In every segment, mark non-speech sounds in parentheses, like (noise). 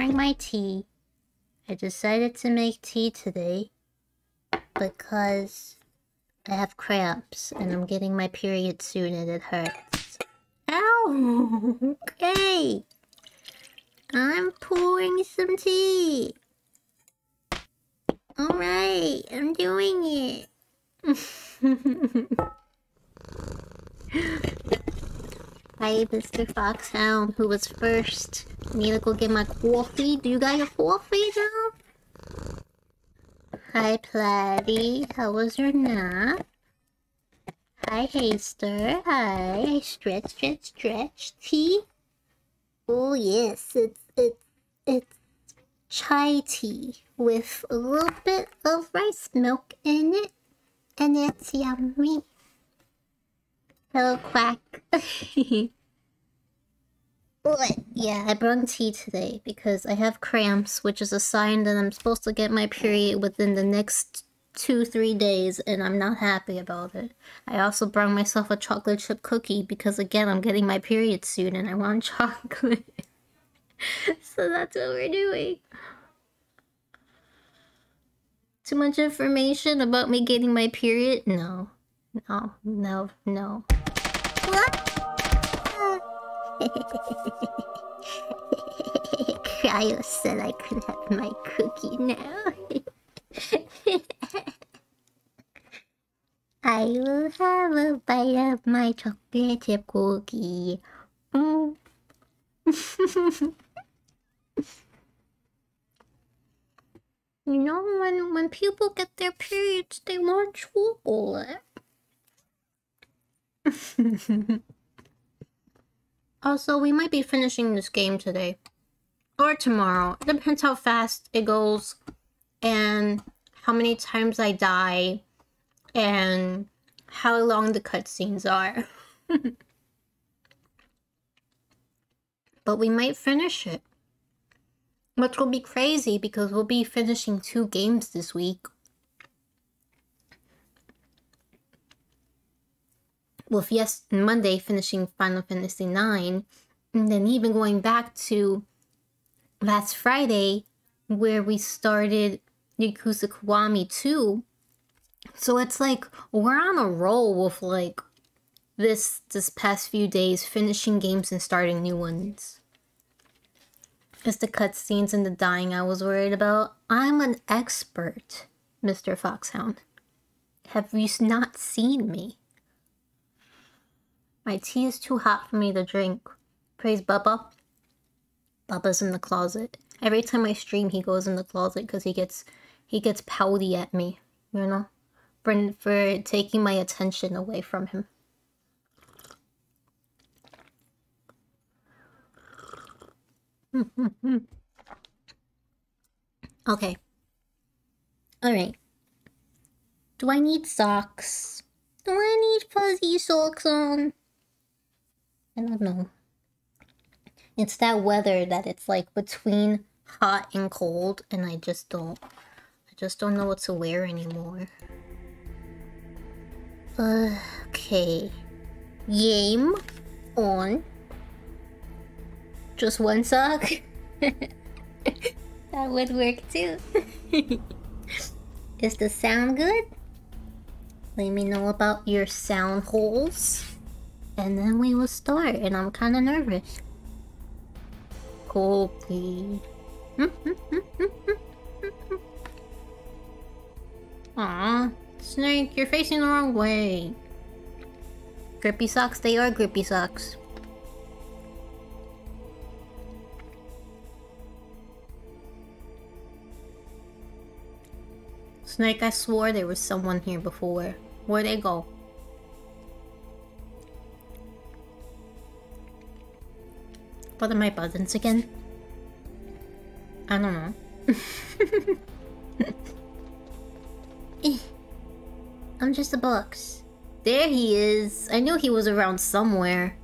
pouring my tea. I decided to make tea today because I have cramps and I'm getting my period soon and it hurts. Ow! (laughs) Okay. I'm pouring some tea. Alright, I'm doing it. (laughs) Hi, Mr. Foxhound, who was first. Need to go get my coffee. Do you got your coffee now? Hi, Platy. How was your nap? Hi, Haster. Hi. Stretch, stretch, stretch. Tea? Oh, yes. It's, it's, it's chai tea with a little bit of rice milk in it. And it's yummy. Hello, Quack. (laughs) But yeah, I brought tea today because I have cramps, which is a sign that I'm supposed to get my period within the next two, three days, and I'm not happy about it. I also brought myself a chocolate chip cookie because, again, I'm getting my period soon and I want (laughs) chocolate. so that's what we're doing. Too much information about me getting my period? No. No, no, no. What? (laughs) Cryo said I could have my cookie now. (laughs) I will have a bite of my chocolate chip cookie. Mm. (laughs) you know, when when people get their periods, they want chocolate. Also, we might be finishing this game today. Or tomorrow. It depends how fast it goes and how many times I die and how long the cutscenes are. (laughs) but we might finish it. Which will be crazy because we'll be finishing two games this week. With yes, Monday finishing Final Fantasy IX, and then even going back to last Friday where we started Yakuza Kiwami 2. So it's like we're on a roll with like this this past few days finishing games and starting new ones. It's the cutscenes and the dying I was worried about. I'm an expert, Mr. Foxhound. Have you not seen me? My tea is too hot for me to drink. Praise Bubba. Bubba's in the closet. Every time I stream, he goes in the closet because he gets he gets pouty at me, you know, for for taking my attention away from him. (laughs) okay. All right. Do I need socks? Do I need fuzzy socks on? I don't know. It's that weather that it's like between hot and cold and I just don't I just don't know what to wear anymore. okay. Game on. Just one sock? (laughs) that would work too. (laughs) Is the sound good? Let me know about your sound holes. And then we will start and I'm kinda nervous. Cookie. (laughs) Aw, Snake, you're facing the wrong way. Grippy socks, they are grippy socks. Snake, I swore there was someone here before. Where'd they go? What are my buttons again? I don't know. (laughs) I'm just a box. There he is. I knew he was around somewhere.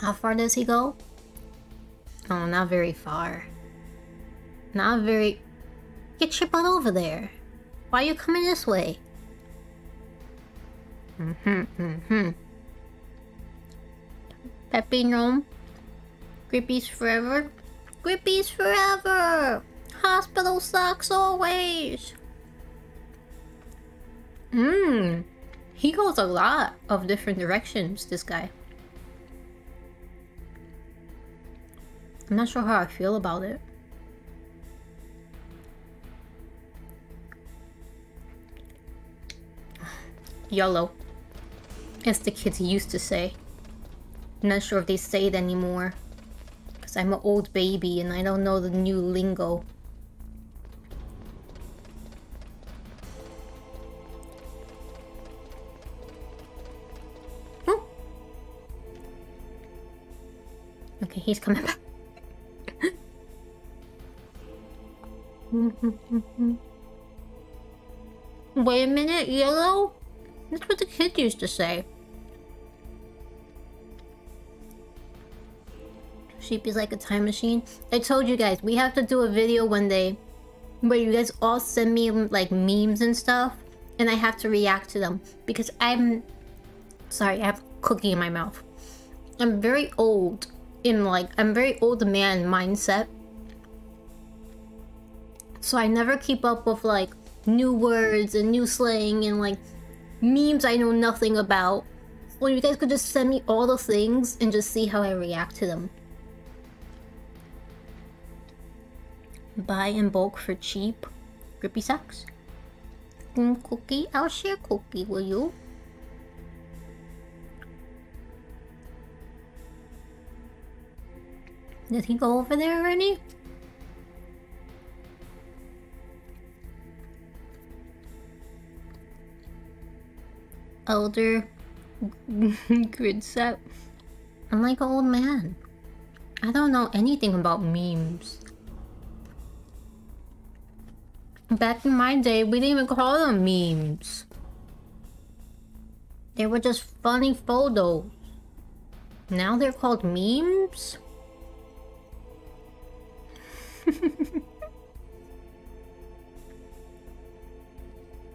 How far does he go? Oh, not very far. Not very... Get your butt over there. Why are you coming this way? Mm-hmm, mm-hmm. Peppy gnome? Grippies forever. Grippies forever! Hospital sucks always! Mmm. He goes a lot of different directions, this guy. I'm not sure how I feel about it. YOLO. As the kids used to say. I'm not sure if they say it anymore. Because I'm an old baby and I don't know the new lingo. Okay, he's coming back. (laughs) Wait a minute, yellow? That's what the kid used to say. Sheep is like a time machine. I told you guys, we have to do a video one day where you guys all send me like memes and stuff and I have to react to them because I'm sorry, I have cookie in my mouth. I'm very old in like I'm very old man mindset. So I never keep up with like new words and new slang and like memes I know nothing about. Well, you guys could just send me all the things and just see how I react to them. Buy in bulk for cheap. Grippy socks. Mm, cookie, I'll share cookie, will you? Did he go over there already? Elder (laughs) grid set. I'm like an old man. I don't know anything about memes. Back in my day, we didn't even call them memes. They were just funny photos. Now they're called memes? (laughs) but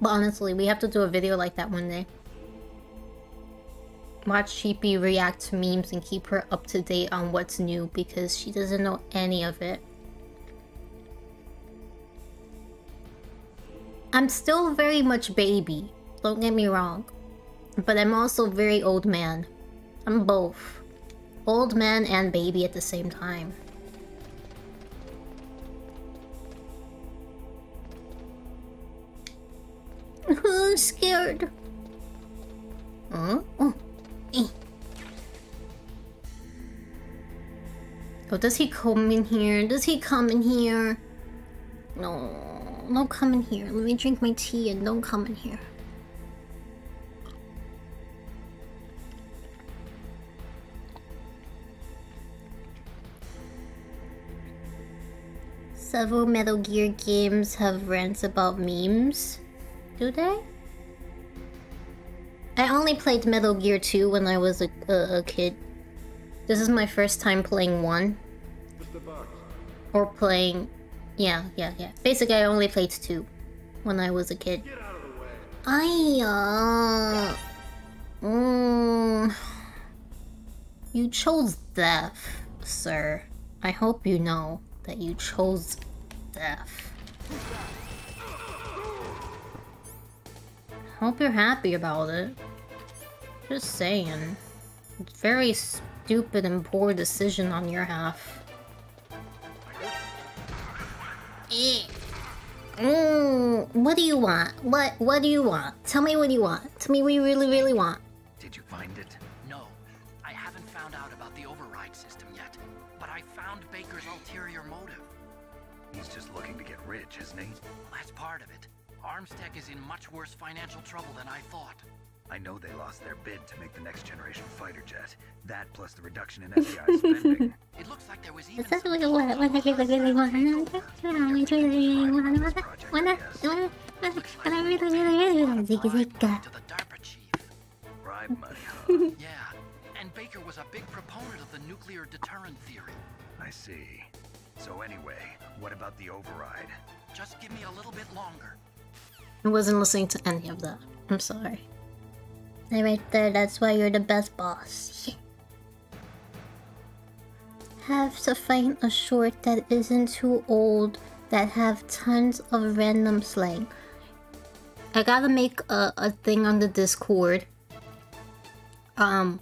honestly, we have to do a video like that one day. Watch Sheepy react to memes and keep her up to date on what's new because she doesn't know any of it. I'm still very much baby, don't get me wrong. But I'm also very old man. I'm both. Old man and baby at the same time. (laughs) I'm scared. Huh? Oh. Eh. Oh, does he come in here? Does he come in here? No, don't come in here. Let me drink my tea and don't come in here. Several Metal Gear games have rants about memes. Do they? I only played Metal Gear 2 when I was a, a, a kid. This is my first time playing 1. Or playing... Yeah, yeah, yeah. Basically, I only played 2 when I was a kid. I, uh... Mm, you chose death, sir. I hope you know that you chose death. Hope you're happy about it. Just saying. It's very stupid and poor decision on your half. Eh. Mm, what do you want? What what do you want? Tell me what you want. Tell me what you really, really want. Did you find it? No. I haven't found out about the override system yet. But I found Baker's ulterior motive. He's just looking to get rich, isn't he? Well, that's part of it. Armstech is in much worse financial trouble than I thought. I know they lost their bid to make the next generation fighter jet. That plus the reduction in SDI (laughs) spending. It looks like there was even Is that some what what what I really really want? What I really want? What I what I really really really want? Ziggy bribe to the DARPA chief. Bribe money, huh? Yeah, and Baker was a big proponent of the nuclear deterrent theory. I see. So anyway, what about the override? Just give me a little bit longer. I wasn't listening to any of that. I'm sorry. Right there, that's why you're the best boss. have to find a short that isn't too old that have tons of random slang. I gotta make a, a thing on the Discord. Um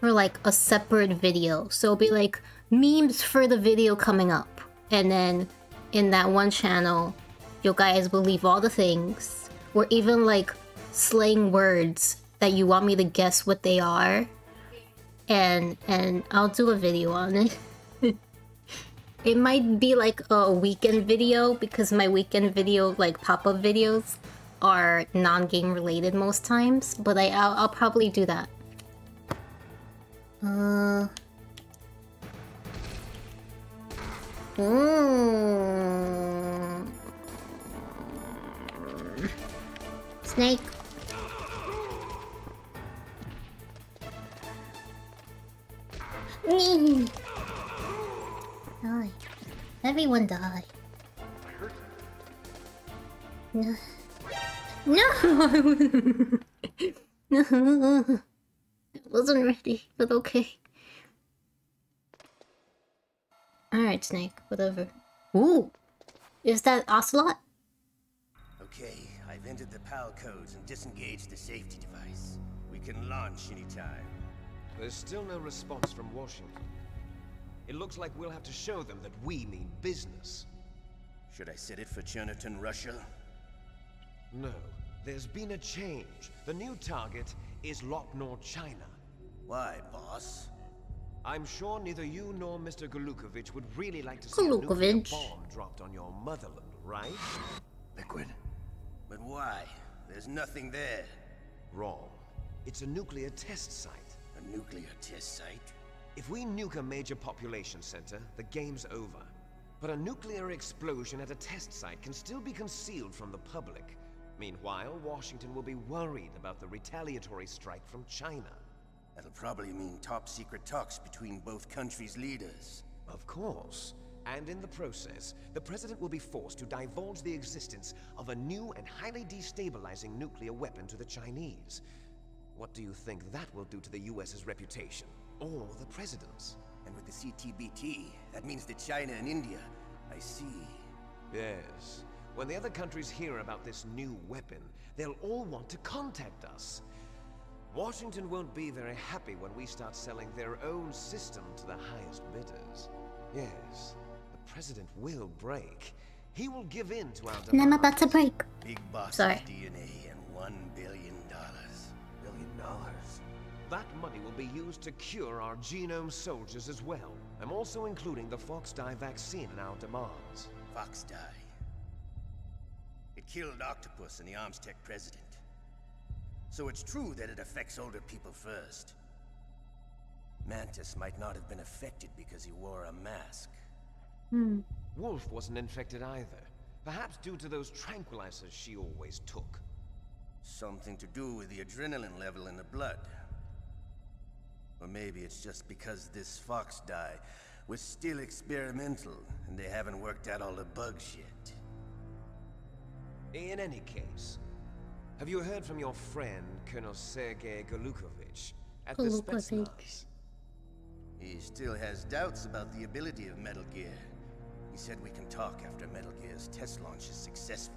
for like a separate video. So it'll be like memes for the video coming up. And then in that one channel, you guys will leave all the things. Or even like slang words that you want me to guess what they are. And and I'll do a video on it. (laughs) it might be like a weekend video because my weekend video like pop-up videos are non-game related most times, but I I'll, I'll probably do that. Uh. Mm. Snake. Die. Everyone die. No. No! (laughs) no! Wasn't ready, but okay. Alright, Snake, whatever. Ooh! Is that Ocelot? Okay, I've entered the PAL codes and disengaged the safety device. We can launch anytime. There's still no response from Washington. It looks like we'll have to show them that we mean business. Should I set it for Cherniton, Russia? No, there's been a change. The new target is Lop Nur, China. Why, boss? I'm sure neither you nor Mr. Gurlukovich would really like to see a nuclear bomb dropped on your motherland, right? Liquid. But why? There's nothing there. Wrong. It's a nuclear test site. A nuclear test site? If we nuke a major population center, the game's over. But a nuclear explosion at a test site can still be concealed from the public. Meanwhile, Washington will be worried about the retaliatory strike from China. That'll probably mean top secret talks between both countries' leaders. Of course. And in the process, the President will be forced to divulge the existence of a new and highly destabilizing nuclear weapon to the Chinese. What do you think that will do to the US's reputation? Or the President's? And with the CTBT, that means that China and India. I see. Yes. When the other countries hear about this new weapon, they'll all want to contact us. Washington won't be very happy when we start selling their own system to the highest bidders. Yes, the President will break. He will give in to our And I'm about to break. Big boss Sorry. DNA and one billion dollars. Billion dollars. That money will be used to cure our genome soldiers as well. I'm also including the Fox Die vaccine in our demands. Fox die. It killed Octopus and the Arms Tech president. So it's true that it affects older people first. Mantis might not have been affected because he wore a mask. Hmm. Wolf wasn't infected either. Perhaps due to those tranquilizers she always took. Something to do with the adrenaline level in the blood. Or maybe it's just because this Fox Die was still experimental and they haven't worked out all the bugs yet. In any case, have you heard from your friend, Colonel Sergei Gurlukovich, at the Gurlukovich. Spetsnaz? He still has doubts about the ability of Metal Gear. He said we can talk after Metal Gear's test launch is successful.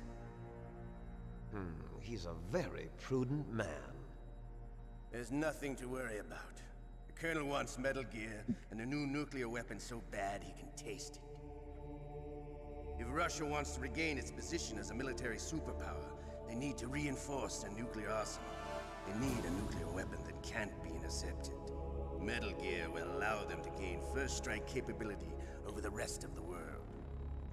Hmm, he's a very prudent man. There's nothing to worry about. The Colonel wants Metal Gear and a new nuclear weapon so bad he can taste it. If Russia wants to regain its position as a military superpower, they need to reinforce their nuclear arsenal. They need a nuclear weapon that can't be intercepted. Metal Gear will allow them to gain first strike capability over the rest of the world.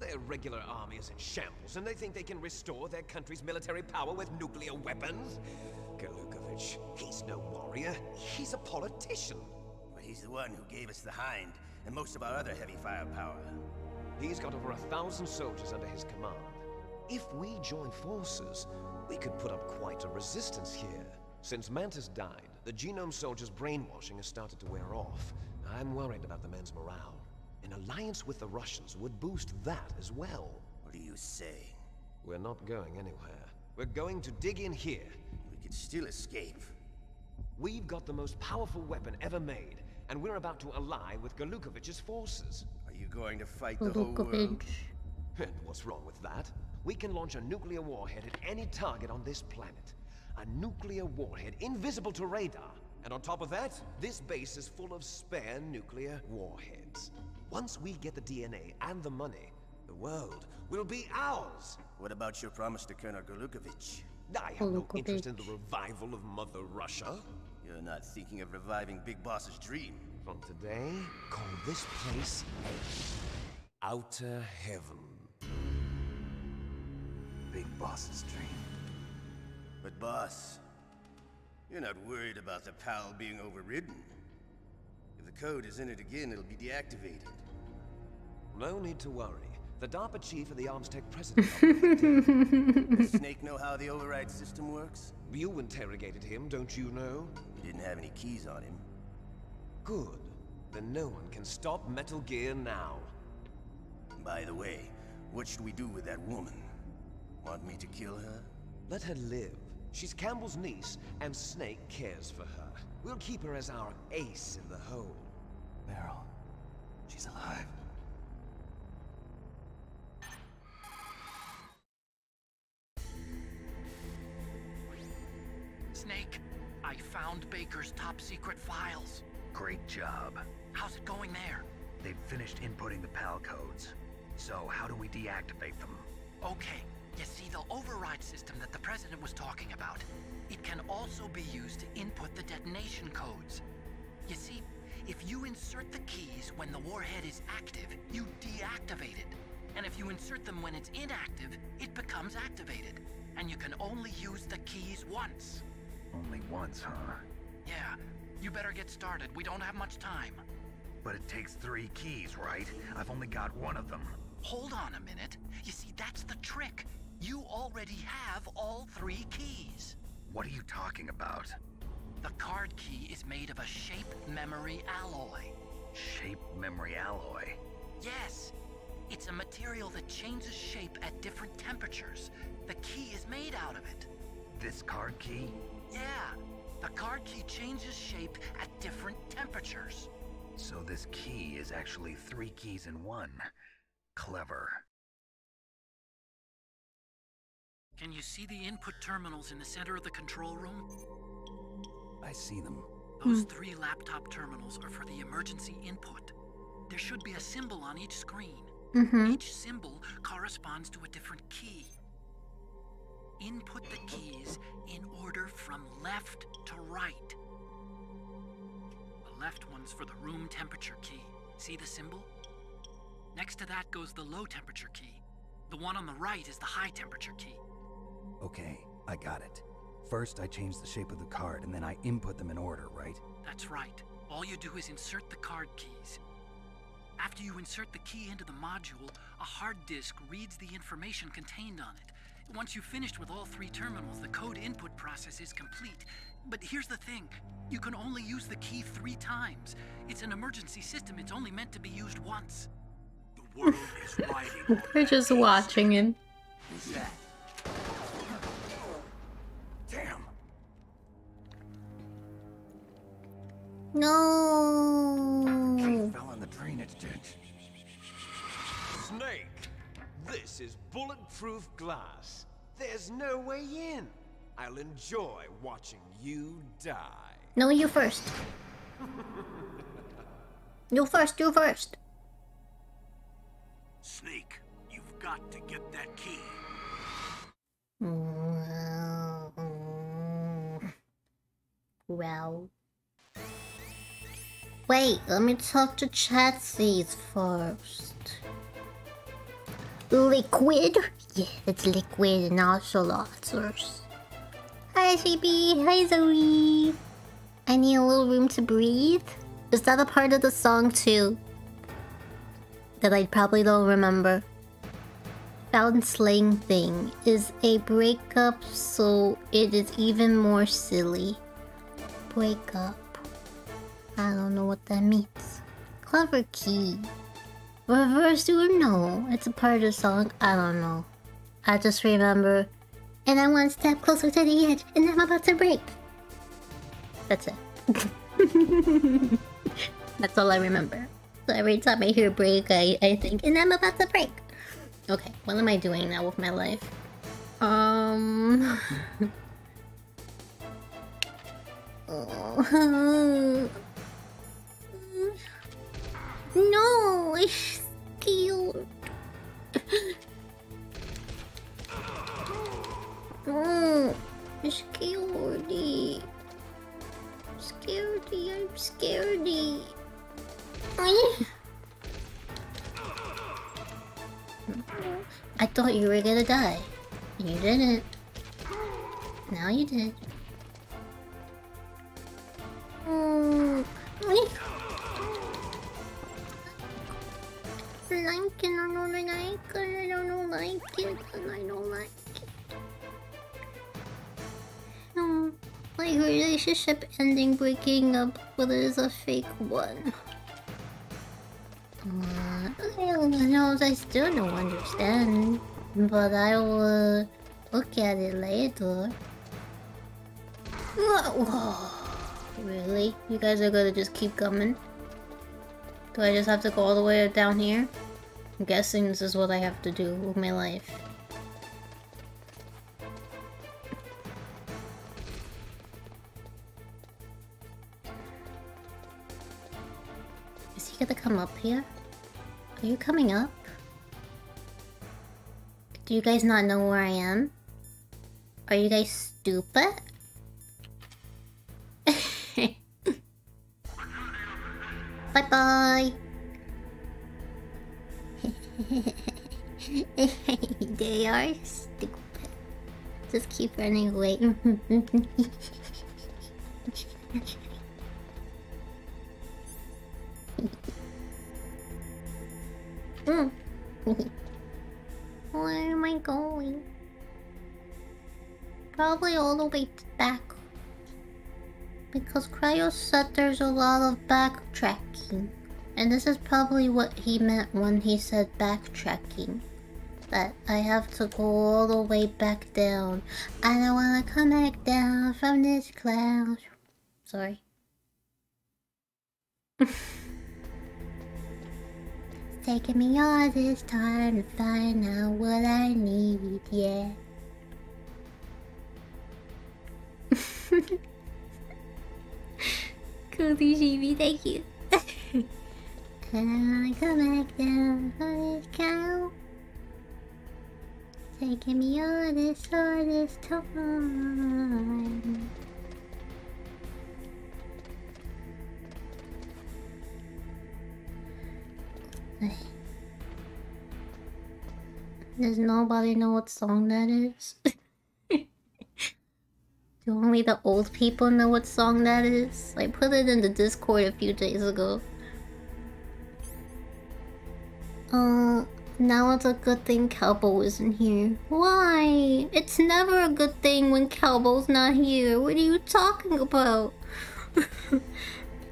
Their regular army is in shambles, and they think they can restore their country's military power with nuclear weapons? Gurlukovich, he's no warrior. He's a politician. But he's the one who gave us the Hind and most of our other heavy firepower. He's got over a thousand soldiers under his command. If we join forces, we could put up quite a resistance here. Since Mantis died, the genome soldiers' brainwashing has started to wear off. I'm worried about the men's morale. An alliance with the Russians would boost that as well. What do you say? We're not going anywhere. We're going to dig in here. We could still escape. We've got the most powerful weapon ever made, and we're about to ally with Gurlukovich's forces. Are you going to fight the whole world? And (laughs) what's wrong with that? We can launch a nuclear warhead at any target on this planet. A nuclear warhead invisible to radar. And on top of that, this base is full of spare nuclear warheads. Once we get the DNA and the money, the world will be ours. What about your promise to Colonel Gurlukovich? I have no interest in the revival of Mother Russia. You're not thinking of reviving Big Boss's dream. From today, call this place Outer Heaven. Big boss's dream. But boss, you're not worried about the PAL being overridden. If the code is in it again, it'll be deactivated. No need to worry. The DARPA chief and the Armstech president. (laughs) Does Snake know how the override system works? You interrogated him, don't you know? He didn't have any keys on him. Good. Then no one can stop Metal Gear now. By the way, what should we do with that woman? Want me to kill her? Let her live. She's Campbell's niece, and Snake cares for her. We'll keep her as our ace in the hole. Meryl. She's alive. Snake, I found Baker's top secret files. Great job. How's it going there? They've finished inputting the PAL codes. So how do we deactivate them? Okay, you see the override system that the President was talking about. It can also be used to input the detonation codes. You see, if you insert the keys when the warhead is active, you deactivate it. And if you insert them when it's inactive, it becomes activated. And you can only use the keys once. Only once, huh? Yeah, you better get started. We don't have much time. But it takes three keys, right? I've only got one of them. Hold on a minute. You see, that's the trick. You already have all three keys. What are you talking about? The card key is made of a shape memory alloy. Shape memory alloy. Yes, it's a material that changes shape at different temperatures. The key is made out of it. This card key? Yeah, the card key changes shape at different temperatures. So this key is actually three keys in one. Clever. Can you see the input terminals in the center of the control room? I see them. Those three laptop terminals are for the emergency input. There should be a symbol on each screen. Mm-hmm. Each symbol corresponds to a different key. Input the keys in order from left to right. The left one's for the room temperature key. See the symbol? Next to that goes the low temperature key. The one on the right is the high temperature key. Okay, I got it. First, I change the shape of the card, and then I input them in order, right? That's right. All you do is insert the card keys. After you insert the key into the module, a hard disk reads the information contained on it. Once you've finished with all three terminals, the code input process is complete. But here's the thing you can only use the key three times. It's an emergency system, it's only meant to be used once. The world is riding on (laughs) We're just watching him. No. Fell on the drainage ditch. Snake! This is bulletproof glass. There's no way in. I'll enjoy watching you die. No, you first. (laughs) You first, you first. Snake, you've got to get that key. Well. Wait, let me talk to Chatsies first. Liquid? Yeah, it's liquid and also Oxers. Hi, CB. Hi, Zoe. I need a little room to breathe. Is that a part of the song too? That I probably don't remember. Found slang thing is a breakup, so it is even more silly. Breakup. I don't know what that means. Clever key. Reverse Uno. It's a part of the song. I don't know. I just remember. And I'm one step closer to the edge, and I'm about to break. That's it. (laughs) That's all I remember. So every time I hear break, I, I think, and I'm about to break. Okay, what am I doing now with my life? Um... (laughs) oh. (laughs) No, it's scared. Oh, I'm scaredy. Scaredy, I'm scaredy. I thought you were gonna die. You didn't. Now you did. Oh, like it, I don't like it, I don't like it, I don't like it. No, like relationship ending, breaking up, but it is a fake one. Uh, I don't know, I still don't understand, but I will look at it later. Whoa. Really? You guys are gonna just keep coming? Do I just have to go all the way down here? I'm guessing this is what I have to do with my life. Is he gonna come up here? Are you coming up? Do you guys not know where I am? Are you guys stupid? Bye bye. (laughs) they are stupid. Just keep running away. (laughs) Where am I going? Probably all the way back. Because Cryo said there's a lot of backtracking. And this is probably what he meant when he said backtracking. That I have to go all the way back down. I don't wanna come back down from this cloud. Sorry. It's taking me all this time to find out what I need, yeah. (laughs) Cozy Chibi, thank you. I come back down this cow. Taking me all this, all this time. Does nobody know what song that is? (laughs) Only the old people know what song that is? I put it in the Discord a few days ago. Uh, now it's a good thing Calbo isn't here. Why? It's never a good thing when Calbo's not here. What are you talking about? (laughs)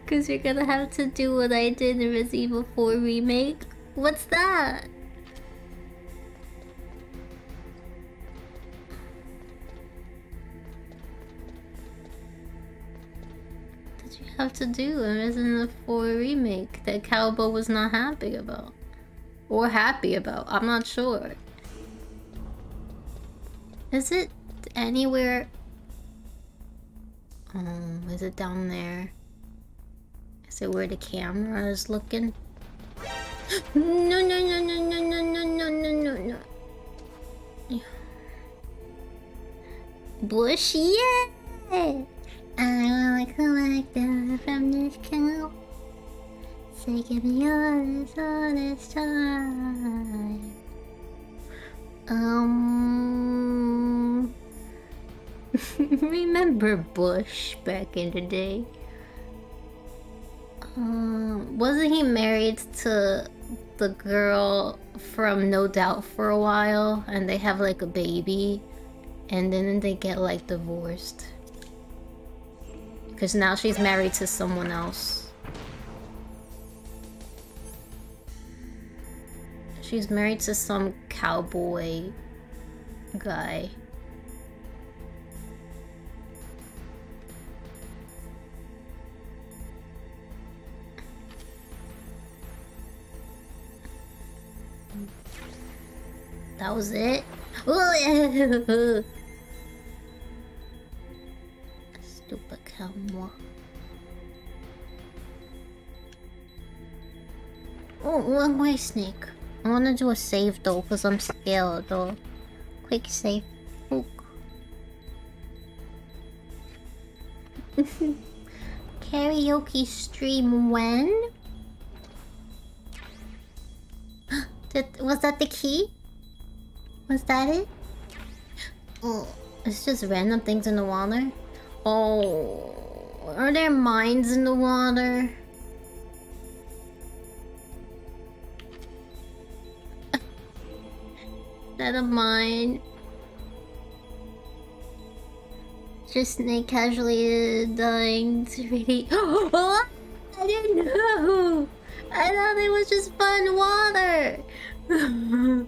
Because you're gonna have to do what I did in Resident Evil 4 Remake. What's that? Have to do in Resident Evil 4 Remake that Calbo was not happy about? Or happy about? I'm not sure. Is it anywhere? Um, is it down there? Is it where the camera is looking? No, no, no, no, no, no, no, no, no, no, no. Bush, yeah! I wanna come back from this cow. Say, give me this, all this time. Um. (laughs) Remember Bush back in the day? Um, wasn't he married to the girl from No Doubt for a while and they have like a baby and then they get like divorced? Because now she's married to someone else. She's married to some cowboy guy. That was it? (laughs) (laughs) Oh, Stupid camera. Oh, one way snake. I wanna do a save though, because I'm scared though. Quick save. (laughs) Karaoke stream when? (gasps) Did, was that the key? Was that it? (gasps) Oh, it's just random things in the water. Oh, are there mines in the water? (laughs) that a mine? Just snake casually dying (laughs) to really. (gasps) Oh, I didn't know. I thought it was just fun water. (laughs)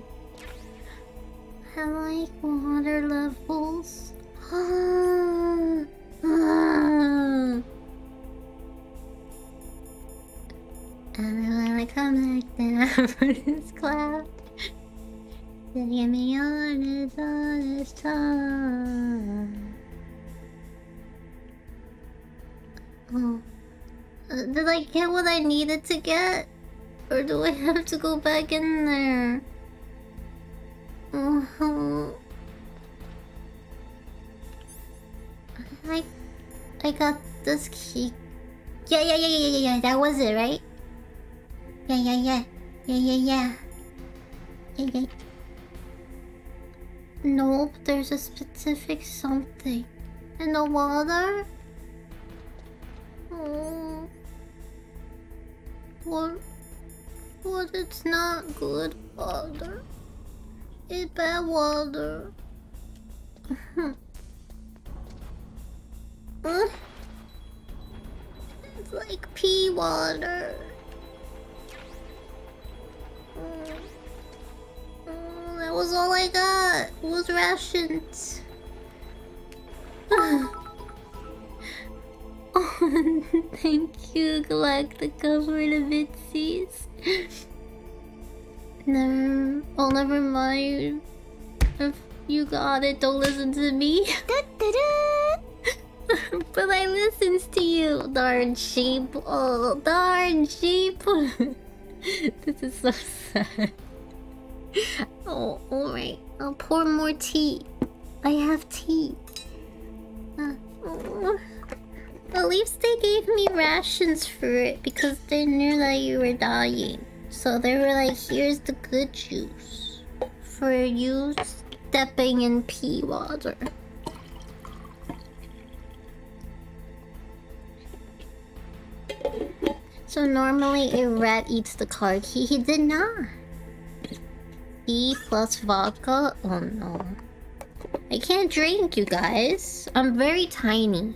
I like water levels. (gasps) Ah. (sighs) And then when I come back down for (laughs) this cloud, then give me honest, honest time. Oh. Did I get what I needed to get? Or do I have to go back in there? (sighs) Oh. I I got this key. Yeah, yeah, yeah, yeah, yeah, yeah. That was it, right? Yeah, yeah, yeah, yeah, yeah, yeah. Yeah, yeah. Nope, there's a specific something in the water. Oh. What? What? It's not good water. It's bad water. (laughs) Hmm. It's like pea water. Mm. Mm, that was all I got. Was rations. oh, (laughs) thank you, Galactica, for the bitsies. (laughs) Never. Oh, never mind. If you got it, don't listen to me. (laughs) (laughs) but I listens to you, darn sheep. Oh, darn sheep. (laughs) this is so sad. (laughs) Oh, alright. I'll pour more tea. I have tea. Uh, oh. At least they gave me rations for it because they knew that you were dying. So they were like, here's the good juice for you stepping in pea water. So normally a rat eats the card. key. He did not. E plus vodka? Oh no. I can't drink, you guys. I'm very tiny.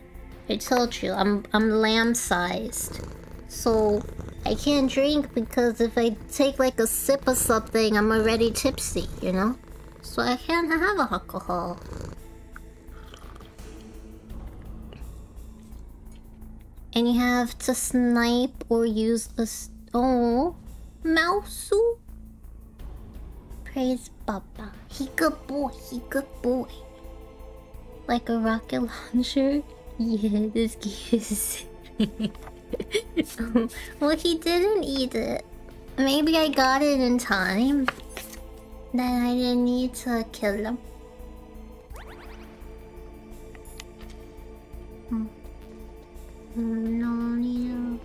I told you, I'm I'm lamb sized. So I can't drink because if I take like a sip of something, I'm already tipsy, you know? So I can't have alcohol. And you have to snipe or use the... Oh, Mousu? Praise Baba. He good boy, he good boy. Like a rocket launcher? Yeah, this gives. well, he didn't eat it. Maybe I got it in time. Then I didn't need to kill him. Hmm. No need to...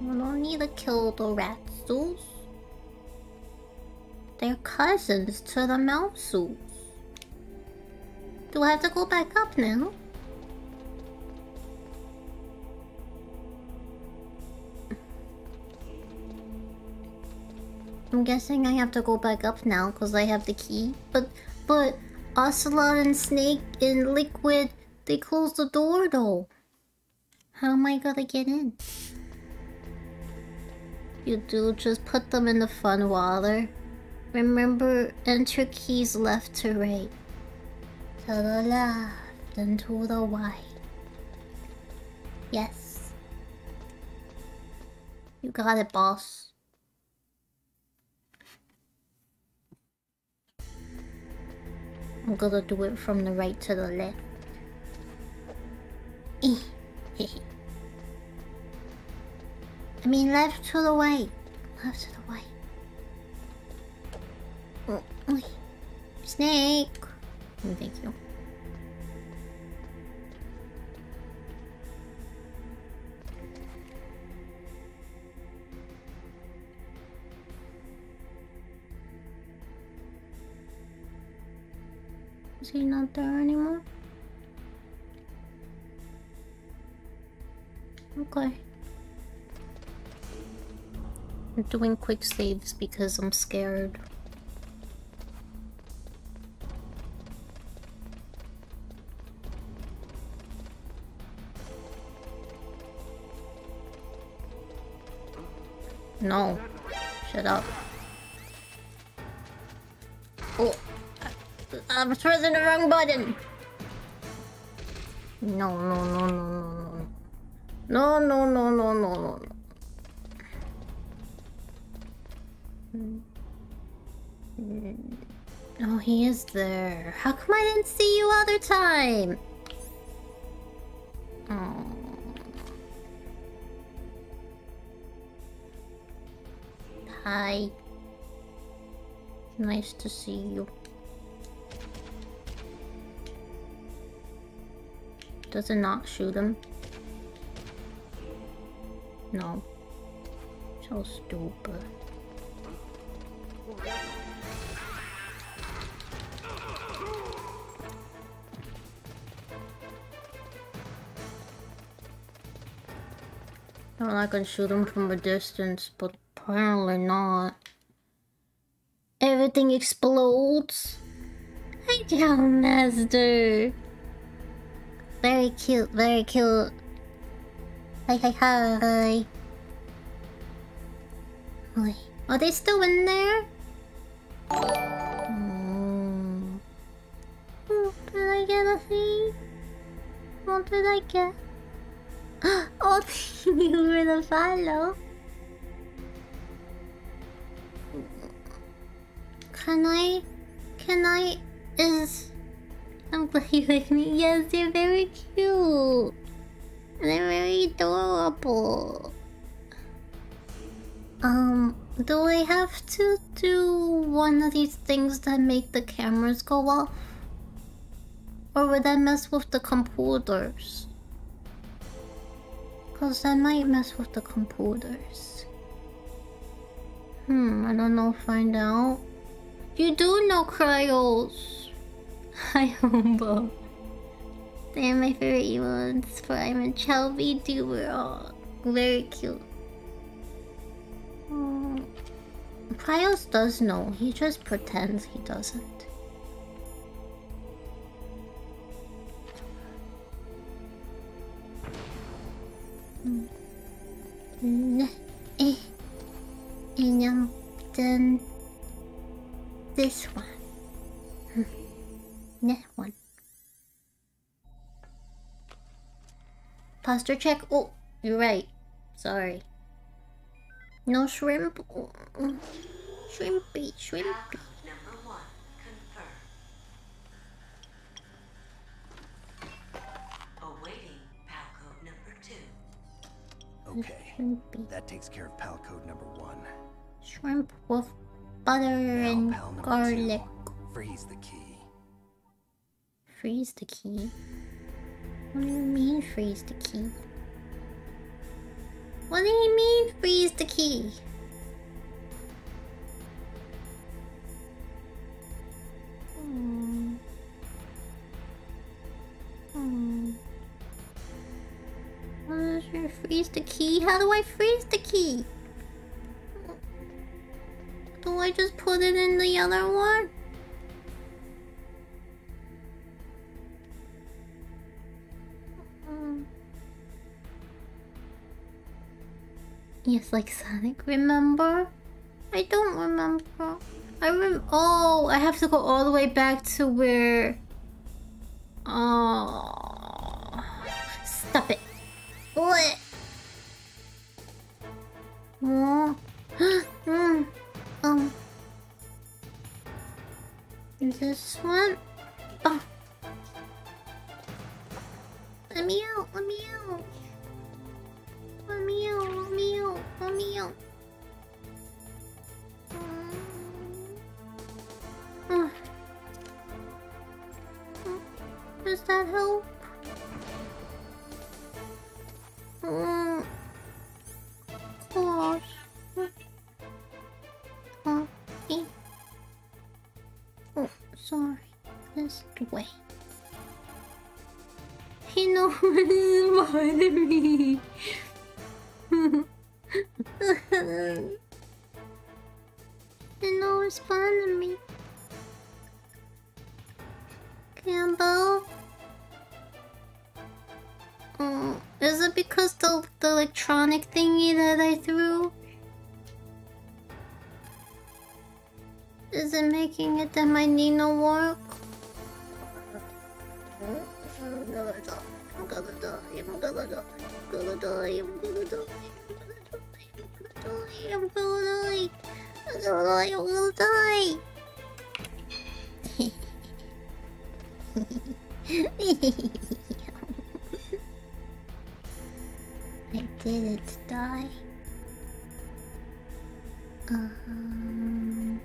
No need to kill the ratsus. They're cousins to the mousus. Do I have to go back up now? I'm guessing I have to go back up now because I have the key. But, but, Ocelot and Snake and Liquid, they closed the door though. How am I gonna get in? You do just put them in the fun water. Remember, enter keys left to right. To the left and to the right. Yes. You got it, boss. I'm gonna do it from the right to the left. (laughs) I mean left to the right. Left to the right. Oh. Snake. Oh, thank you. Is he not there anymore? Okay. I'm doing quick saves because I'm scared. No. Shut up. Oh. I was pressing the wrong button. No, no, no, no, no, no. No, no, no, no, no, no. Oh, he is there. How come I didn't see you other time? Oh. Hi. Nice to see you. Does it not shoot him? No. So stupid. I'm not gonna shoot him from a distance, but apparently not. Everything explodes. Hey, John Master. Very cute, very cute. Hi, hi, hi. Are they still in there? Mm. Oh, did I get a thing? What did I get? Oh, thank you for the follow. Can I? Can I? Is I'm glad you like me. Yes, they're very cute. They're very adorable. Um, do I have to do one of these things that make the cameras go off? Or would that mess with the computers? Cause that might mess with the computers. Hmm, I don't know, find out. You do know cryos. Hi, (laughs) Humbo. They're my favorite ones. Prime and Chelby do were all very cute. Mm. Cryos does know, he just pretends he doesn't. Mm. Eh. And um, then this one. That one. Posture check. Oh, you're right. Sorry. No shrimp. Shrimpy, shrimpy. Number one, confirmed. Awaiting PAL code number two. Okay, Shrimpy. that takes care of pal code number one. Shrimp with butter and pal garlic. two. Freeze the key. Freeze the key. What do you mean freeze the key? What do you mean freeze the key? Hmm. Hmm. You freeze the key? How do I freeze the key? Do I just put it in the other one? Yes, like Sonic, remember? I don't remember. I rem- Oh, I have to go all the way back to where... Oh... Stop it. What? Oh. Um... This one? Oh. Let me out, let me out. Um, oh. Does that help? Um, oh. oh, sorry. This way. He knows it's me. He knows behind me. Campbell. Oh, is it because the the electronic thingy that I threw? Is it making it that my Nino work? gonna die, I'm gonna die, I'm gonna die, I'm gonna die, I'm gonna die, I'm gonna die. I didn't die. Um...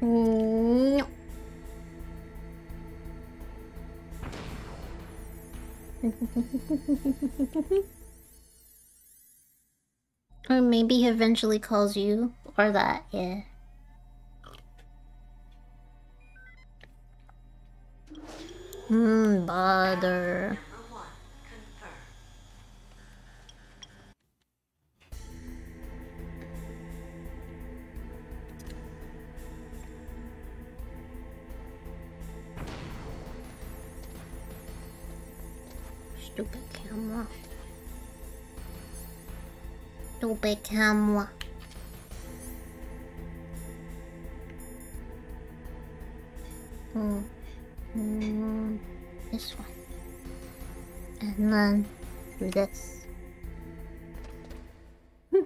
Mm, no. Or maybe he eventually calls you, or that, yeah. Hmm, bother. moi. Tout à moi. Mm. This one. And then this. (laughs)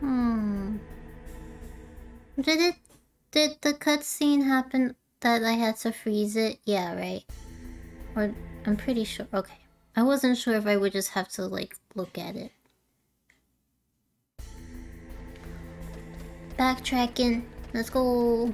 hmm. Did it did the cutscene happen that I had to freeze it? Yeah, right. Or I'm pretty sure. Okay, I wasn't sure if I would just have to like look at it. Backtracking. Let's go.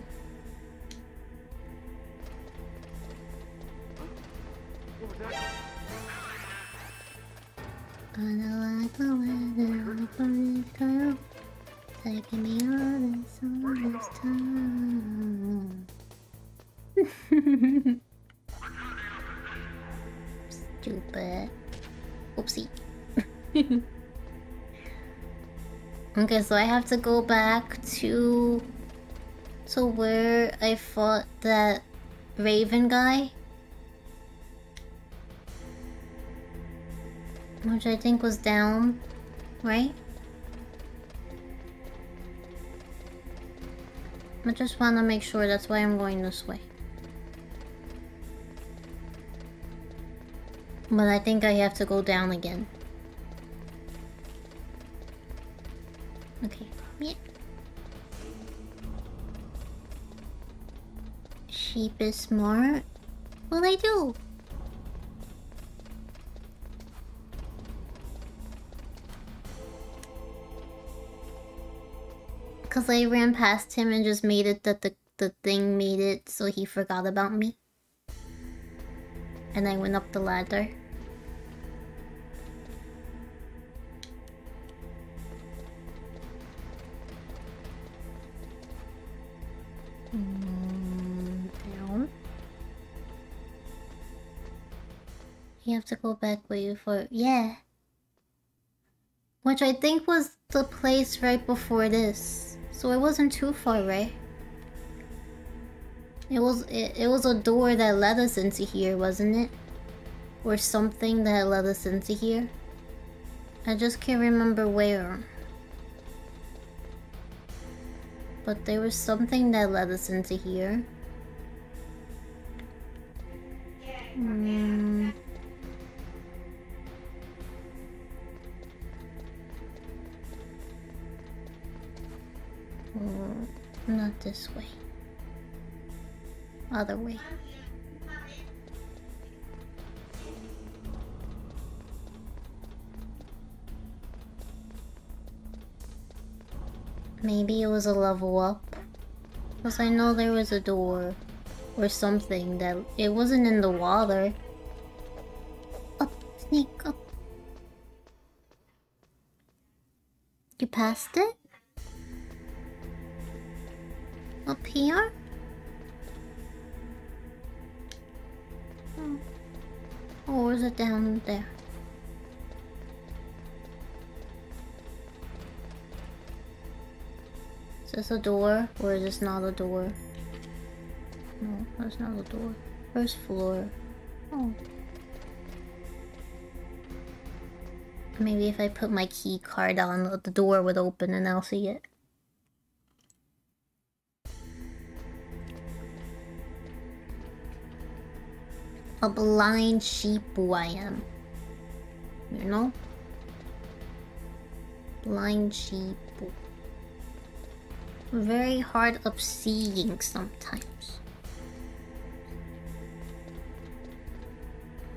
So I have to go back to to where I fought that Raven guy. Which I think was down, right? I just want to make sure that's why I'm going this way. But I think I have to go down again. Is smart. Well, I do. Because I ran past him and just made it that the, the thing made it so he forgot about me. And I went up the ladder. To go back way before. Yeah. Which I think was the place right before this. So it wasn't too far, right? It was it, it was a door that led us into here, wasn't it? Or something that led us into here. I just can't remember where. But there was something that led us into here. Hmm. Not this way. Other way. Maybe it was a level up. Because I know there was a door or something that it wasn't in the water. Up, sneak up. You passed it? Up here? Oh. Or is it down there? Is this a door or is this not a door? No, that's not a door. First floor. Oh. Maybe if I put my key card on, the door would open and I'll see it. A blind sheep who I am. You know? Blind sheep. Very hard of seeing sometimes.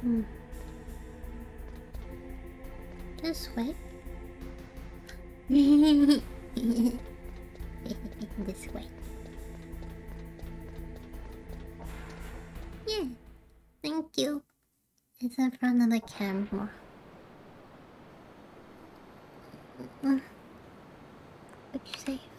Hmm. This way. (laughs) this way. Yeah. Thank you. It's in front of the camera. What'd you say?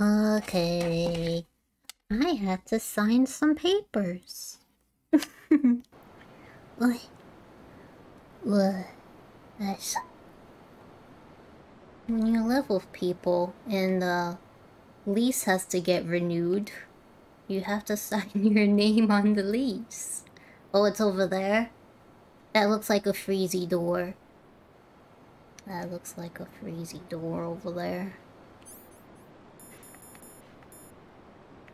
Okay. I have to sign some papers. (laughs) what? What? That's... When you live with people and the lease has to get renewed, you have to (laughs) sign your name on the lease. Oh, it's over there? That looks like a freezy door. That looks like a freezy door over there.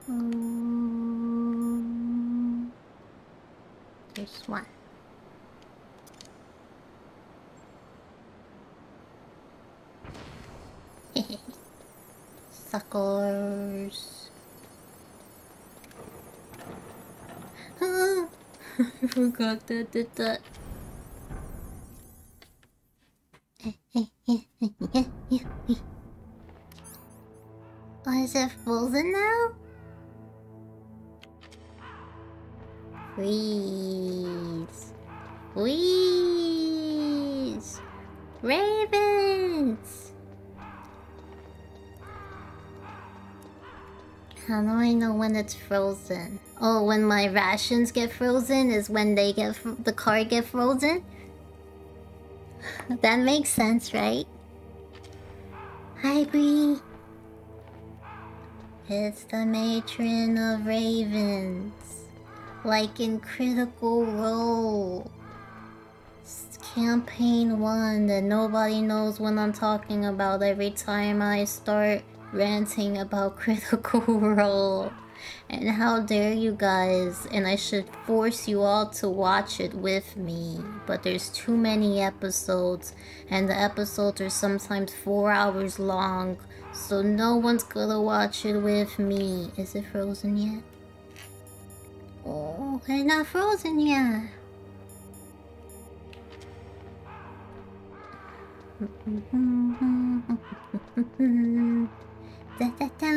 Um, this one. (laughs) Suckers. (laughs) I forgot that did that. oh, (laughs) is it frozen now? Freeze. Freeze. Ravens. How do I know when it's frozen? Oh, when my rations get frozen is when they get the car get frozen. That makes sense, right? Hi, Bree. It's the matron of ravens, like in Critical Role. It's campaign one that nobody knows what I'm talking about every time I start ranting about (laughs) Critical Role. And how dare you guys, and I should force you all to watch it with me. But there's too many episodes, and the episodes are sometimes four hours long, so no one's gonna watch it with me. Is it frozen yet? Oh, it's not frozen yet. da da da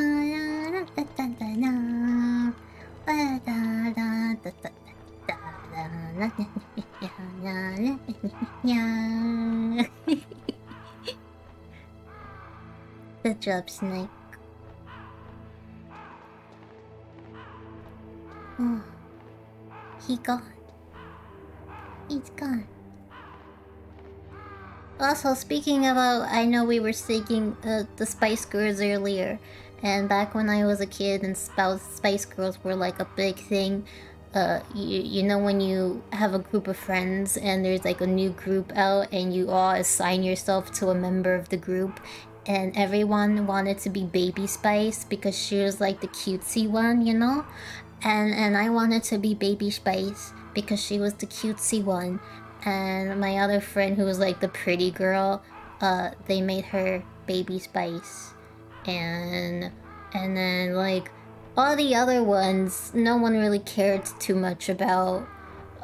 da he gone. He's gone. Also, speaking about, I know we were speaking uh, the Spice Girls earlier, and back when I was a kid and Spice Girls were like a big thing. Uh, you, you know when you have a group of friends and there's like a new group out and you all assign yourself to a member of the group and everyone wanted to be Baby Spice because she was like the cutesy one, you know? And and I wanted to be Baby Spice because she was the cutesy one. And my other friend who was like the pretty girl uh they made her baby spice. And and then like all the other ones no one really cared too much about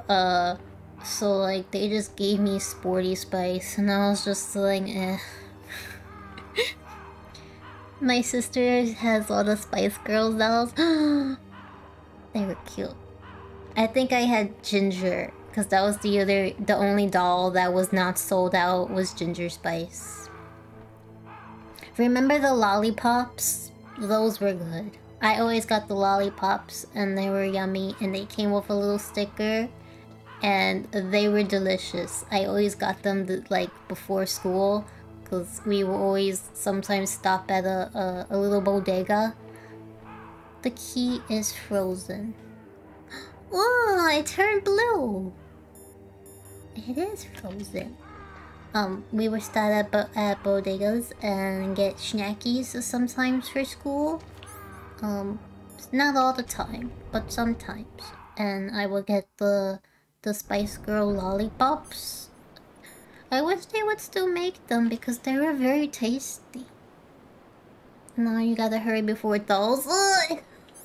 uh so like they just gave me sporty spice and i was just like eh. (laughs) My sister has all the spice girls dolls (gasps) (gasps) they were cute. I think i had ginger because that was the other the only doll that was not sold out was ginger spice. Remember the lollipops? Those were good. I always got the lollipops and they were yummy and they came with a little sticker and they were delicious. I always got them th- like before school because we would always sometimes stop at a, a, a little bodega the key is frozen (gasps) Oh, it turned blue. It is frozen. Um, we would stop at, bo- at bodegas and get snackies sometimes for school. Um, not all the time, but sometimes. And I would get the the Spice Girl lollipops. I wish they would still make them because they were very tasty. Now you gotta hurry before it thaws. (laughs)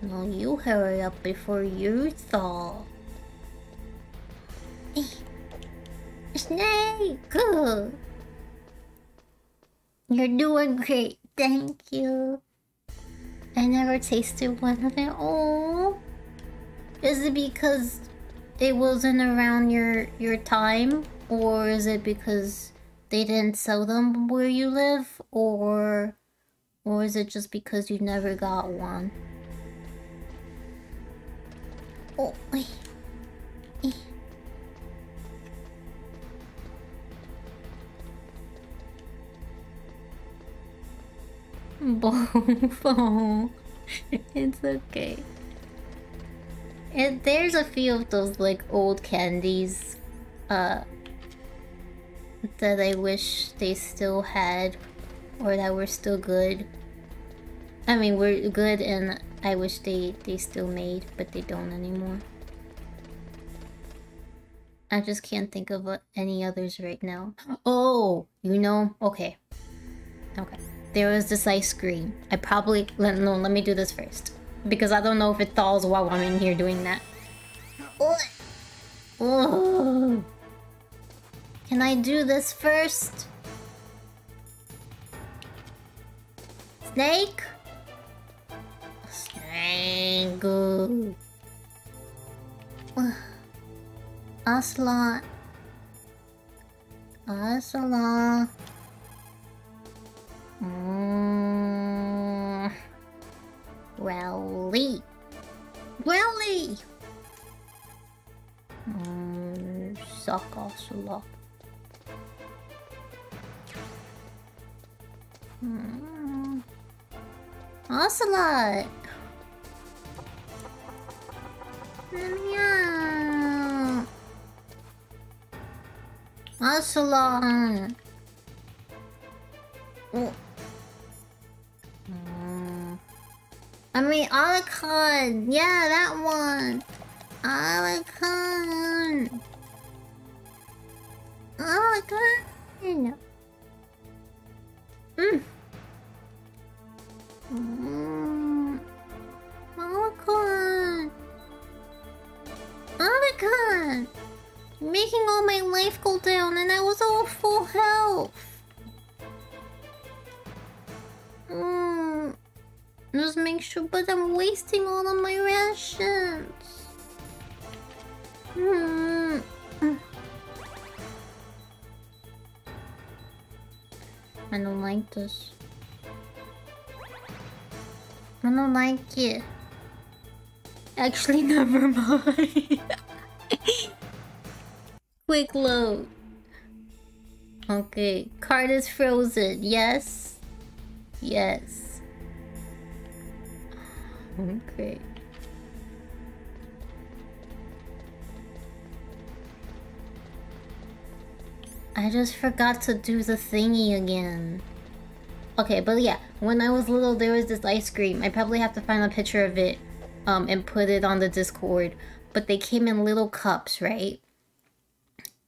Now you hurry up before you thaw. Snake! You're doing great, thank you. I never tasted one of it. Oh, is it because it wasn't around your your time, or is it because they didn't sell them where you live, or or is it just because you never got one? Oh, wait. (laughs) Bonfo. (laughs) it's okay. It, there's a few of those like old candies, uh, that I wish they still had, or that were still good. I mean, we're good, and I wish they they still made, but they don't anymore. I just can't think of uh, any others right now. Oh, you know, okay, okay. There was this ice cream. I probably let no. Let me do this first because I don't know if it thaws while I'm in here doing that. Can I do this first? Snake? Snake. Ocelot. Ocelot. Mm. Rowley. Rowley! Mm, suck Ocelot. Mm. Ocelot! Meow. Ocelot! Oh. I mean, Alucard! Yeah, that one! Alucard! Alucard! Mm. Mm. Alucard! Alucard! Making all my life go down and I was all full health! Mm. Just make sure, but I'm wasting all of my rations. Mm. I don't like this. I don't like it. Actually, (laughs) never mind. (laughs) Quick load. Okay, card is frozen. Yes. Yes. Okay. I just forgot to do the thingy again. Okay, but yeah, when I was little, there was this ice cream. I probably have to find a picture of it um, and put it on the Discord. But they came in little cups, right?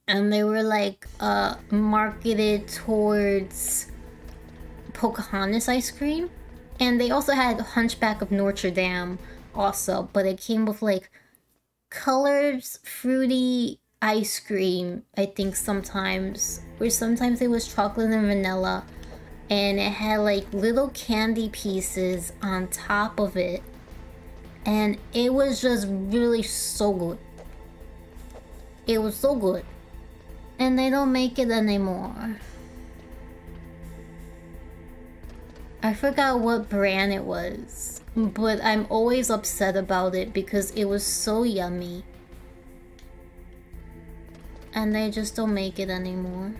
And they were like uh, marketed towards Pocahontas ice cream. And they also had Hunchback of Notre Dame also. But it came with like colors, fruity ice cream, I think sometimes. Or sometimes it was chocolate and vanilla. And it had like little candy pieces on top of it. And it was just really so good. It was so good. And they don't make it anymore. I forgot what brand it was. But I'm always upset about it because it was so yummy. And they just don't make it anymore.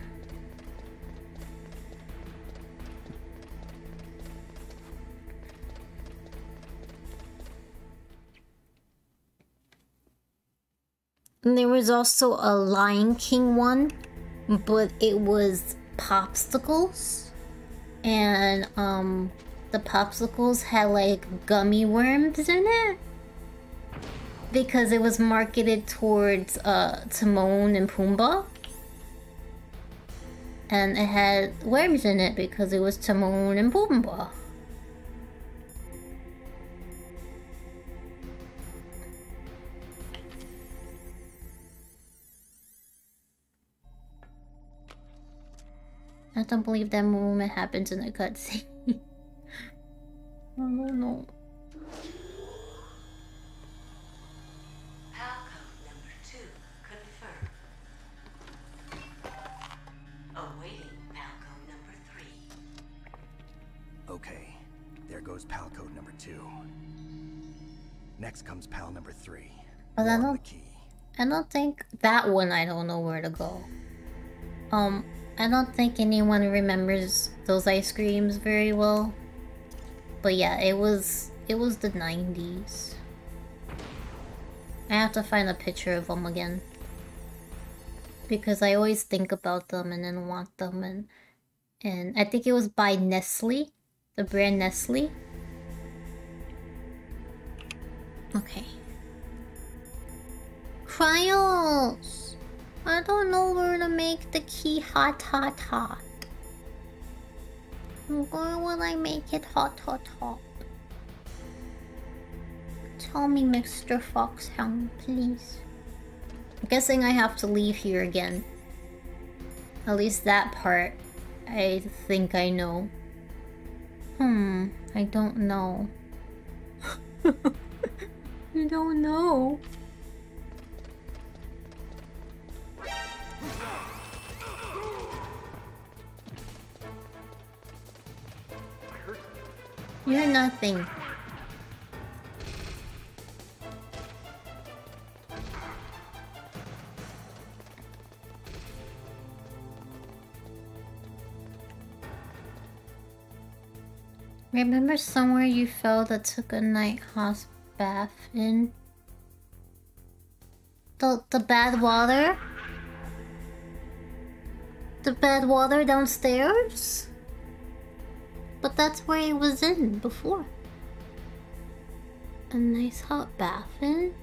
There was also a Lion King one, but it was popsicles. And um the popsicles had like gummy worms in it. Because it was marketed towards uh Timon and Pumbaa. And it had worms in it because it was Timon and Pumbaa. I don't believe that moment happens in the cutscene. I don't know. Palcode number two confirmed. Awaiting Palcode number three. Okay, there goes pal code number two. Next comes pal number three. But I don't- the key. I don't think that one I don't know where to go. Um, I don't think anyone remembers those ice creams very well. But yeah, it was it was the 90s. I have to find a picture of them again. Because I always think about them and then want them and and I think it was by Nestle, the brand Nestle. Okay. Cryos! I don't know where to make the key hot hot hot. Where will I make it hot hot hot? Tell me, Mr. Foxhound, please. I'm guessing I have to leave here again. At least that part, I think I know. Hmm, I don't know. (laughs) I don't know. You're nothing. Remember somewhere you fell that took a night house bath in? The, the bad water? The bad water downstairs? But that's where it was in before. A nice hot bath in?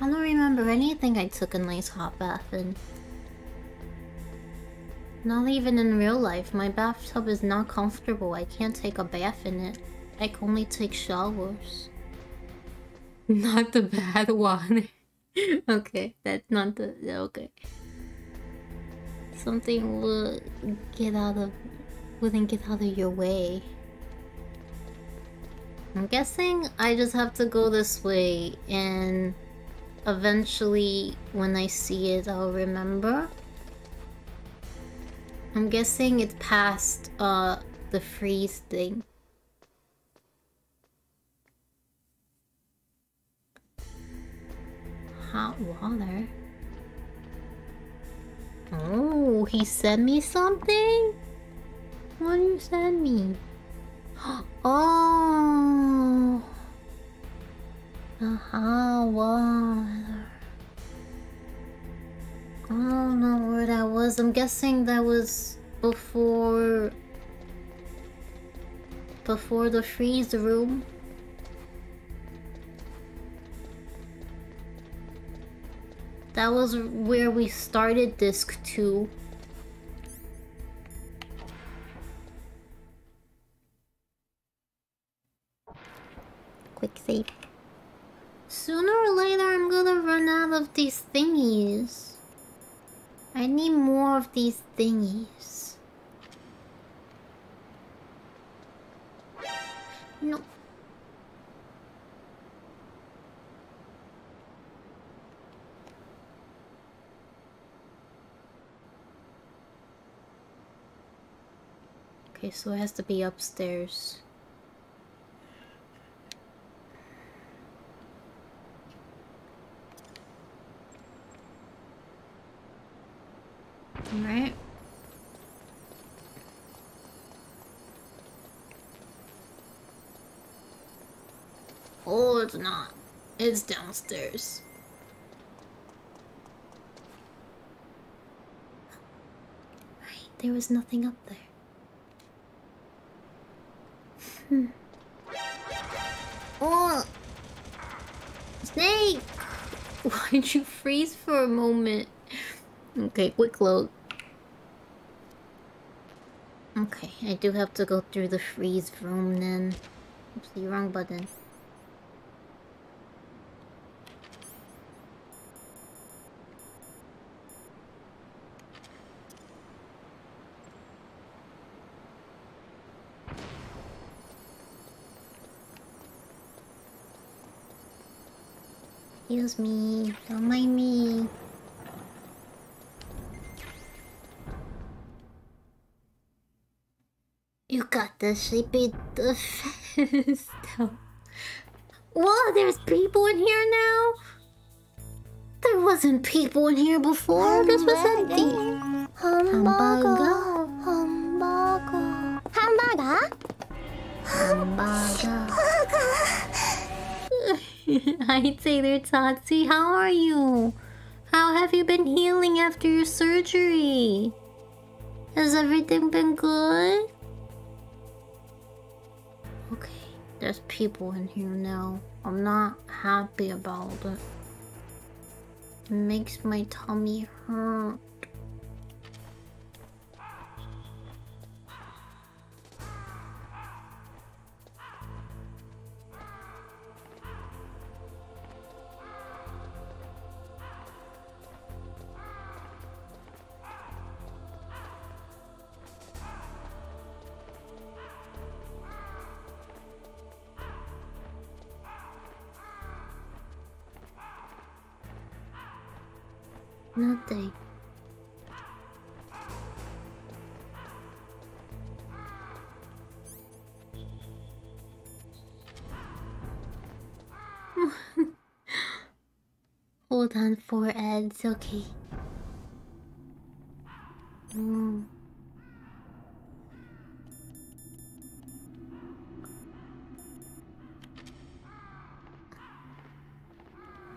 I don't remember anything I took a nice hot bath in. Not even in real life. My bathtub is not comfortable. I can't take a bath in it. I can only take showers. (laughs) Not the bad (laughs) one. okay, that's not the okay. Something would get out of wouldn't get out of your way. I'm guessing I just have to go this way and eventually when I see it I'll remember. I'm guessing it's past uh the freeze thing. Hot water. Oh, he sent me something? What did you send me? (gasps) Oh, the hot water. I don't know where that was. I'm guessing that was before before the freeze room. That was where we started disc 2. Quick save. Sooner or later I'm gonna run out of these thingies. I need more of these thingies. No. Okay, so it has to be upstairs. Alright. Oh, it's not. It's downstairs. Right, there was nothing up there. Hmm. Oh! Snake! Why'd you freeze for a moment? Okay, quick load. Okay, I do have to go through the freeze room then. Wrong button. Excuse me, don't mind me. You got the sleepy defense. Whoa, there's people in here now? There wasn't people in here before. This was empty. Hamburger. Hamburger. Hamburger. Hamburger. (laughs) Hi Taylor Totsy, how are you? How have you been healing after your surgery? Has everything been good? Okay, there's people in here now. I'm not happy about it. It makes my tummy hurt. Nothing. (laughs) Hold on for ads, okay. Mm.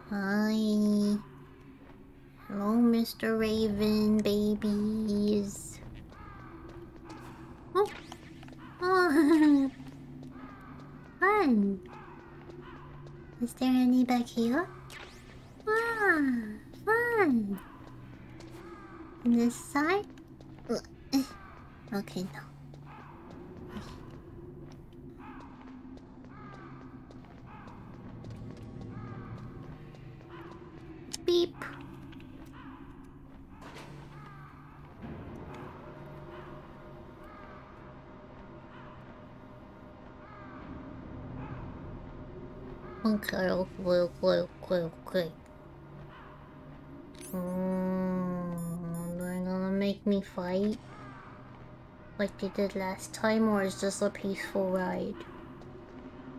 Hi. Hello, Mr. Raven babies. Oh. (laughs) Fun. Is there any back here? Ah, fun. This side? (laughs) Okay, no. Beep. Okay, okay, okay, okay, okay. Mm, they're gonna make me fight? Like they did last time, or is this a peaceful ride?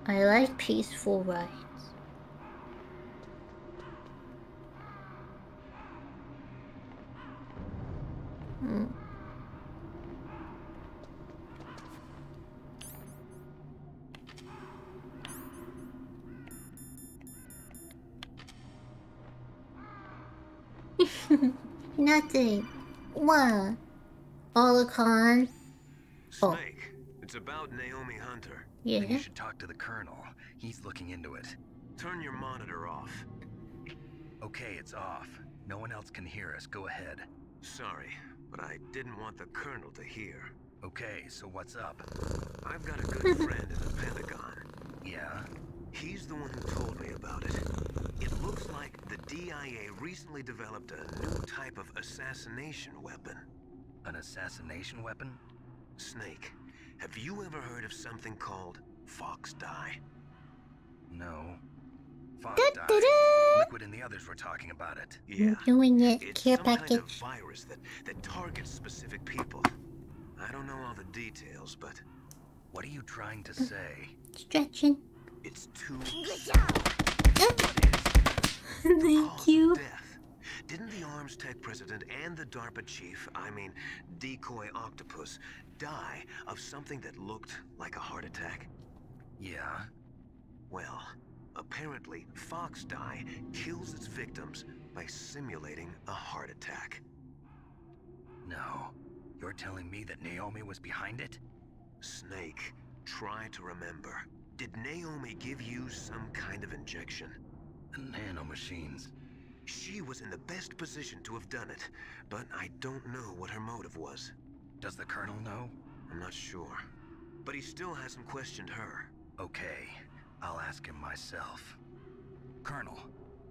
I like peaceful rides. Nothing. What? Otacon? Oh. Snake, it's about Naomi Hunter. Yeah. You should talk to the colonel. He's looking into it. Turn your monitor off. Okay, it's off. No one else can hear us. Go ahead. Sorry, but I didn't want the colonel to hear. Okay, so what's up? I've got a good (laughs) friend in the Pentagon. Yeah? He's the one who told me about it. It looks like the DIA recently developed a new type of assassination weapon. An assassination weapon? Snake, have you ever heard of something called Fox Die? No. Fox Da, da, da. Liquid and the others were talking about it. Yeah. I'm doing it. It's Care some kind of virus that, that targets specific people. I don't know all the details, but What are you trying to mm. say? Stretching. it's too (laughs) Thank cause you. of death. Didn't the Arms Tech president and the DARPA chief, I mean, Decoy Octopus, die of something that looked like a heart attack? Yeah? Well, apparently, Fox Die kills its victims by simulating a heart attack. No. You're telling me that Naomi was behind it? Snake, try to remember. Did Naomi give you some kind of injection? The nanomachines. She was in the best position to have done it, but I don't know what her motive was. Does the colonel know? I'm not sure. But he still hasn't questioned her. Okay, I'll ask him myself. Colonel,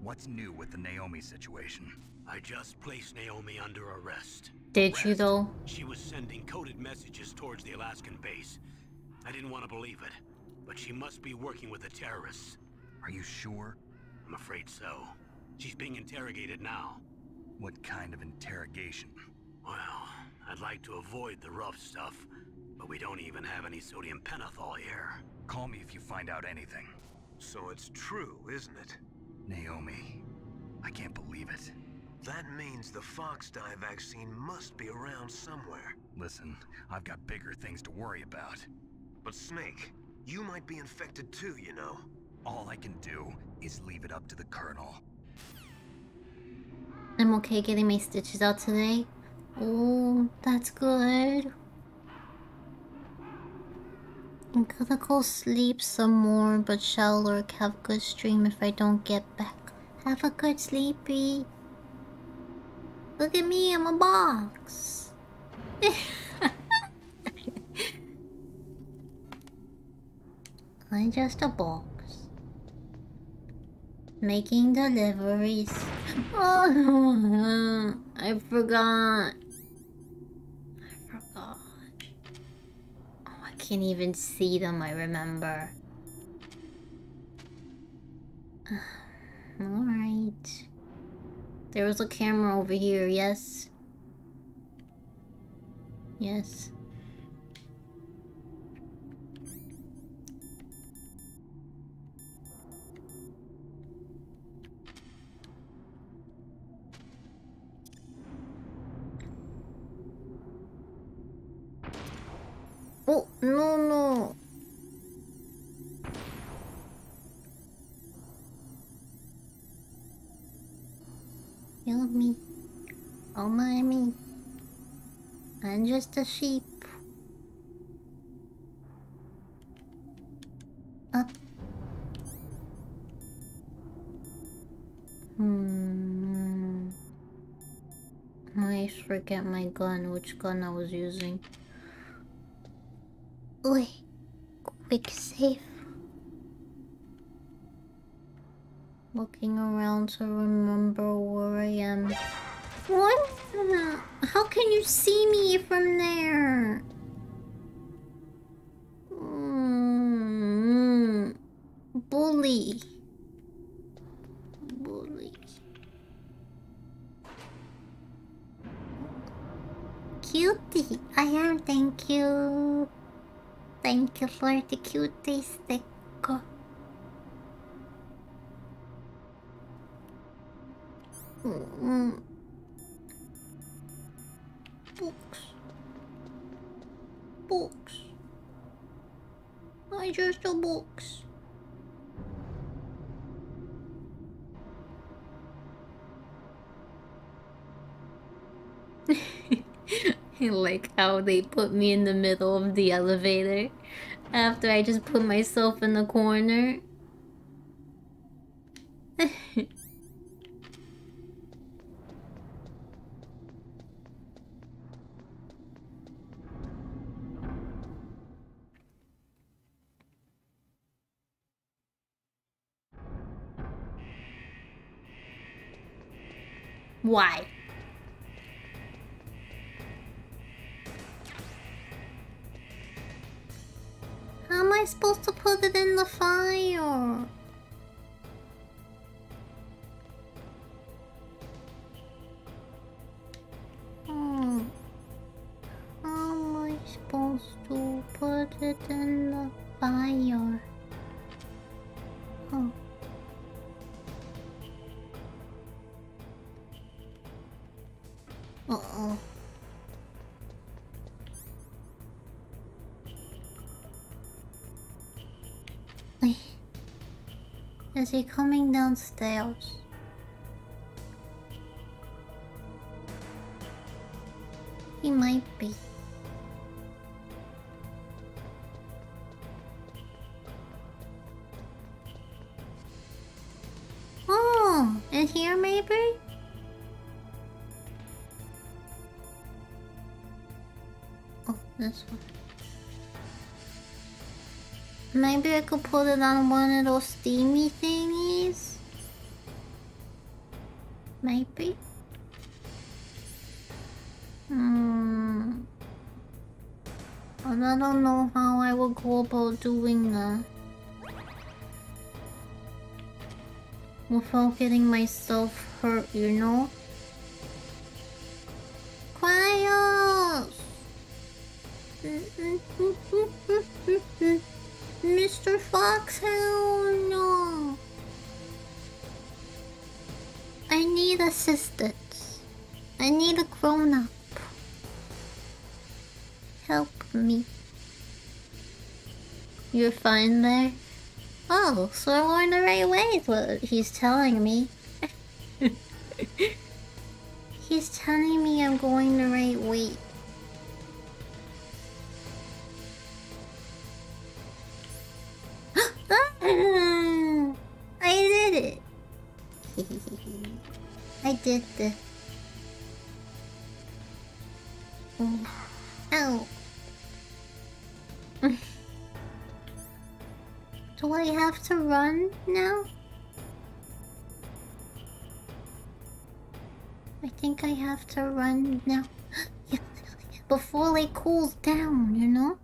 what's new with the Naomi situation? I just placed Naomi under arrest. Did you though? She was sending coded messages towards the Alaskan base. I didn't want to believe it, but she must be working with the terrorists. Are you sure? I'm afraid so. She's being interrogated now. What kind of interrogation? Well, I'd like to avoid the rough stuff, but we don't even have any sodium pentothal here. Call me if you find out anything. So it's true, isn't it? Naomi, I can't believe it. That means the Fox Die vaccine must be around somewhere. Listen, I've got bigger things to worry about. But Snake, you might be infected too, you know. All I can do is leave it up to the Colonel. I'm okay getting my stitches out today. Oh, that's good. I'm gonna go sleep some more, but shall lurk have good stream if I don't get back. Have a good sleepy. Look at me, I'm a box. (laughs) I'm just a box. Making deliveries. Oh, (laughs) I forgot. I forgot. Oh, I can't even see them, I remember. (sighs) Alright. There was a camera over here, yes? Yes. Oh, no, no. Help me. Oh my me. I'm just a sheep. Up. Hmm. I forget my gun, which gun I was using. Oi, quick save. Looking around to remember where I am. What? How can you see me from there? Mm, bully. Bully. Cutie, I am. Thank you. Thank you for the cutie sticker. Mm. Books. Books. I just a books. I (laughs) like how they put me in the middle of the elevator after I just put myself in the corner. (laughs) Why? How am I supposed to put it in the fire? Hmm. How am I supposed to put it in the fire? Oh. Uh-oh. Is he coming downstairs? He might be. Maybe I could put it on one of those steamy thingies? Maybe? Hmm. I don't know how I would go about doing that. Without getting myself hurt, you know? You're fine there? Oh, so we're going the right way is what he's telling me. (laughs) he's telling me I'm going the right way. Have to run now. (gasps) before it cools down, you know?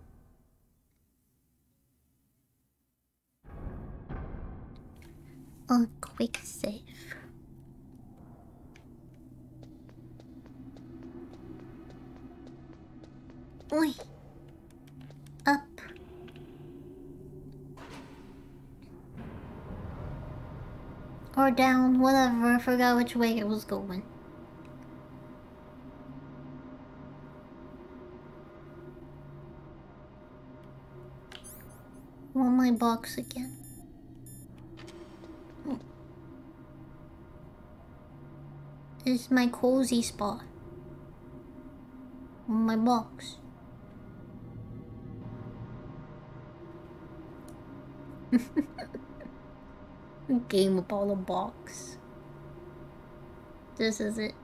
A quick save. Oi. Up. Or down, whatever. I forgot which way it was going. Box again. This is my cozy spot. My box. (laughs) Game about a box. This is it.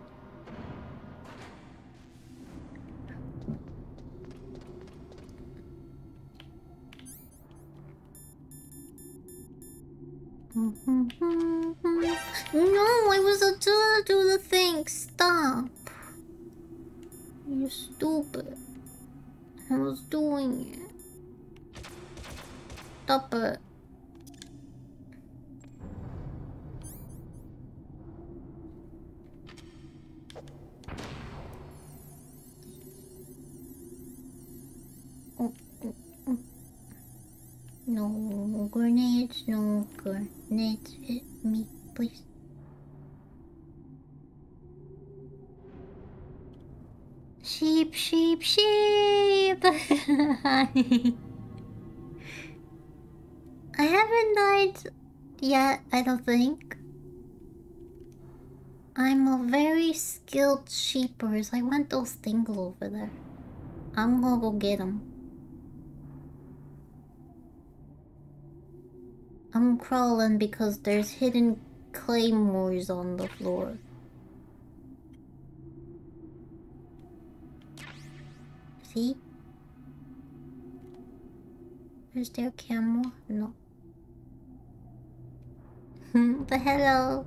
You stupid. I was doing it. Stop it. (laughs) I haven't died yet, I don't think. I'm a very skilled sheepers. I want those things over there. I'm gonna go get them. I'm crawling because there's hidden claymores on the floor. See? Is there a camera? No. (laughs) but hello.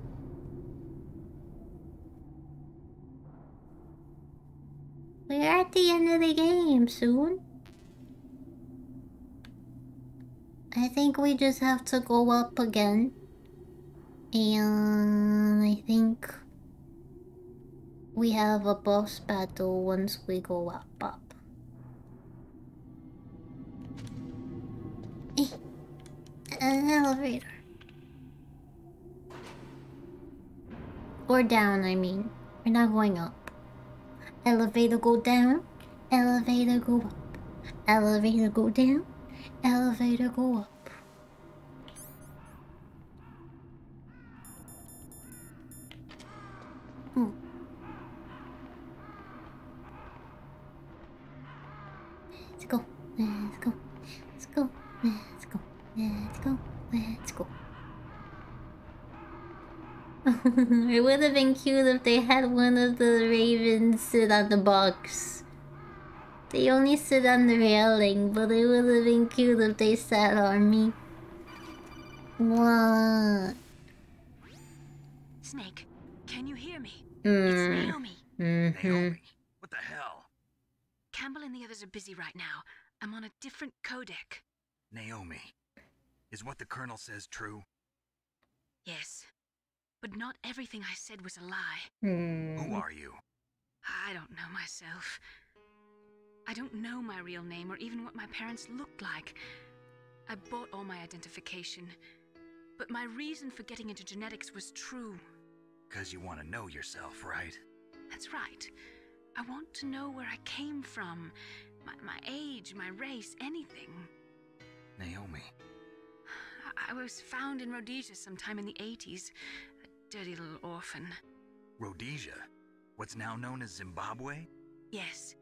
We're at the end of the game soon. I think we just have to go up again. And I think we have a boss battle once we go up up. An elevator. Or down, I mean. We're not going up. Elevator go down, elevator go up. Elevator go down, elevator go up. Hmm. Let's go, let's go, let's go, let's go, let's (laughs) go, it would have been cute if they had one of the ravens sit on the box. They only sit on the railing, but it would have been cute if they sat on me. What? Snake, can you hear me? Mm. It's Naomi. Mm-hmm. What the hell? Campbell and the others are busy right now. I'm on a different codec. Naomi, is what the Colonel says true? Yes. But not everything I said was a lie. Hmm. Who are you? I don't know myself. I don't know my real name or even what my parents looked like. I bought all my identification. But my reason for getting into genetics was true. Because you want to know yourself, right? That's right. I want to know where I came from, my, my age, my race, anything. Naomi, I was found in Rhodesia sometime in the 80s. A dirty little orphan. Rhodesia? What's now known as Zimbabwe? Yes.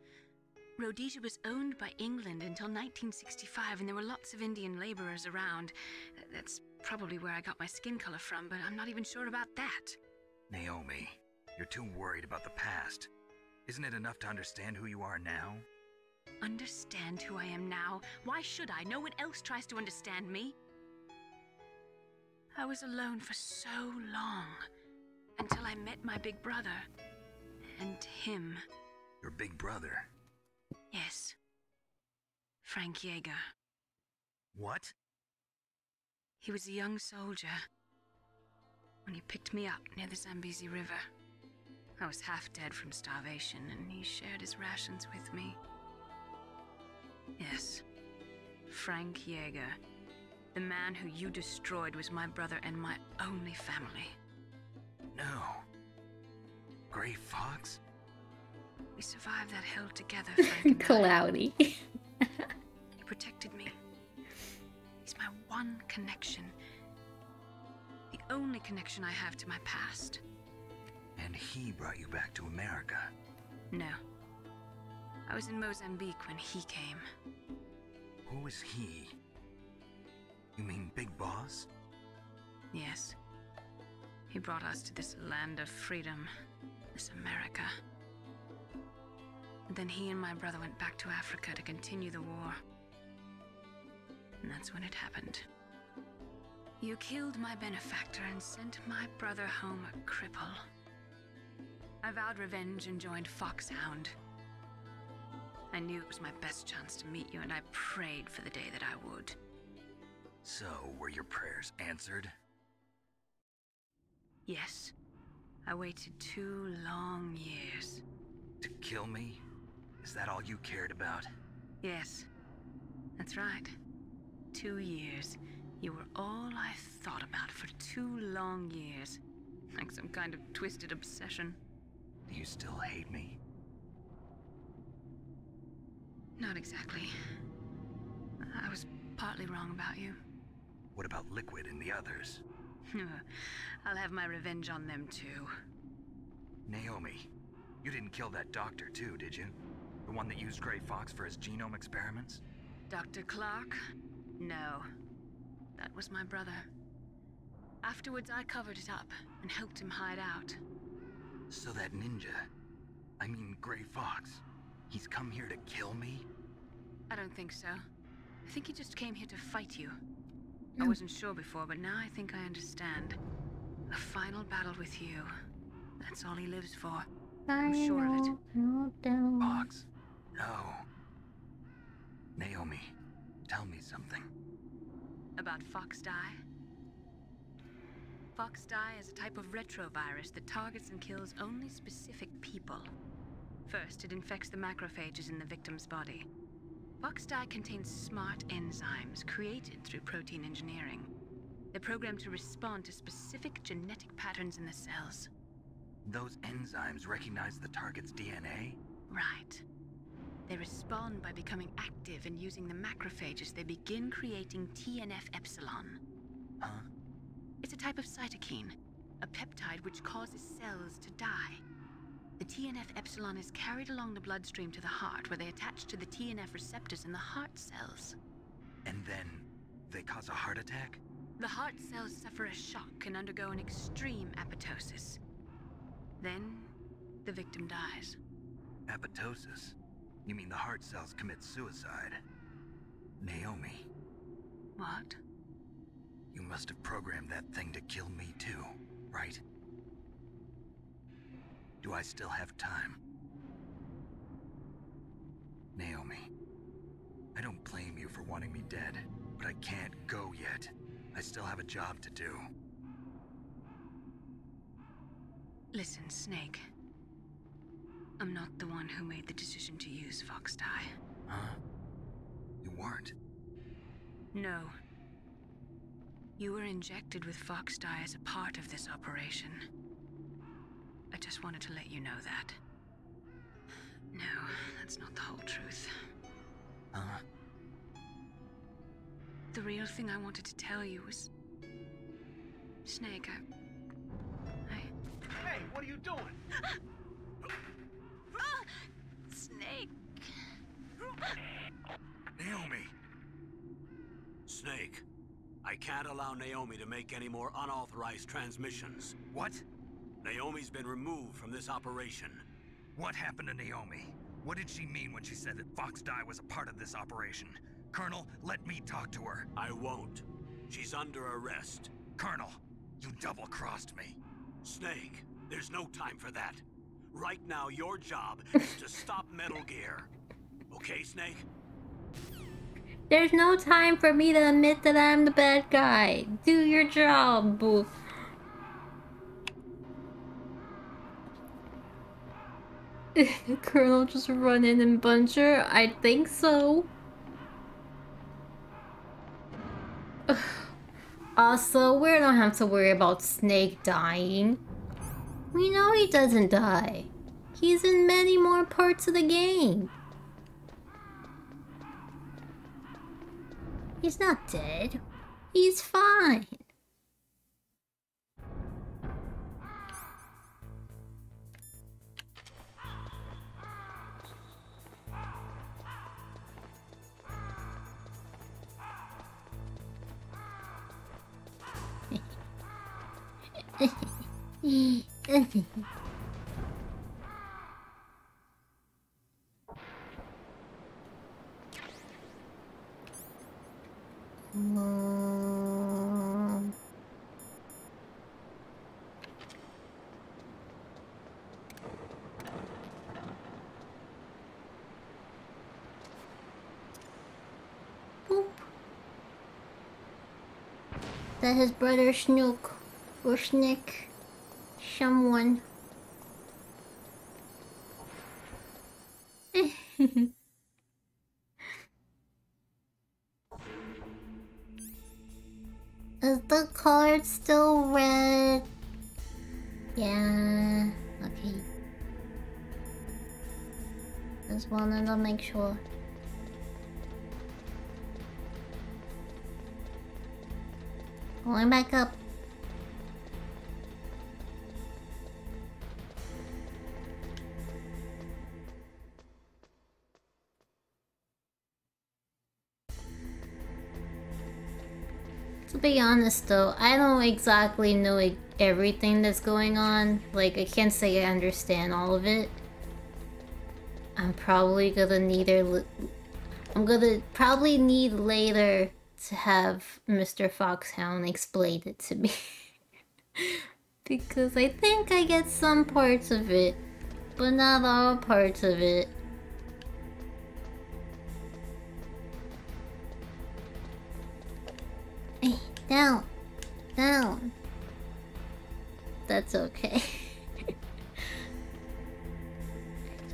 Rhodesia was owned by England until 1965, and there were lots of Indian laborers around. That's probably where I got my skin color from, but I'm not even sure about that. Naomi, you're too worried about the past. Isn't it enough to understand who you are now? Understand who I am now? Why should I? No one else tries to understand me. I was alone for so long until I met my big brother and him. Your big brother. Yes. Frank Yeager. What? He was a young soldier when he picked me up near the Zambezi River. I was half dead from starvation, and he shared his rations with me. Yes, Frank Yeager. The man who you destroyed was my brother and my only family. No. Gray Fox? We survived that hell together, (laughs) Frank. Cloudy. (laughs) He protected me. He's my one connection. The only connection I have to my past. And he brought you back to America. No. I was in Mozambique when he came. Who is he? You mean Big Boss? Yes. He brought us to this land of freedom, this America. And then he and my brother went back to Africa to continue the war. And that's when it happened. You killed my benefactor and sent my brother home a cripple. I vowed revenge and joined Foxhound. I knew it was my best chance to meet you, and I prayed for the day that I would. So, were your prayers answered? Yes. I waited two long years. To kill me? Is that all you cared about? Yes. That's right. Two years. You were all I thought about for two long years. Like some kind of twisted obsession. Do you still hate me? Not exactly. I was partly wrong about you. What about Liquid and the others? (laughs) I'll have my revenge on them too. Naomi, you didn't kill that doctor too, did you? The one that used Gray Fox for his genome experiments? Dr. Clark? No. That was my brother. Afterwards, I covered it up and helped him hide out. So that ninja, I mean Gray Fox, he's come here to kill me? I don't think so. I think he just came here to fight you. I mm. wasn't sure before, but now I think I understand. A final battle with you. That's all he lives for. I'm sure of it. Fox? No. Naomi, tell me something. About Fox Die? Fox Die is a type of retrovirus that targets and kills only specific people. First, it infects the macrophages in the victim's body. Fox Die contains smart enzymes created through protein engineering. They're programmed to respond to specific genetic patterns in the cells. Those enzymes recognize the target's DNA? Right. They respond by becoming active and using the macrophages. They begin creating TNF epsilon. Huh? It's a type of cytokine, a peptide which causes cells to die. The TNF epsilon is carried along the bloodstream to the heart, where they attach to the TNF receptors in the heart cells. And then they cause a heart attack? The heart cells suffer a shock and undergo an extreme apoptosis. Then, the victim dies. Apoptosis? You mean the heart cells commit suicide? Naomi, What? you must have programmed that thing to kill me too, right? Do I still have time? Naomi, I don't blame you for wanting me dead, but I can't go yet. I still have a job to do. Listen, Snake. I'm not the one who made the decision to use Fox Die. Huh? You weren't? No. You were injected with Fox Die as a part of this operation. I just wanted to let you know that. No, that's not the whole truth. Huh? the real thing I wanted to tell you was. Snake, I. I. Hey, what are you doing? Ah! Snake! Naomi! Snake, I can't allow Naomi to make any more unauthorized transmissions. What? Naomi's been removed from this operation. What happened to Naomi? What did she mean when she said that Fox Die was a part of this operation? Colonel, let me talk to her. I won't. She's under arrest. Colonel, you double-crossed me. Snake, there's no time for that. Right now, your job (laughs) is to stop Metal Gear. Okay, Snake? There's no time for me to admit that I'm the bad guy. Do your job. (laughs) Colonel just run in and bunch her? I think so. (sighs) also, we don't have to worry about Snake dying. We know he doesn't die. He's in many more parts of the game. He's not dead. He's fine. That his brother Snook or. Someone. (laughs) Is the card still red? Yeah, okay. Just wanted to make sure. Going back up. Be honest though, I don't exactly know everything that's going on. Like, I can't say I understand all of it. I'm probably gonna need. I'm gonna probably need later to have Mr. Foxhound explain it to me. (laughs) because I think I get some parts of it, but not all parts of it. Down, down. That's okay. I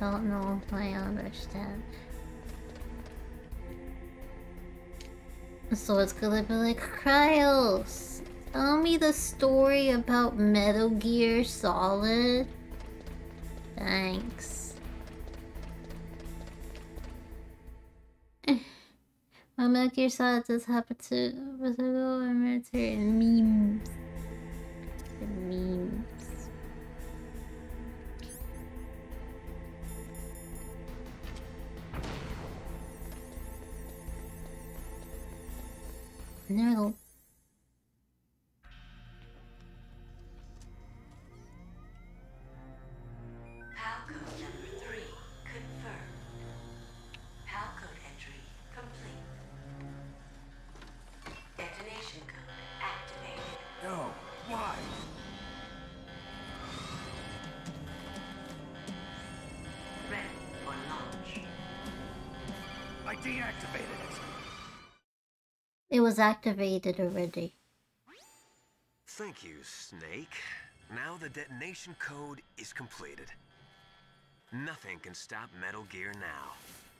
(laughs) don't know if I understand. So it's gonna be like, Cryos, tell me the story about Metal Gear Solid. Thanks. My Metal Gear Solid does happen to physical and military and memes. And memes. No. It was activated already. Thank you, Snake. Now the detonation code is completed. Nothing can stop Metal Gear now.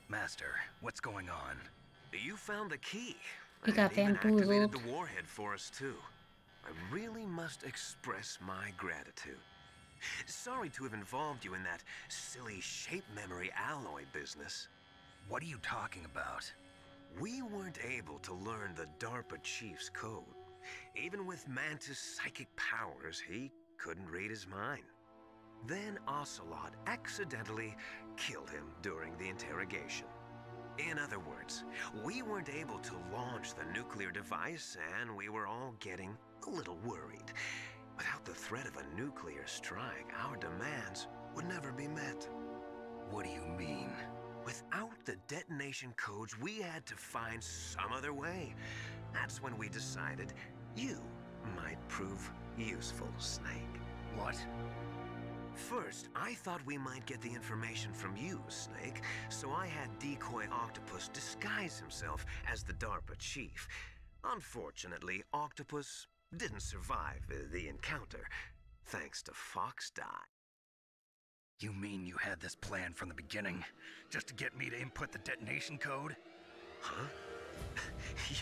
Master, what's going on? You found the key. You got and even activated bamboozled. the warhead for us, too. I really must express my gratitude. Sorry to have involved you in that silly shape memory alloy business. What are you talking about? We weren't able to learn the DARPA chief's code. Even with Mantis' psychic powers, he couldn't read his mind. Then Ocelot accidentally killed him during the interrogation. In other words, we weren't able to launch the nuclear device, and we were all getting a little worried. Without the threat of a nuclear strike, our demands would never be met. What do you mean? Without the detonation codes, we had to find some other way. That's when we decided you might prove useful, Snake. What? First, I thought we might get the information from you, Snake, so I had Decoy Octopus disguise himself as the DARPA chief. Unfortunately, Octopus didn't survive the encounter, thanks to Fox Die. You mean you had this plan from the beginning? Just to get me to input the detonation code? Huh? (laughs)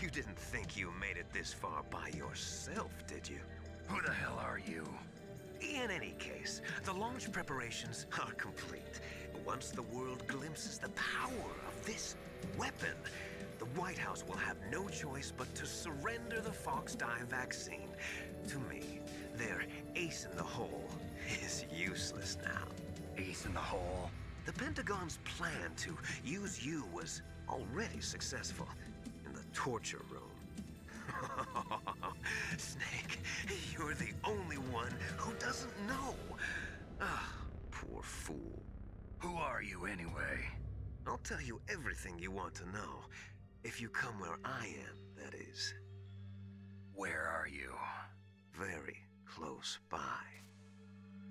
You didn't think you made it this far by yourself, did you? Who the hell are you? In any case, the launch preparations are complete. Once the world glimpses the power of this weapon, the White House will have no choice but to surrender the Fox Die vaccine. To me, their ace in the hole (laughs) is useless now. Ace in the hole? The Pentagon's plan to use you was already successful in the torture room. (laughs) Snake, you're the only one who doesn't know. Ah, poor fool. Who are you anyway? I'll tell you everything you want to know. If you come where I am, that is. Where are you? Very close by.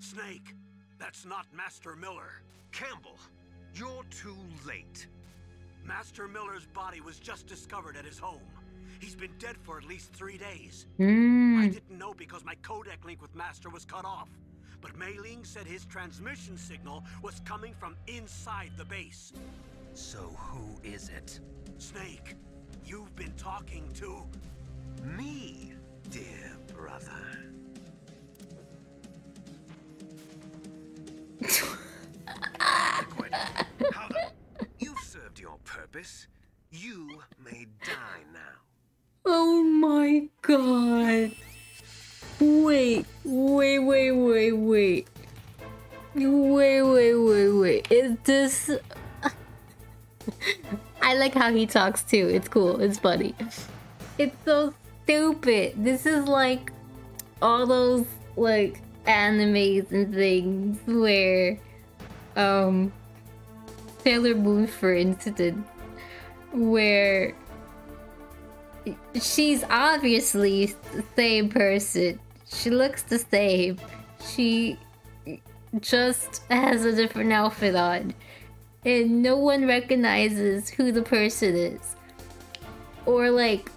Snake, that's not Master Miller. Campbell, you're too late. Master Miller's body was just discovered at his home. He's been dead for at least three days. Mm. I didn't know because my codec link with Master was cut off. But Mei Ling said his transmission signal was coming from inside the base. So who is it? Snake, you've been talking to... Me, dear brother. You've served your purpose. You may die now. Oh my god. Wait, wait, wait, wait, wait. Wait, wait, wait, wait. Is this. (laughs) I like how he talks too. It's cool. It's funny. It's so stupid. This is like all those like animes and things where um Sailor Moon for instance where she's obviously the same person. She looks the same. She just has a different outfit on. And no one recognizes who the person is. Or like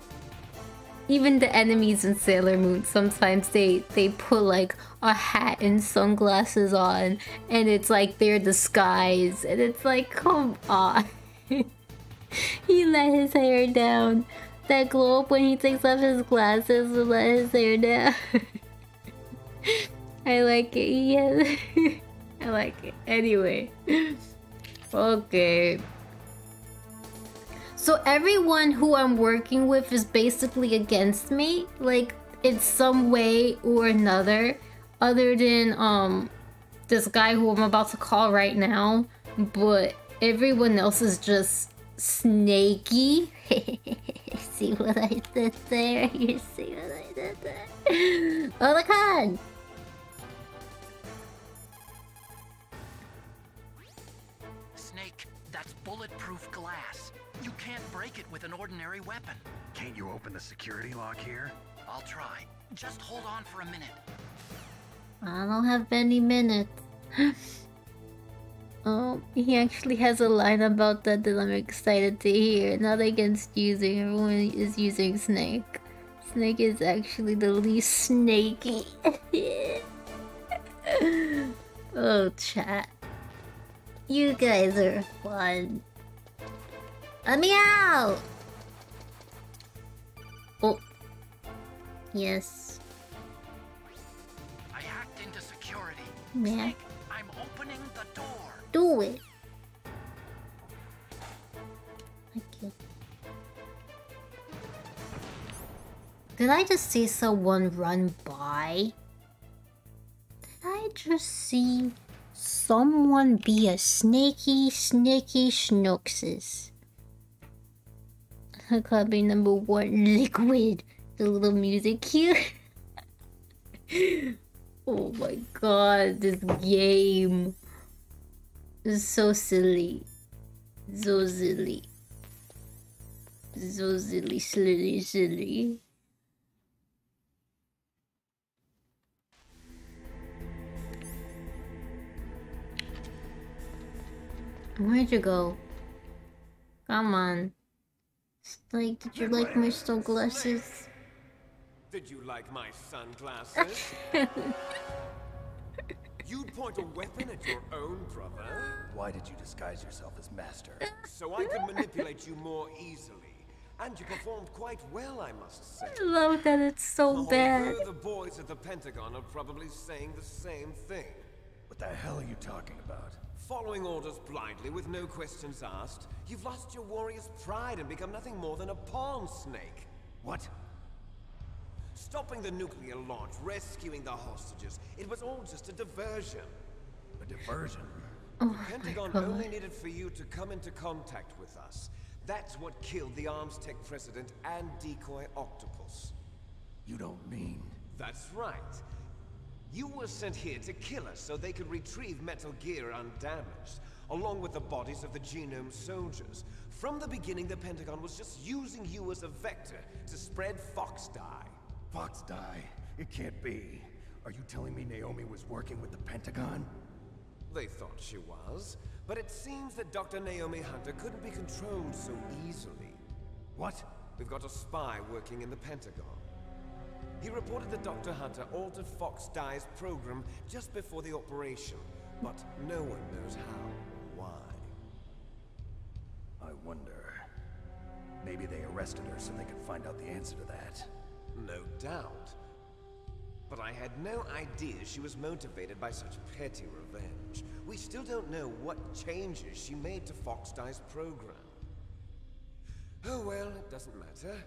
even the enemies in Sailor Moon sometimes they they put like a hat and sunglasses on and it's like their disguise and it's like come on. (laughs) he let his hair down that glow up when he takes off his glasses and let his hair down. (laughs) I like it, yes. (laughs) I like it. Anyway. Okay. So everyone who I'm working with is basically against me, like in some way or another, other than um this guy who I'm about to call right now, but everyone else is just snaky. (laughs) see what I did there? (laughs) You see what I did there? Oh weapon. Can't you open the security lock here? I'll try. Just hold on for a minute. I don't have many minutes. (gasps) oh, he actually has a line about that that I'm excited to hear. Not against using, everyone is using Snake. Snake is actually the least snaky. (laughs) oh, chat. You guys are fun. Let me out! Oh. Yes. I hacked into security. Yeah. Snake, I'm opening the door. Do it. Did I just see someone run by? Did I just see someone be a snaky, snaky schnookses? Copy number one, liquid. The little music cue. (laughs) oh my god, this game is so silly. So silly. So silly, silly, silly. Where'd you go? Come on. Like, did you like my sunglasses? Did you like my sunglasses? (laughs) You'd point a weapon at your own brother? Why did you disguise yourself as Master? (laughs) So I could manipulate you more easily. And you performed quite well, I must say. I love that it's so bad. The boys at the Pentagon are probably saying the same thing. What the hell are you talking about? Following orders blindly with no questions asked, you've lost your warrior's pride and become nothing more than a pawn snake. What? Stopping the nuclear launch, rescuing the hostages, it was all just a diversion. A diversion? Oh the Pentagon only needed for you to come into contact with us. That's what killed the ArmsTech president and decoy octopus. You don't mean... That's right. You were sent here to kill us so they could retrieve Metal Gear undamaged, along with the bodies of the Genome soldiers. From the beginning, the Pentagon was just using you as a vector to spread Fox Die. Fox Die? It can't be. Are you telling me Naomi was working with the Pentagon? They thought she was, but it seems that Dr. Naomi Hunter couldn't be controlled so easily. What? We've got a spy working in the Pentagon. He reported that Dr. Hunter altered Fox Die's program just before the operation, but no one knows how or why. I wonder... Maybe they arrested her so they could find out the answer to that. No doubt. But I had no idea she was motivated by such petty revenge. We still don't know what changes she made to Fox Die's program. Oh well, it doesn't matter.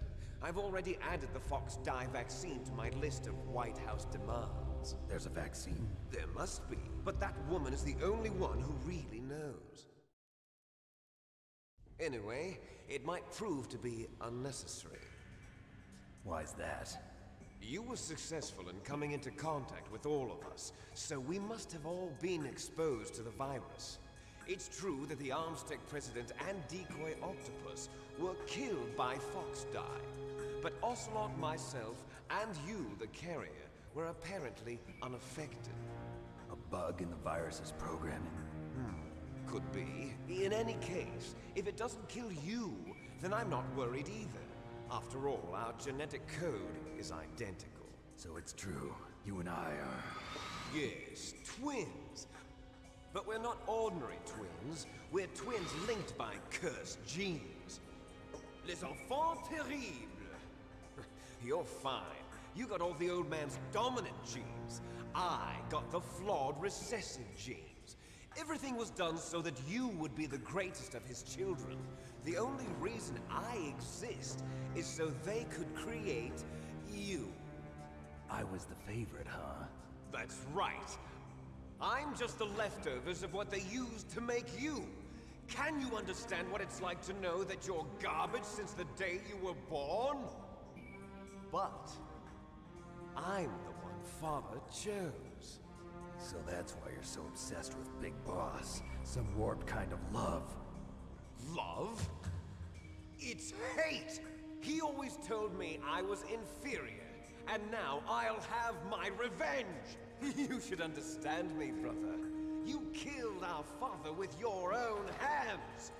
I've already added the Fox Die vaccine to my list of White House demands. There's a vaccine? There must be, but that woman is the only one who really knows. Anyway, it might prove to be unnecessary. Why's that? You were successful in coming into contact with all of us, so we must have all been exposed to the virus. It's true that the ArmsTech president and Decoy Octopus were killed by Fox Die, but Ocelot, myself, and you, the carrier, were apparently unaffected. A bug in the virus's programming? Hmm. Could be. In any case, if it doesn't kill you, then I'm not worried either. After all, our genetic code is identical. So it's true. You and I are... Yes, twins. But we're not ordinary twins. We're twins linked by cursed genes. Les enfants terribles. You're fine. You got all the old man's dominant genes. I got the flawed recessive genes. Everything was done so that you would be the greatest of his children. The only reason I exist is so they could create you. I was the favorite, huh? That's right. I'm just the leftovers of what they used to make you. Can you understand what it's like to know that you're garbage since the day you were born? But I'm the one Father chose. So that's why you're so obsessed with Big Boss. Some warped kind of love. Love? It's hate! He always told me I was inferior, and now I'll have my revenge! (laughs) you should understand me, brother. You killed our father with your own hands!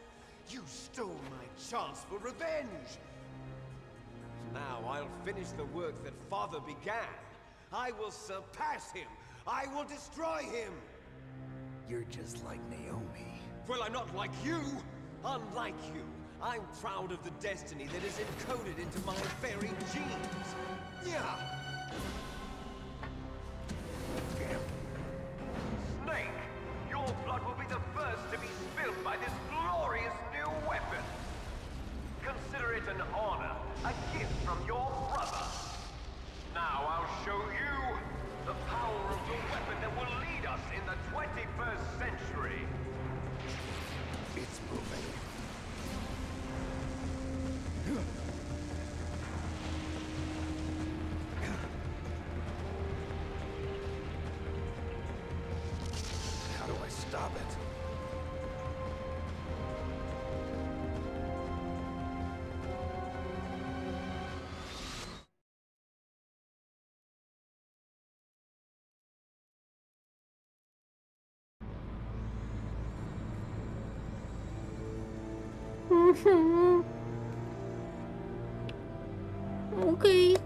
You stole my chance for revenge! Now I'll finish the work that father began. I will surpass him! I will destroy him! You're just like Naomi. Well, I'm not like you! Unlike you, I'm proud of the destiny that is encoded into my very genes. Yeah. Snake, your blood will be the first to be spilled by this glorious new weapon. Consider it an honor, a gift (laughs) okay.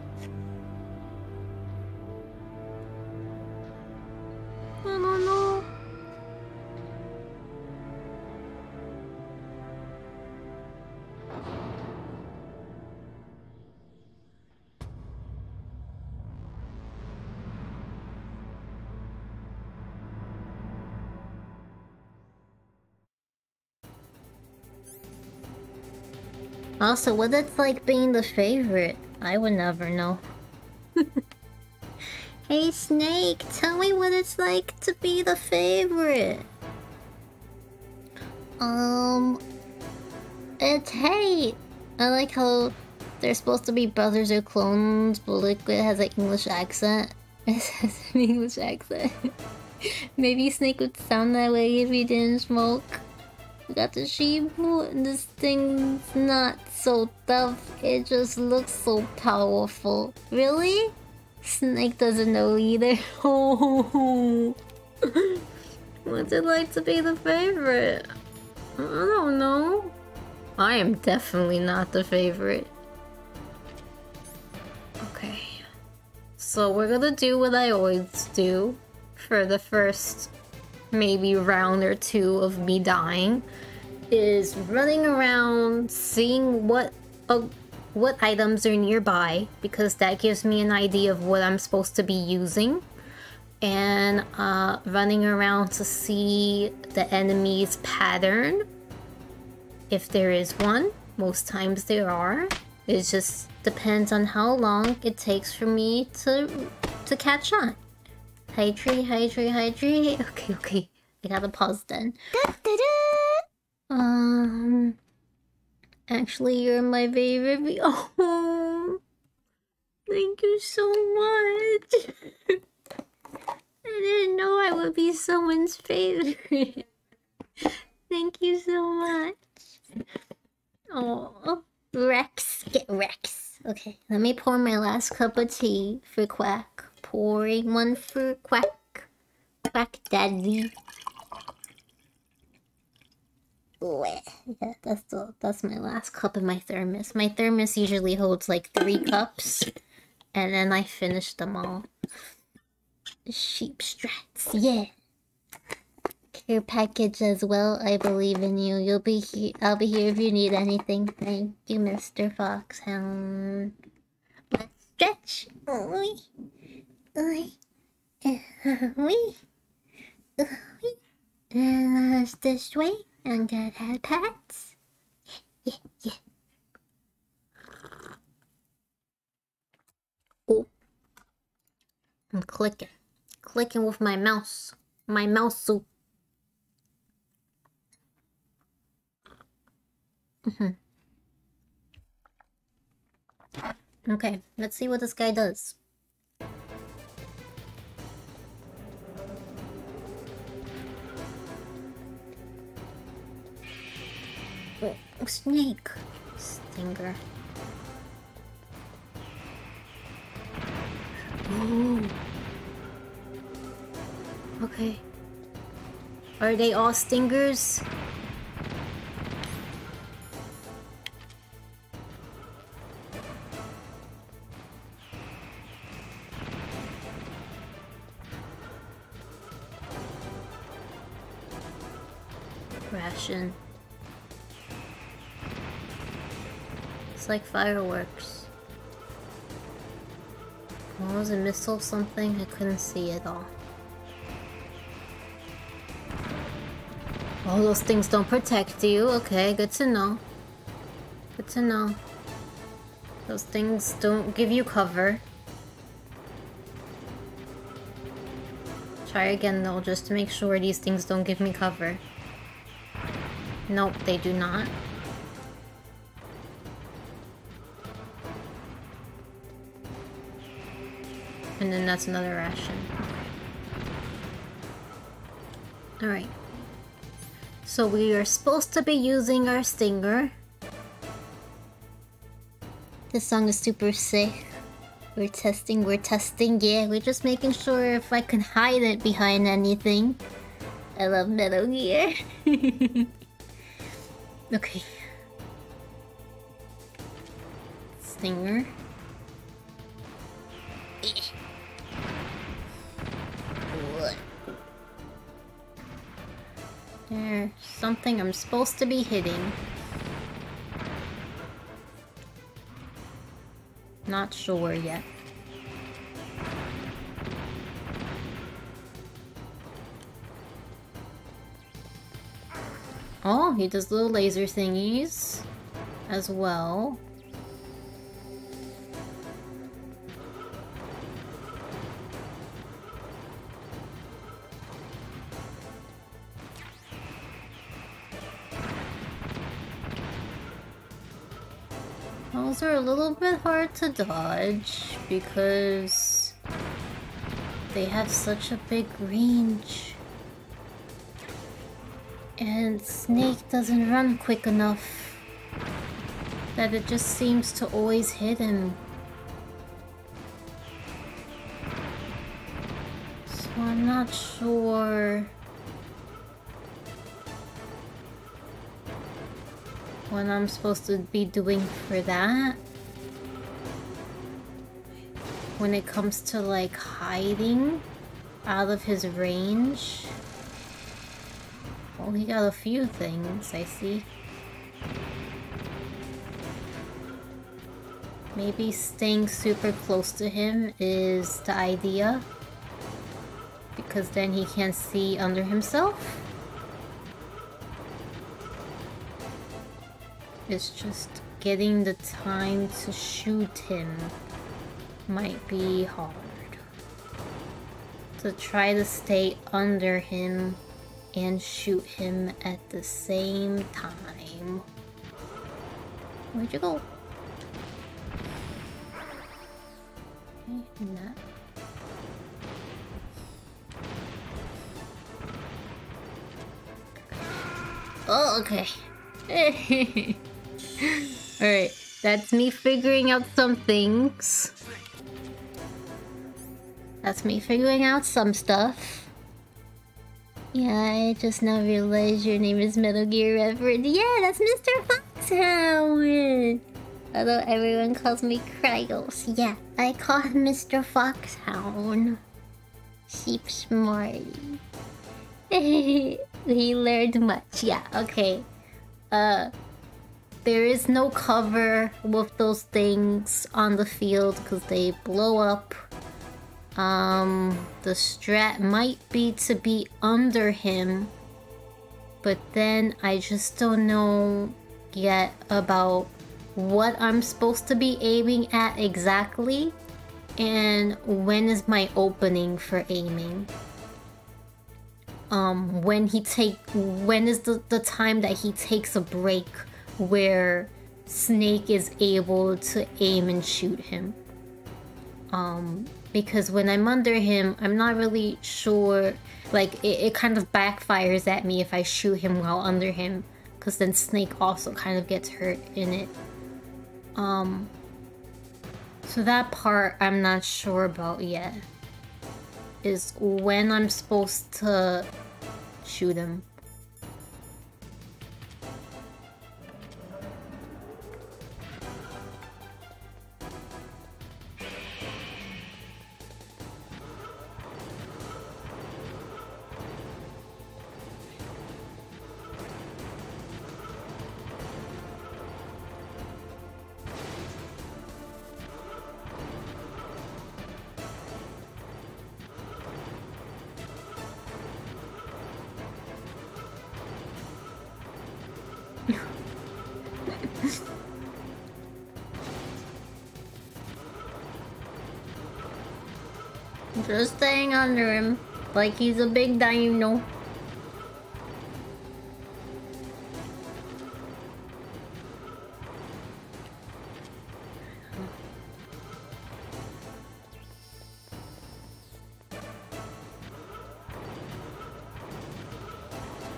Also, what it's like being the favorite, I would never know. (laughs) hey Snake, tell me what it's like to be the favorite. Um, it's hate. I like how they're supposed to be brothers or clones, but Liquid has an English accent. (laughs) It has an English accent. (laughs) Maybe Snake would sound that way if he didn't smoke. We got the sheep. and This thing's not so tough. It just looks so powerful. Really? Snake doesn't know either. (laughs) What's it like to be the favorite? I don't know. I am definitely not the favorite. Okay. So we're gonna do what I always do for the first maybe round or two of me dying is running around seeing what uh, what items are nearby because that gives me an idea of what I'm supposed to be using. And uh, running around to see the enemy's pattern. If there is one most times there are. It just depends on how long it takes for me to to catch on. Hydrate hydrate hydrate. (laughs) Okay okay. I gotta pause then um actually you're my favorite (laughs) oh thank you so much (laughs) I didn't know I would be someone's favorite (laughs) thank you so much Oh, Rex, get Rex. Okay, let me pour my last cup of tea for Quack. Pouring one for Quack. Quack Daddy. (laughs) That's the, that's my last cup in my thermos. My thermos usually holds like three cups, and then I finish them all. Sheep strats, yeah. Care package as well. I believe in you. You'll be here. I'll be here if you need anything. Thank you, Mr. Foxhound. Let's stretch. Oi. Oi. Oi. Oi. And this way. And get head pats. Yeah, yeah, yeah. Oh. I'm clicking. Clicking with my mouse. My mouse soup. Mm-hmm. Okay, let's see what this guy does. Snake! Stinger. Ooh. (gasps) Okay. Are they all stingers? Like fireworks. What was a missile something? I couldn't see at all. Oh, those things don't protect you. Okay, good to know. Good to know. Those things don't give you cover. Try again though, just to make sure these things don't give me cover. Nope, they do not. That's another ration. Alright. So we are supposed to be using our stinger. This song is super sick. We're testing, we're testing, yeah, we're just making sure if I can hide it behind anything. I love Metal Gear. (laughs) okay. stinger. Something I'm supposed to be hitting. Not sure yet. Oh, he does little laser thingies as well. To dodge because they have such a big range. And Snake doesn't run quick enough that it just seems to always hit him. So I'm not sure what I'm supposed to be doing for that. When it comes to like hiding out of his range. Well, he got a few things, I see. Maybe staying super close to him is the idea. Because then he can't see under himself. It's just getting the time to shoot him might be hard. To try to stay under him and shoot him at the same time. Where'd you go? Okay. Oh, okay. (laughs) Alright, that's me figuring out some things. That's me figuring out some stuff. Yeah, I just now realized your name is Metal Gear Reverend. Yeah, that's Mr. Foxhound! Although everyone calls me Krygos. Yeah, I call him Mr. Foxhound. Sheep smarty. (laughs) he learned much. Yeah, okay. Uh, there is no cover with those things on the field because they blow up. Um, the strat might be to be under him, but then I just don't know yet about what I'm supposed to be aiming at exactly and when is my opening for aiming. Um when he take when is the, the time that he takes a break where snake is able to aim and shoot him. Um because when i'm under him i'm not really sure like it, it kind of backfires at me if i shoot him while under him because then snake also kind of gets hurt in it um so that part i'm not sure about yet is when I'm supposed to shoot him. Under him, like he's a big dino.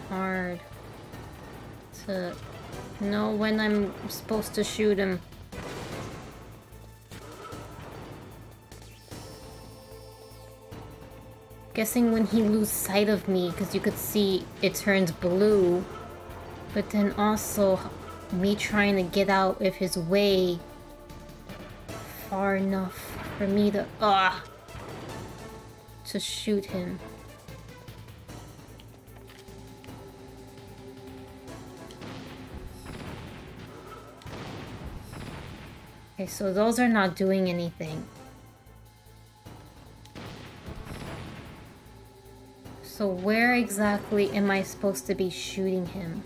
Hard to know when I'm supposed to shoot him. Guessing when he loses sight of me, because you could see it turns blue. But then also me trying to get out of his way far enough for me to ah to shoot him. Okay, so those are not doing anything. So where exactly am I supposed to be shooting him?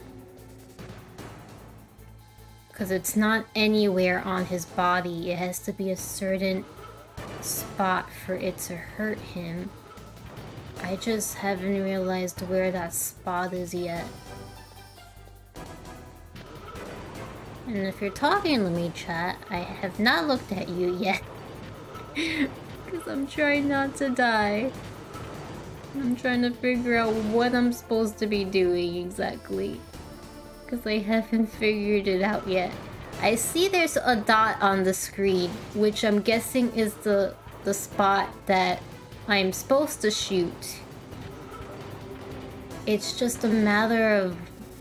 Because it's not anywhere on his body. It has to be a certain spot for it to hurt him. I just haven't realized where that spot is yet. And if you're talking to me, chat, I have not looked at you yet. (laughs) Because I'm trying not to die. I'm trying to figure out what I'm supposed to be doing exactly. Because I haven't (laughs) figured it out yet. I see there's a dot on the screen, which I'm guessing is the, the spot that I'm supposed to shoot. It's just a matter of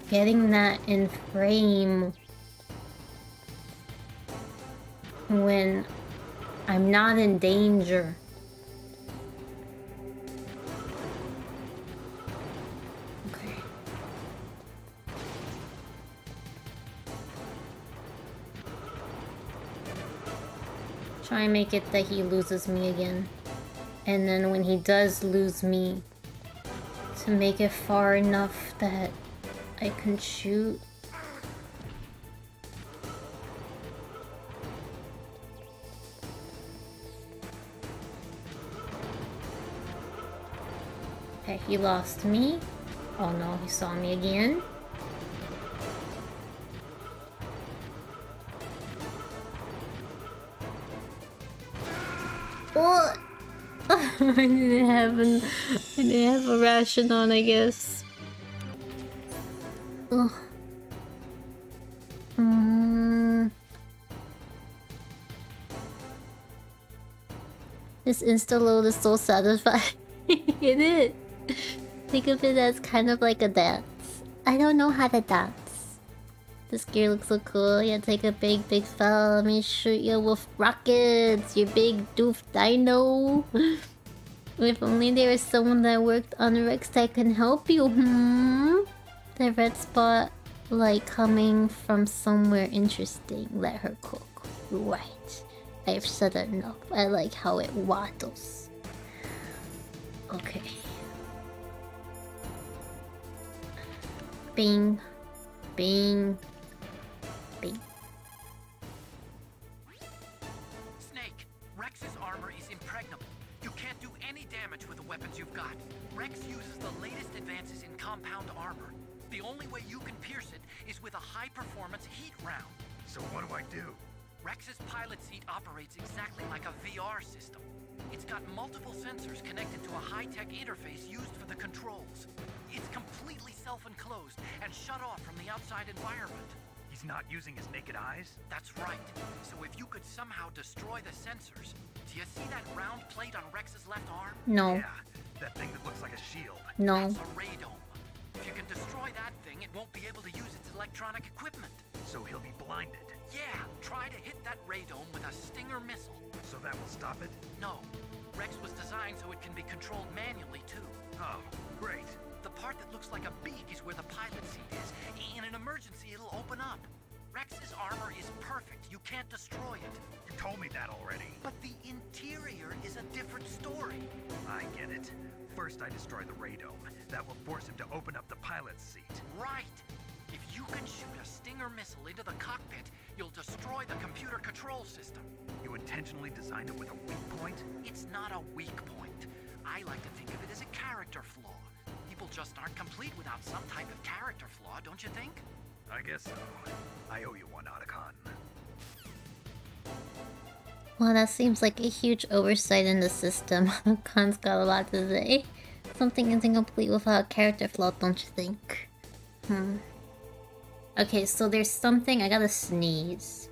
getting that in frame when I'm not in danger. Try and make it that he loses me again. And then when he does lose me, to make it far enough that I can shoot Okay, he lost me. Oh no, he saw me again. What? (laughs) I didn't have an, I didn't have a ration on, I guess. Ugh. Mm. This insta load is so satisfying. (laughs) it is. Think of it as kind of like a dance. I don't know how to dance. This gear looks so cool. Yeah, take a big, big fell. Let me shoot you with rockets. You big doof dino. (laughs) if only there was someone that worked on Rex that can help you. Hmm? The red spot, like coming from somewhere interesting. Let her cook. Right. I've said enough. I like how it waddles. Okay. Bing. Bing. Bing. High-performance heat round. So what do I do? Rex's pilot seat operates exactly like a VR system. It's got multiple sensors connected to a high-tech interface used for the controls. It's completely self-enclosed and shut off from the outside environment. He's not using his naked eyes? That's right. So if you could somehow destroy the sensors, do you see that round plate on Rex's left arm? No. Yeah, that thing that looks like a shield. No. That's a radome. If you can destroy that thing, it won't be able to use its electronic equipment. So he'll be blinded. Yeah, try to hit that radome with a Stinger missile. So that will stop it? No. Rex was designed so it can be controlled manually, too. Oh, great. The part that looks like a beak is where the pilot seat is. In an emergency, it'll open up. Rex's armor is perfect. You can't destroy it. You told me that already. But the interior is a different story. I get it. First I destroy the radome. That will force him to open up the pilot's seat. Right. If you can shoot a Stinger missile into the cockpit, you'll destroy the computer control system. You intentionally designed it with a weak point? It's not a weak point. I like to think of it as a character flaw. People just aren't complete without some type of character flaw, don't you think? I guess so. I owe you one, Otacon. Well, that seems like a huge oversight in the system. (laughs) Khan's got a lot to say. Something isn't complete without character flaw, don't you think? Hmm. Okay, so there's something... I gotta sneeze.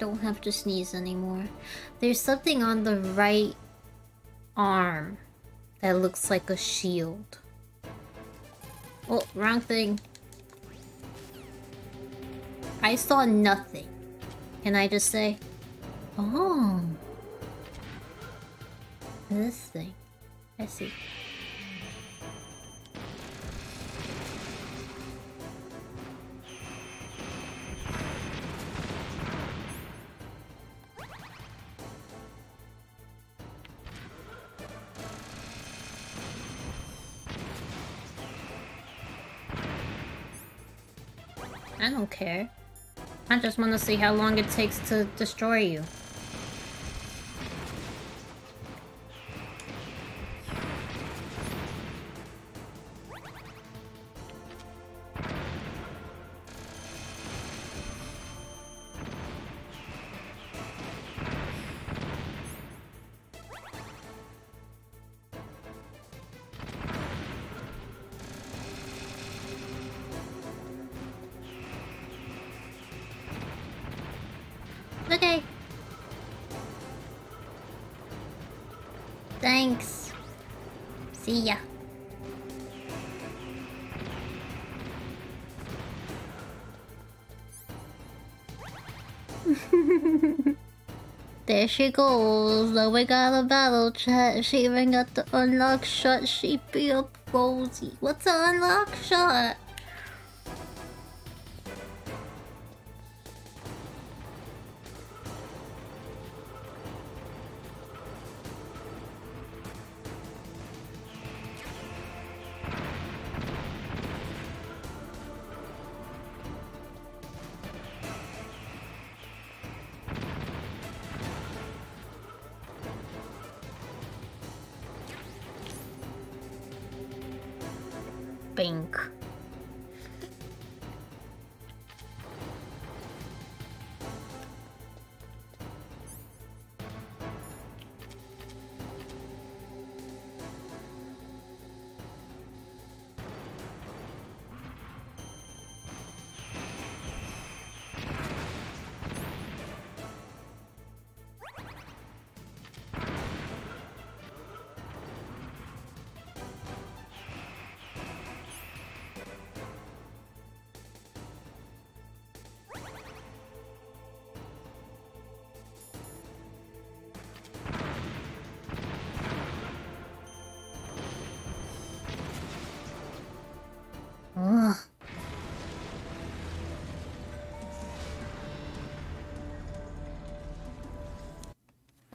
Don't have to sneeze anymore. There's something on the right arm that looks like a shield. Oh, wrong thing. I saw nothing. Can I just say? Oh. This thing. I see. I don't care. I just want to see how long it takes to destroy you. There she goes. Now we got a battle chat. She even got the unlock shot. She be up Rosie. What's an unlock shot?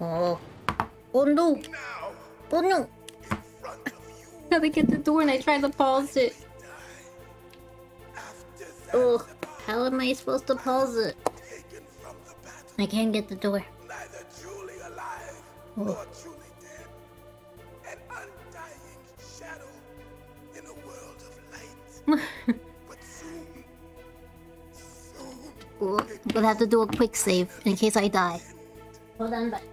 Oh. Oh no! Oh no! How to get the door and I tried to pause it. Oh, How am I supposed to pause it? I can't get the door. Oh. Oh, I'm gonna have to do a quick save in case I die. Hold on, but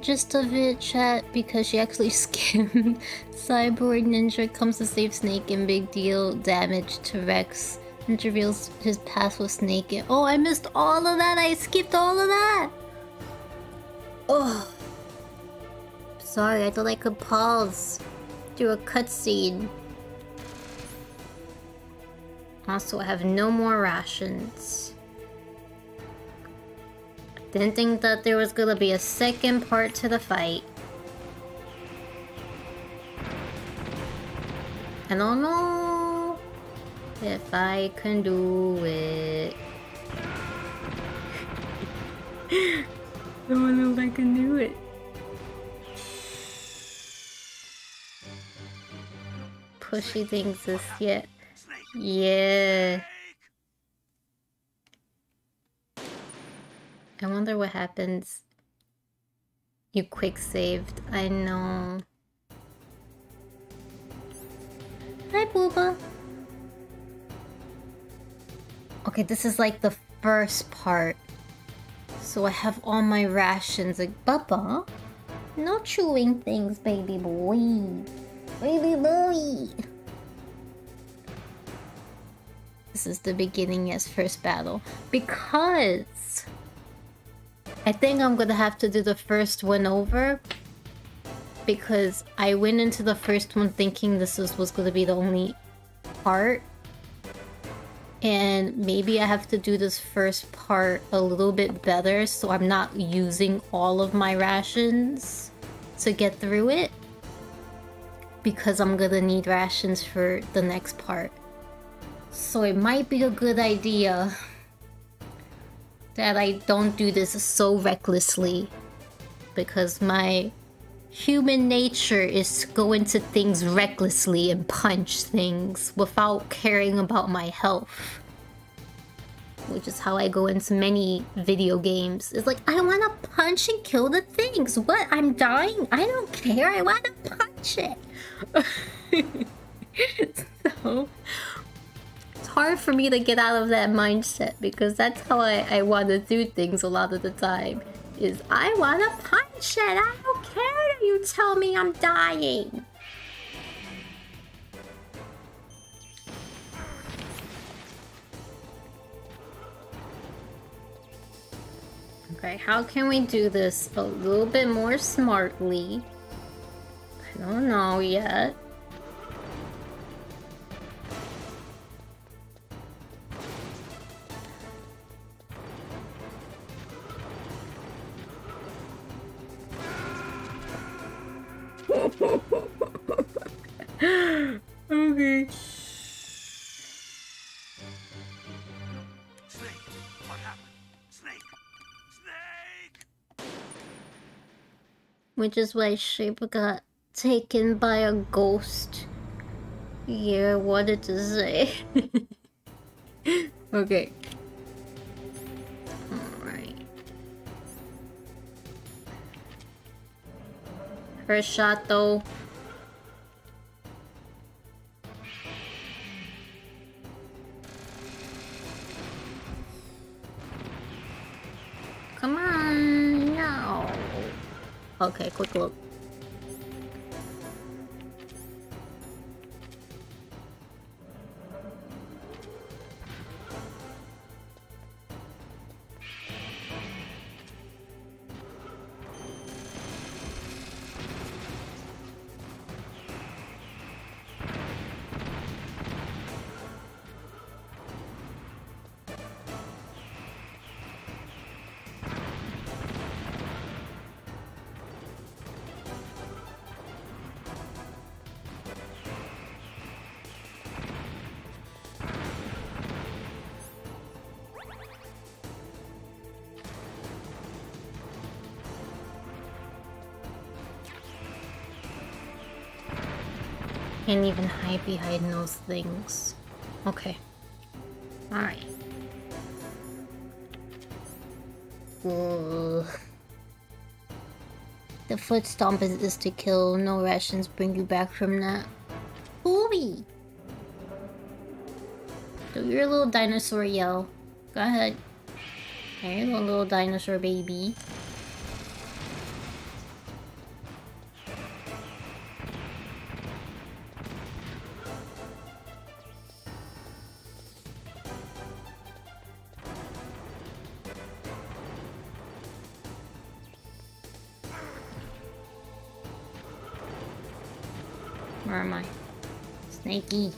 Just of it, chat, because she actually (laughs) skimmed. Cyborg Ninja comes to save Snake and big deal damage to Rex. And reveals his past with Snake. Oh, I missed all of that. I skipped all of that. Oh, sorry. I thought I could pause, do a cutscene. Also, I have no more rations. Didn't think that there was gonna be a second part to the fight. I don't know if I can do it. (laughs) I don't know if I can do it. Pushy things this yet. Yeah. I wonder what happens. You quick saved. I know. Hi, Booba. Okay, this is like the first part. So I have all my rations. Like, Bubba, no chewing things, baby boy. Baby boy. This is the beginning as first battle. Because I think I'm gonna have to do the first one over because I went into the first one thinking this was, was gonna be the only part. And maybe I have to do this first part a little bit better so I'm not using all of my rations to get through it. Because I'm gonna need rations for the next part. So it might be a good idea that I don't do this so recklessly. Because my human nature is to go into things recklessly and punch things without caring about my health. Which is how I go into many video games. It's like, I want to punch and kill the things. What? I'm dying? I don't care. I want to punch it. (laughs) so, it's hard for me to get out of that mindset because that's how I, I want to do things a lot of the time. Is I want to punch it. I don't care that you tell me I'm dying. Okay, how can we do this a little bit more smartly? I don't know yet. (laughs) okay. Snake, what happened? Snake! Snake! Which is why Shape got taken by a ghost. Yeah, I wanted to say. okay. First shot though. Come on, no. Okay, quick look. Can't even hide behind those things. Okay. Alright. The foot stomp is, is to kill. No rations bring you back from that. Ooey! Do your little dinosaur yell. Go ahead. There you go, little dinosaur baby. き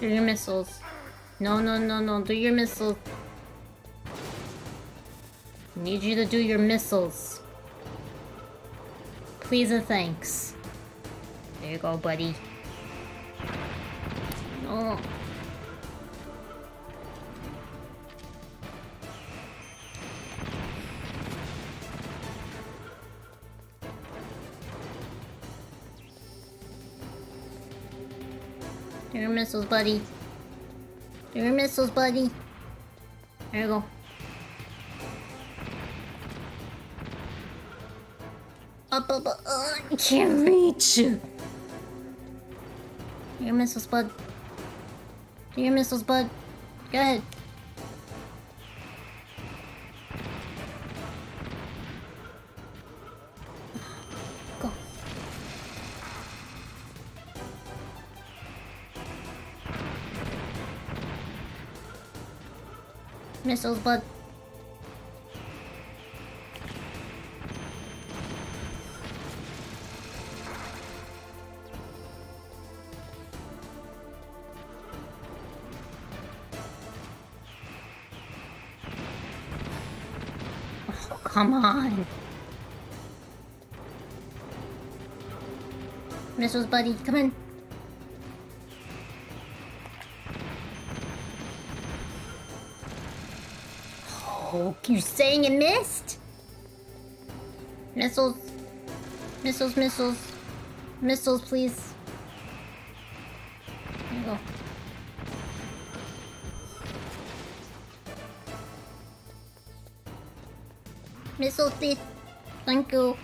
Do your missiles. No, no, no, no. Do your missiles. Need you to do your missiles. Please and thanks. There you go, buddy. No. Missiles, buddy. Your missiles, buddy. There you go. Up, up, up. Uh, I can't reach. Do your missiles, bud. Your missiles, bud. Go ahead. Missiles, bud. Oh, come on. Missiles, buddy. Come in. You saying it missed? Missiles. Missiles, missiles. Missiles, please. There you go. Missiles, please. Thank you.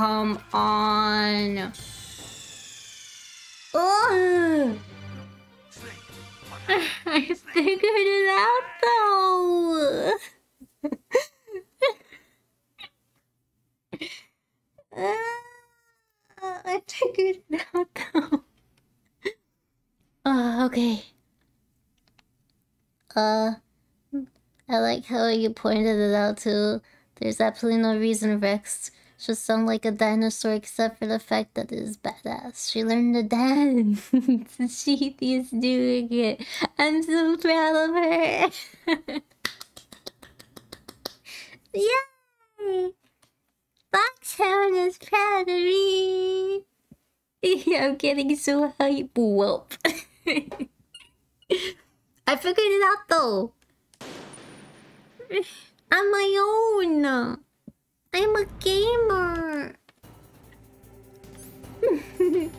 Come on. Ugh. (laughs) I figured it out though. (laughs) Uh, I figured it out though. Uh, okay. Uh, I like how you pointed it out too. There's absolutely no reason Rex should sound like a dinosaur except for the fact that it is badass. She learned to dance. (laughs) she is doing it. I'm so proud of her. (laughs) Yay! Foxhound is proud of me. (laughs) I'm getting so hype. Whoop. I figured it out though. On my own. Gamer. (laughs)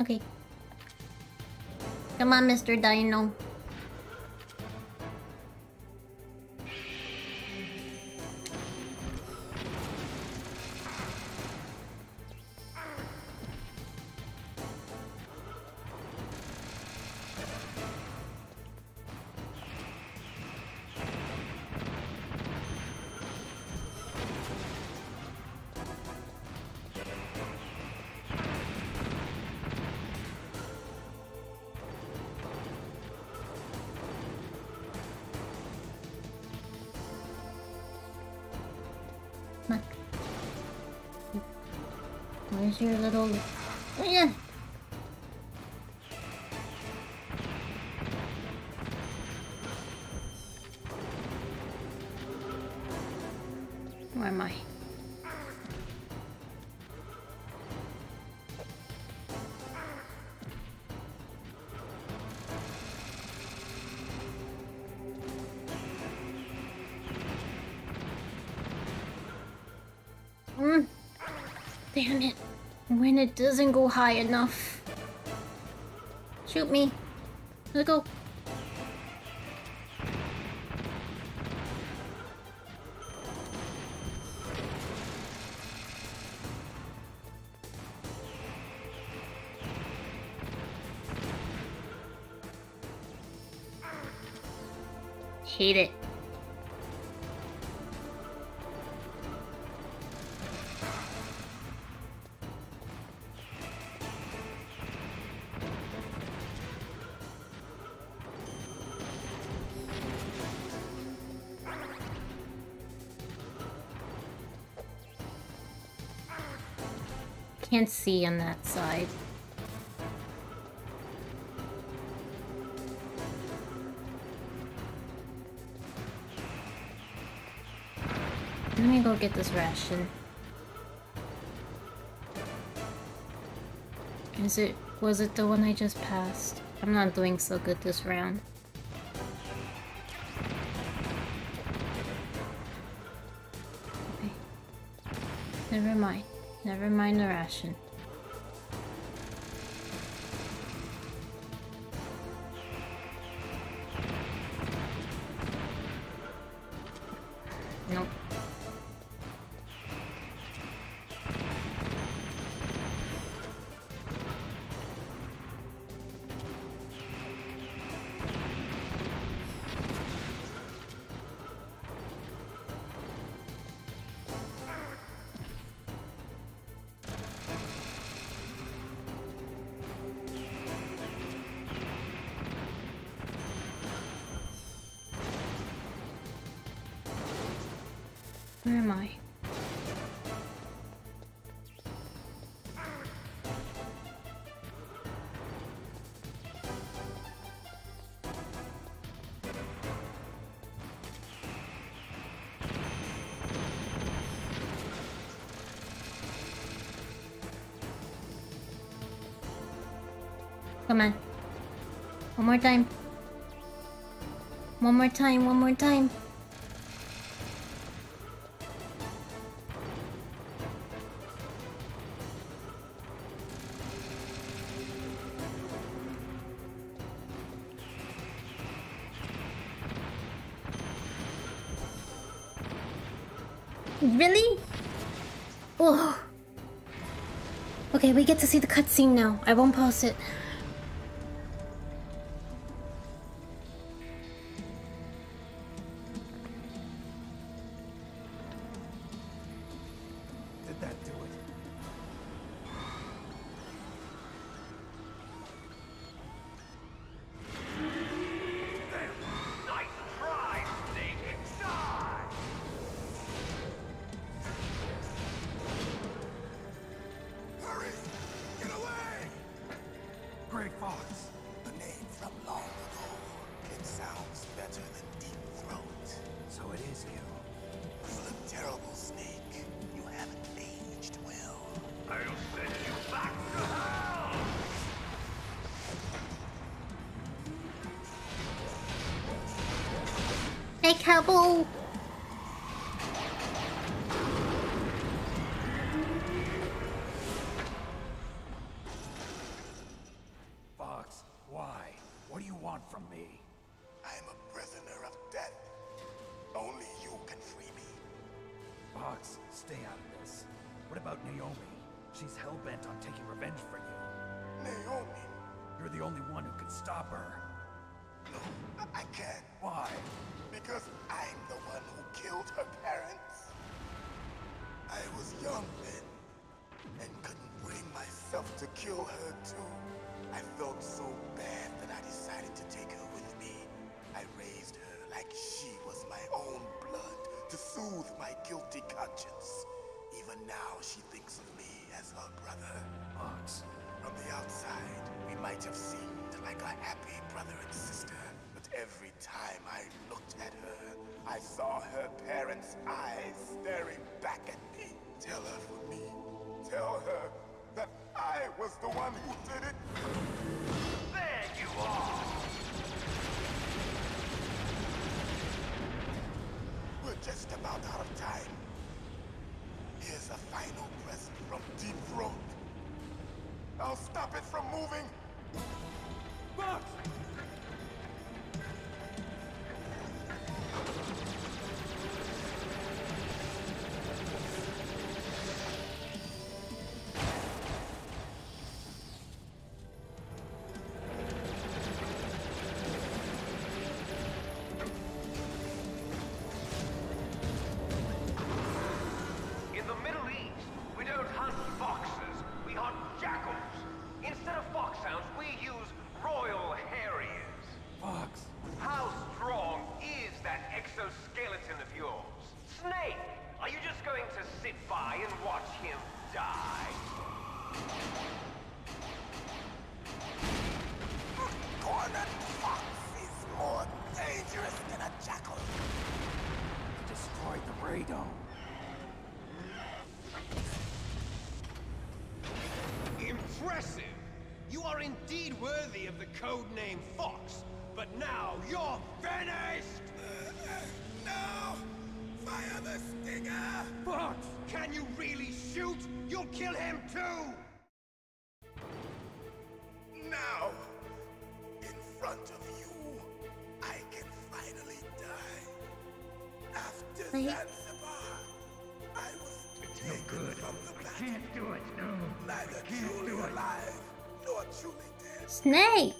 okay. Come on, Mr. Dino. Where's your little... Oh, yeah. Where am I? Mm. Damn it when it doesn't go high enough. Shoot me. Let go. Hate it. and see on that side. Let me go get this ration. Is it- was it the one I just passed? I'm not doing so good this round. Okay. Never mind. Never mind the ration. more time. One more time, one more time. Really? Oh. Okay, we get to see the cutscene now. I won't pause it. Apple. Kill him too! Now, in front of you, I can finally die. After Wait. Zanzibar, I was taken from the battle. can't do it, no. Neither truly alive, nor truly dead. Snake!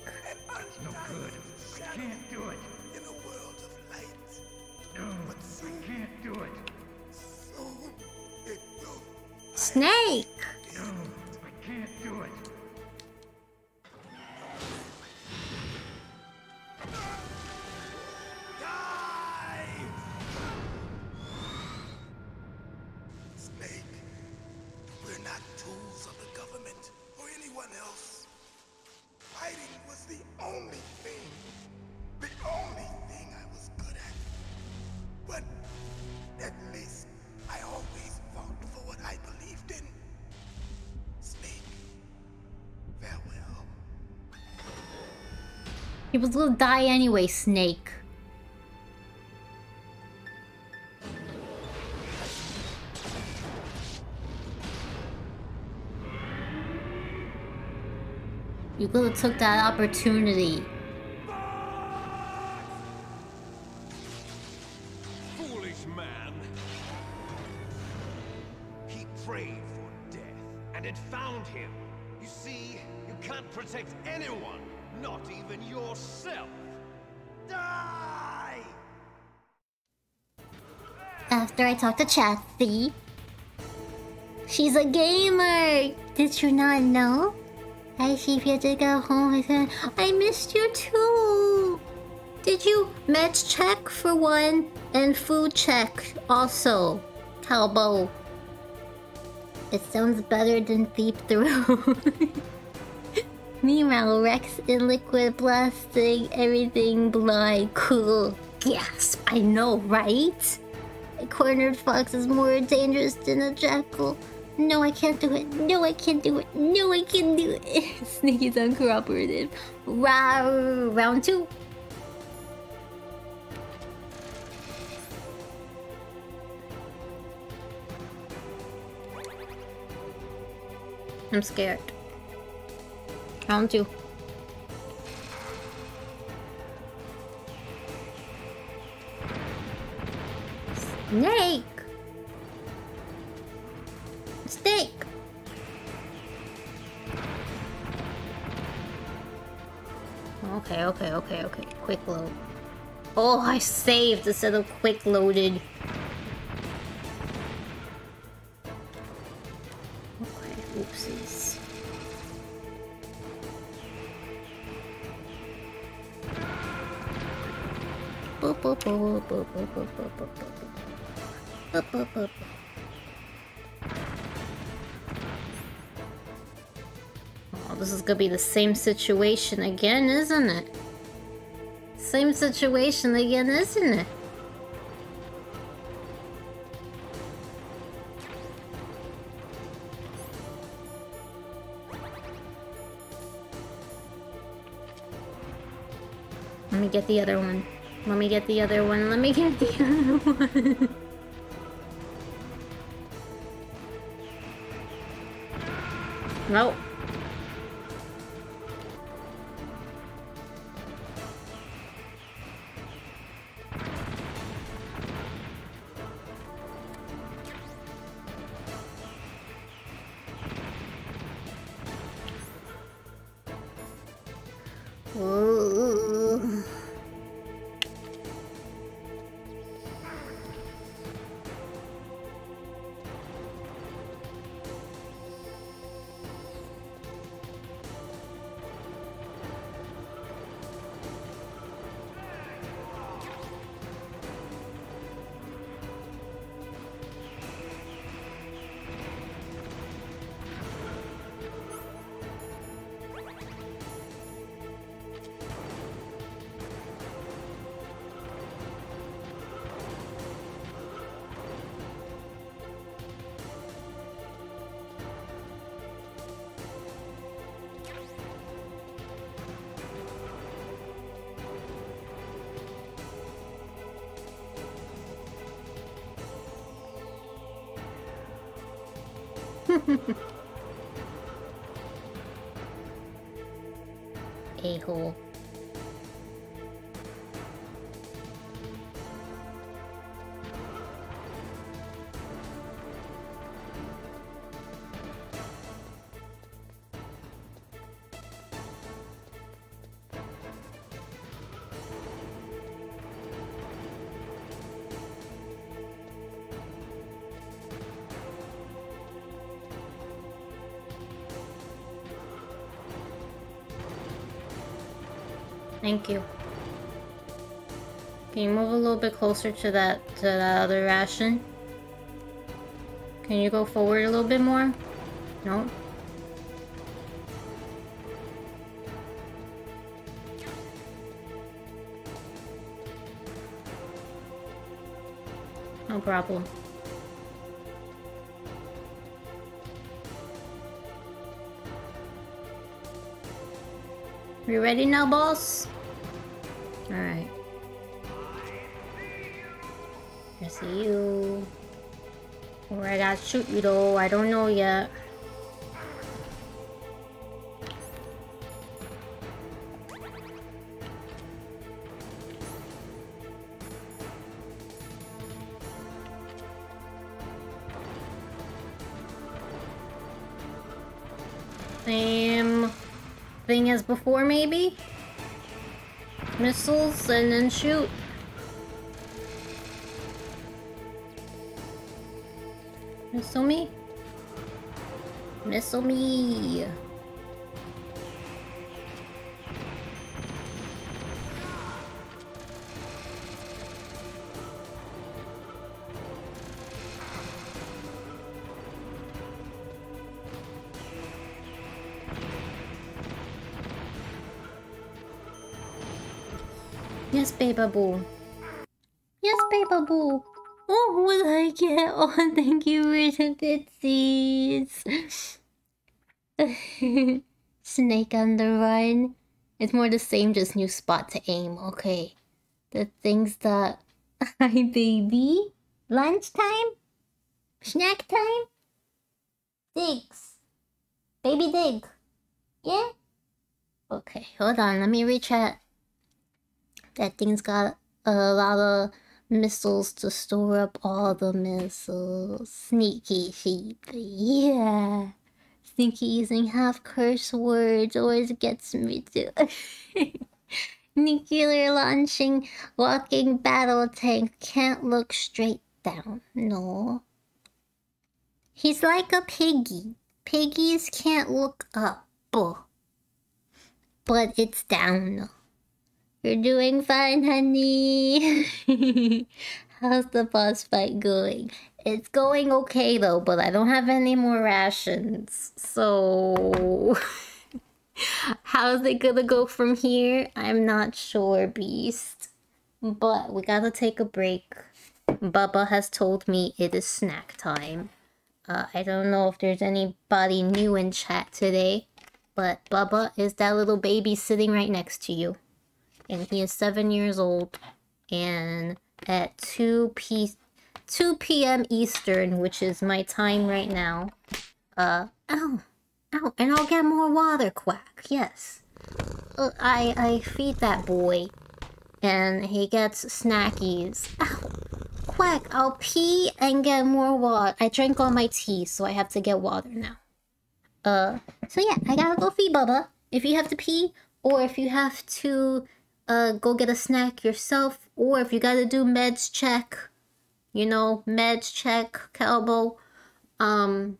Snake! He was gonna die anyway, Snake. You could have took that opportunity. Talked to Chathy. She's a gamer! Did you not know? I see you to go home with said, I missed you too! Did you match check for one and food check also, Calbo? It sounds better than Thief Through. (laughs) Meanwhile, Rex in liquid blasting everything blind. Cool. Gasp, I know, right? Cornered fox is more dangerous than a jackal. No, I can't do it. No, I can't do it. No, I can't do it. (laughs) Snake is uncooperative. Ra round two. I'm scared. Round two. Snake! Snake! Okay, okay, okay, okay. Quick load. Oh, I saved instead of quick loaded. Gonna be the same situation again, isn't it? Same situation again, isn't it? Let me get the other one. Let me get the other one. Let me (laughs) get the other one. (laughs) nope. Thank you. Can you move a little bit closer to that to that other ration? Can you go forward a little bit more? No? No problem. You ready now, boss? I gotta shoot you though, I don't know yet. Same thing as before, maybe? Missiles and then shoot. Missile me? Missile me. Yes, baby boo. Yes, baby boo. Oh, what I get? (laughs) Oh, thank you for the bitsies. Snake on the run. It's more the same, just new spot to aim. Okay. The things that... (laughs) Hi, baby. Lunchtime? Snack time? Digs. Baby dig. Yeah? Okay, hold on. Let me rechat. That thing's got a lot of missiles to store up all the missiles. Sneaky sheep. Yeah. Sneaky using half curse words always gets me to. (laughs) Nuclear launching walking battle tank can't look straight down. No. He's like a piggy. Piggies can't look up. But it's down. You're doing fine, honey. (laughs) How's the boss fight going? It's going okay though, but I don't have any more rations. So (laughs) how's it gonna go from here? I'm not sure, Beast. But we gotta take a break. Bubba has told me it is snack time. Uh, I don't know if there's anybody new in chat today, but Bubba is that little baby sitting right next to you and he is seven years old. And at 2 p 2 p.m. Eastern, which is my time right now. Uh, ow, ow, and I'll get more water, Quack. Yes, uh, I I feed that boy, and he gets snackies. Ow, Quack, I'll pee and get more water. I drank all my tea, so I have to get water now. Uh, so yeah, I gotta go feed Bubba. If you have to pee, or if you have to uh, go get a snack yourself, or if you gotta do meds check, you know, meds check, Calbo, um,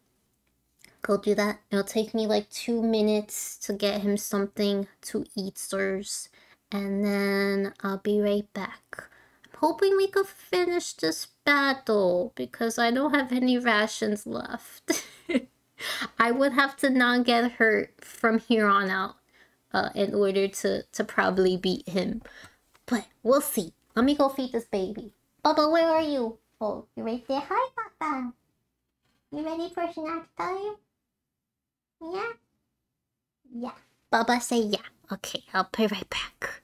go do that. It'll take me like two minutes to get him something to eat, sirs, and then I'll be right back. I'm hoping we could finish this battle because I don't have any rations left. (laughs) I would have to not get hurt from here on out uh, in order to, to probably beat him. But we'll see. Let me go feed this baby. Bubba, where are you? Oh, you're right there. Hi, Papa. You ready for snack time? Yeah? Yeah. Bubba say yeah. Okay, I'll be right back.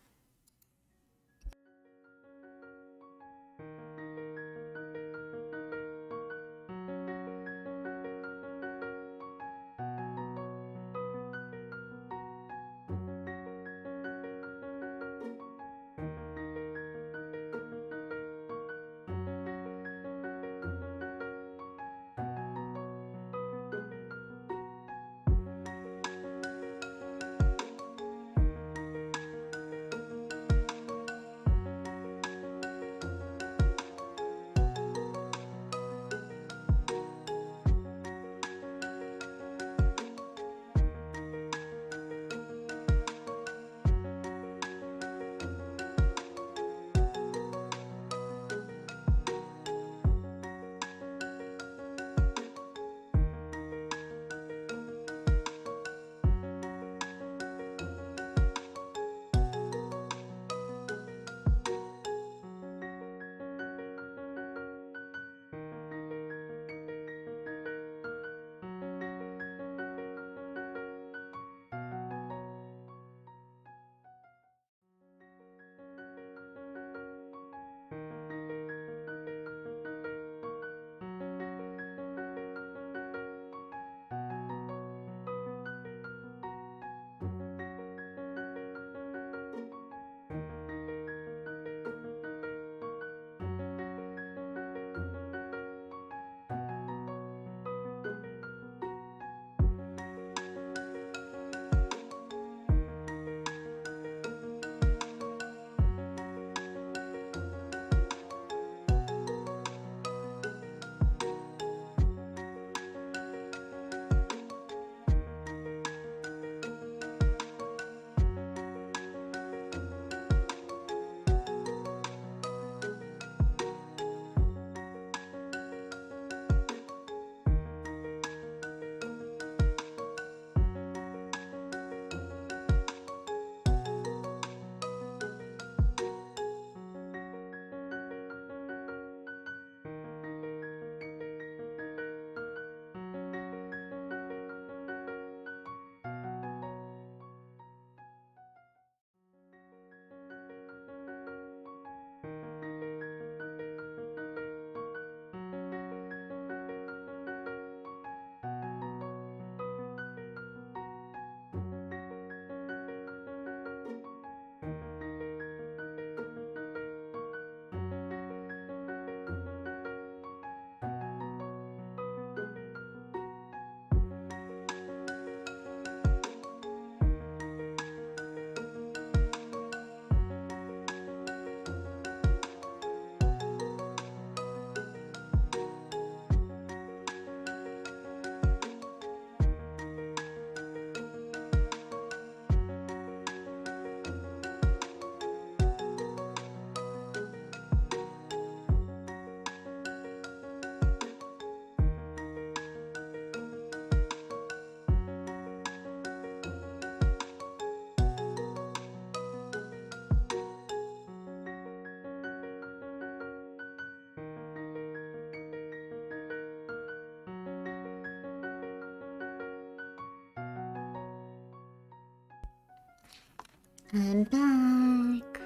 I'm back.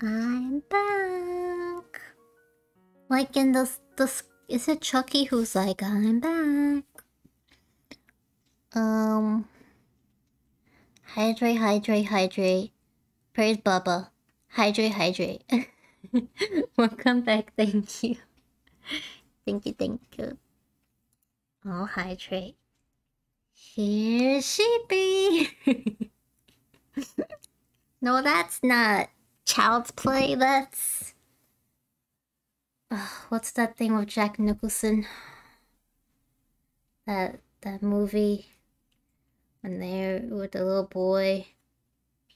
I'm back. Like in this, this is it Chucky who's like I'm back? Um. Hydrate, hydrate, hydrate. Praise Bubba. Hydrate, hydrate. (laughs) Welcome back. Thank you. Thank you. Thank you. I'll hydrate. Here she be. (laughs) (laughs) no, that's not child's play. That's what's that thing with Jack Nicholson? That that movie when they're with the little boy.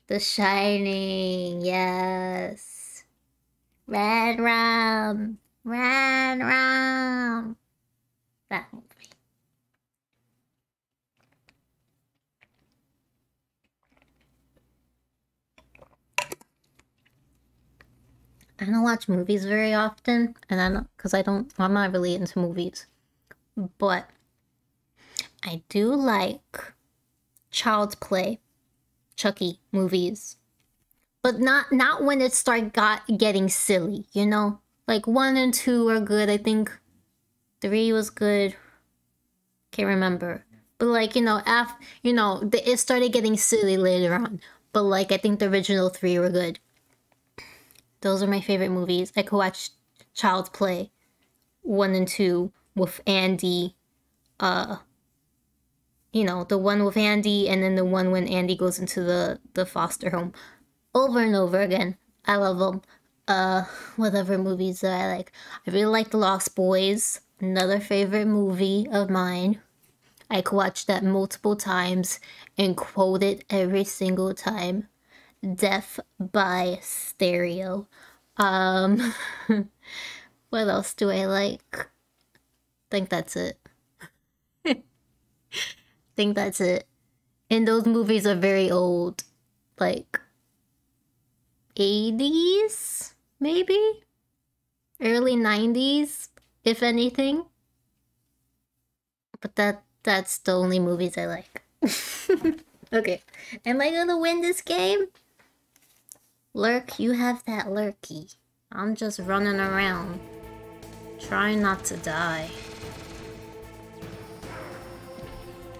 The Shining, yes. Red Rum, Red Rum. That movie. I don't watch movies very often, and I don't because I don't. I'm not really into movies, but I do like Child's Play, Chucky movies, but not not when it start got getting silly. You know, like one and two are good. I think three was good. Can't remember, but like you know, after you know, the, it started getting silly later on. But like I think the original three were good. Those are my favorite movies. I could watch Child's Play 1 and 2 with Andy. Uh, you know, the one with Andy and then the one when Andy goes into the, the foster home. Over and over again. I love them. Uh, whatever movies that I like. I really like The Lost Boys. Another favorite movie of mine. I could watch that multiple times and quote it every single time. Death by Stereo. Um, (laughs) what else do I like? think that's it. (laughs) think that's it. And those movies are very old. Like 80s, maybe? Early 90s, if anything. But that that's the only movies I like. (laughs) okay. Am I gonna win this game? Lurk, you have that lurky. I'm just running around. Trying not to die.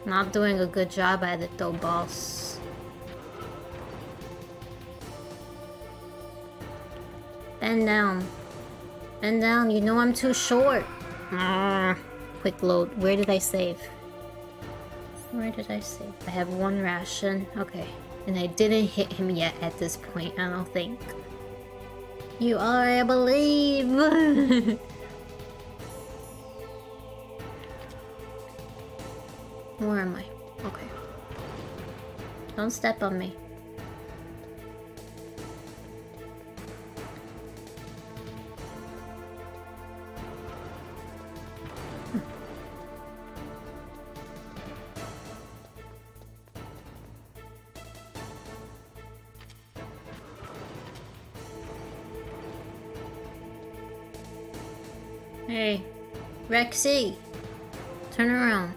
Not doing a good job at it though, boss. Bend down. Bend down, you know I'm too short. Ah, quick load. Where did I save? Where did I save? I have one ration. Okay. And I didn't hit him yet at this point, I don't think. You are, I believe! (laughs) Where am I? Okay. Don't step on me. Hey, Rexy, turn around.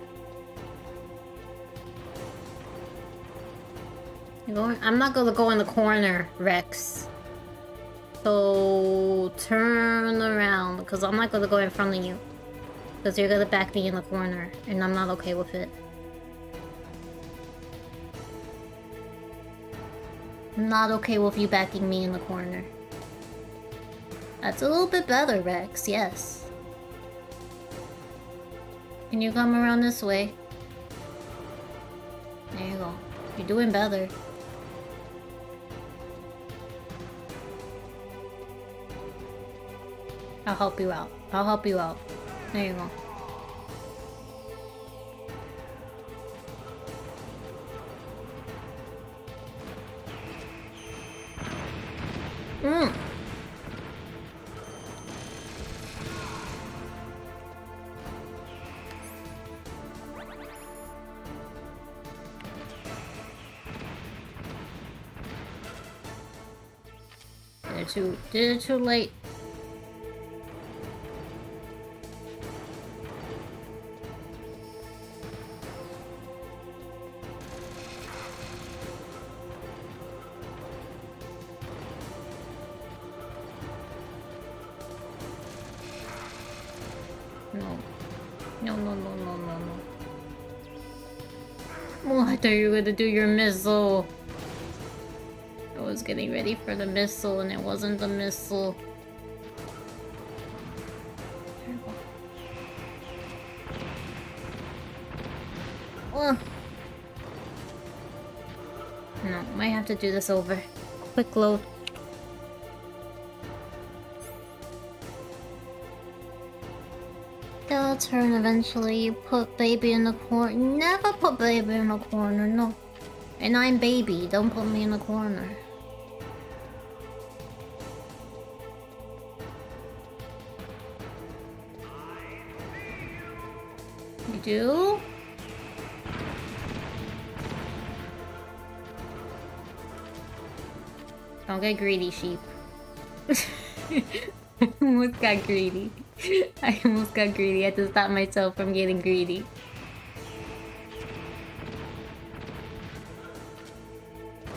I'm not gonna go in the corner, Rex. So turn around, because I'm not gonna go in front of you. Because you're gonna back me in the corner, and I'm not okay with it. I'm not okay with you backing me in the corner. That's a little bit better, Rex, yes. Can you come around this way? There you go. You're doing better. I'll help you out. I'll help you out. There you go. Mmm. They're too, they're too late. you gonna do your missile? Was getting ready for the missile and it wasn't the missile. No, might have to do this over. Quick load. They'll turn eventually. You put baby in the corner. Never put baby in the corner, no. And I'm baby, don't put me in the corner. You do? Don't get greedy, sheep. (laughs) I almost got greedy. I almost got greedy. I had to stop myself from getting greedy.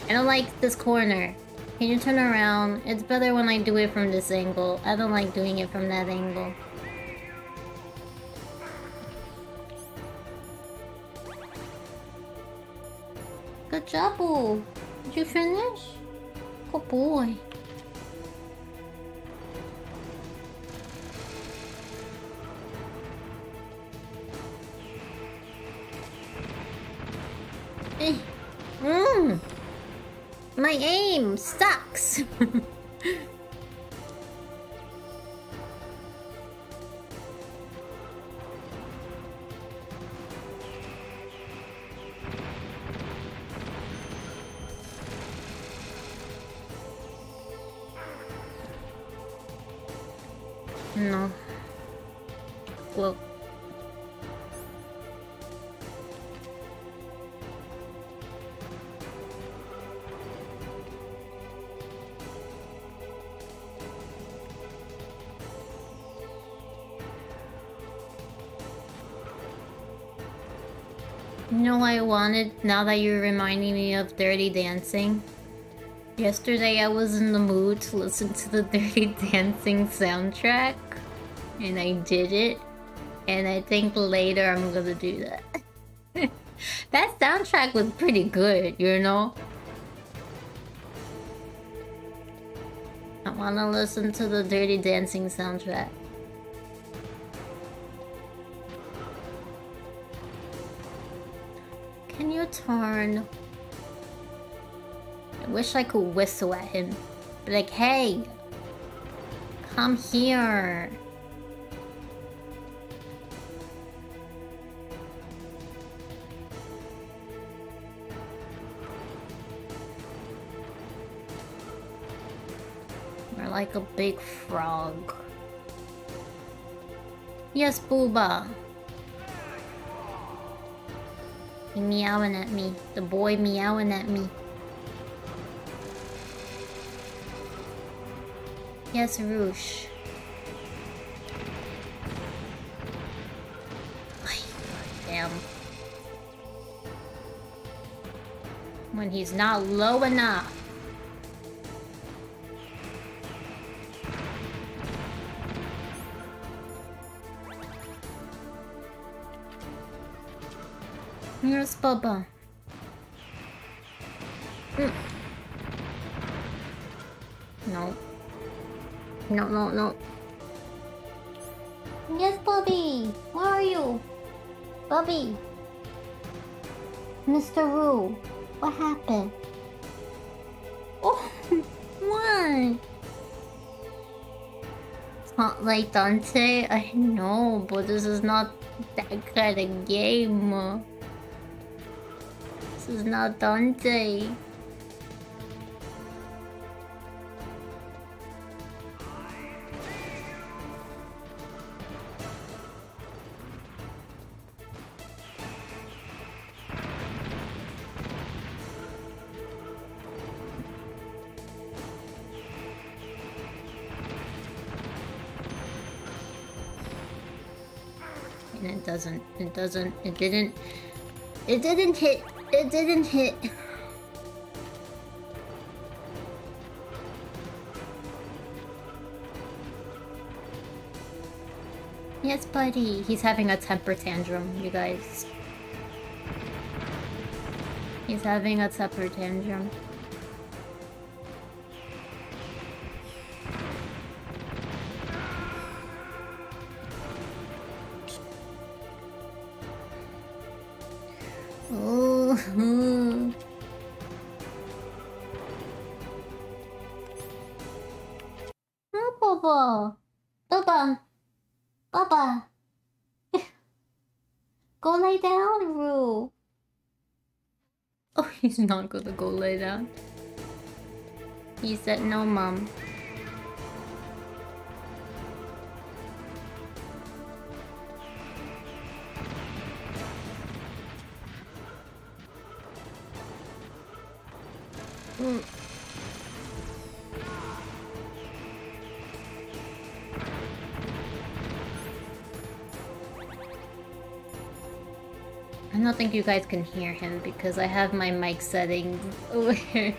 I don't like this corner. Can you turn around? It's better when I do it from this angle. I don't like doing it from that angle. Good job, Boo. Did you finish? Good boy. Eh. Mm. My aim sucks. (laughs) no. Well. You know I wanted now that you're reminding me of Dirty Dancing? Yesterday I was in the mood to listen to the (laughs) Dirty Dancing soundtrack and I did it and I think later I'm gonna do that. (laughs) that soundtrack was pretty good, you know? I wanna listen to the Dirty Dancing soundtrack. Can you turn? Wish I could whistle at him. Be like, hey! Come here! Or like a big frog. Yes, Booba. He meowing at me. The boy meowing at me. Yes, Roosh. Damn. When he's not low enough. Here's Bubba. No, no, no. Yes, Bobby. Where are you? Bobby. Mr. Wu, what happened? Oh, (laughs) what? It's not like Dante, I know, but this is not that kind of game. This is not Dante. Doesn't, it doesn't, it didn't, it didn't hit, it didn't hit. Yes, buddy. He's having a temper tantrum, you guys. He's having a temper tantrum. Not gonna go lay down. He said no, Mom. Think you guys can hear him because I have my mic setting (laughs) where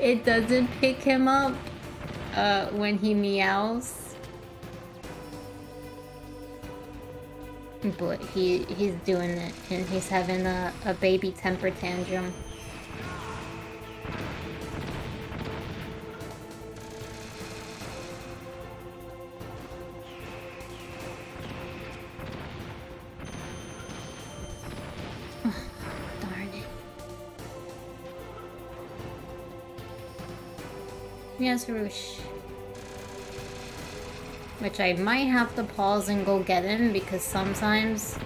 it doesn't pick him up uh, when he meows. But he he's doing it and he's having a, a baby temper tantrum. Roosh. Which I might have to pause and go get him because sometimes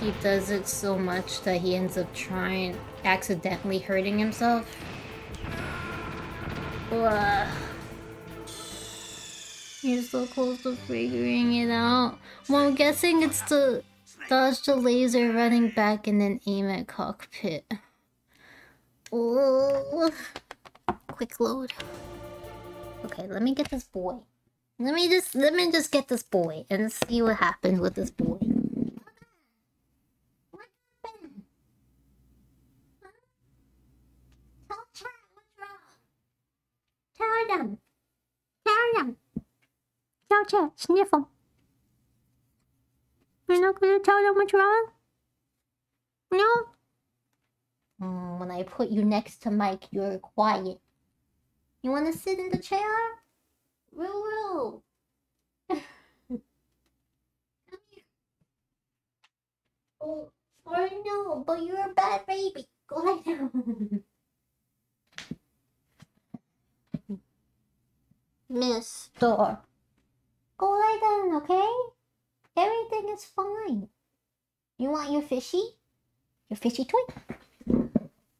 he does it so much that he ends up trying, accidentally hurting himself. Ugh. You're so close to figuring it out. Well, I'm guessing it's to dodge the laser running back and then aim at cockpit. Oh, quick load. Okay, let me get this boy. Let me just let me just get this boy and see what happens with this boy. What happened? Huh? Tell Chad what's wrong. Tell them. Tell them. Tell Chad, sniff him. You're not gonna tell them what's wrong? No? Mm, when I put you next to Mike, you're quiet. You wanna sit in the chair? Come here. (laughs) Oh, I know, but you're a bad baby. Go lie (laughs) down. Mister. Go lie down, okay? Everything is fine. You want your fishy? Your fishy toy?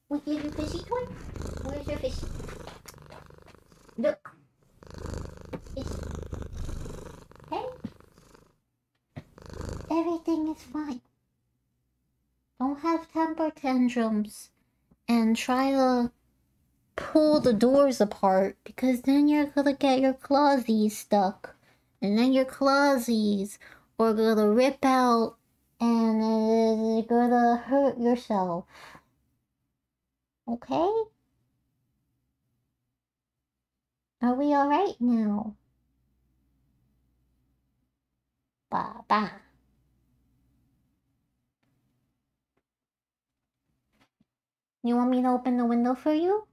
Want your fishy toy? Where's your fishy? Look. Okay? Everything is fine. Don't have temper tantrums and try to pull the doors apart because then you're gonna get your clawsies stuck. And then your clawsies are gonna rip out and it's gonna hurt yourself. Okay? Are we alright now? Baba. You want me to open the window for you?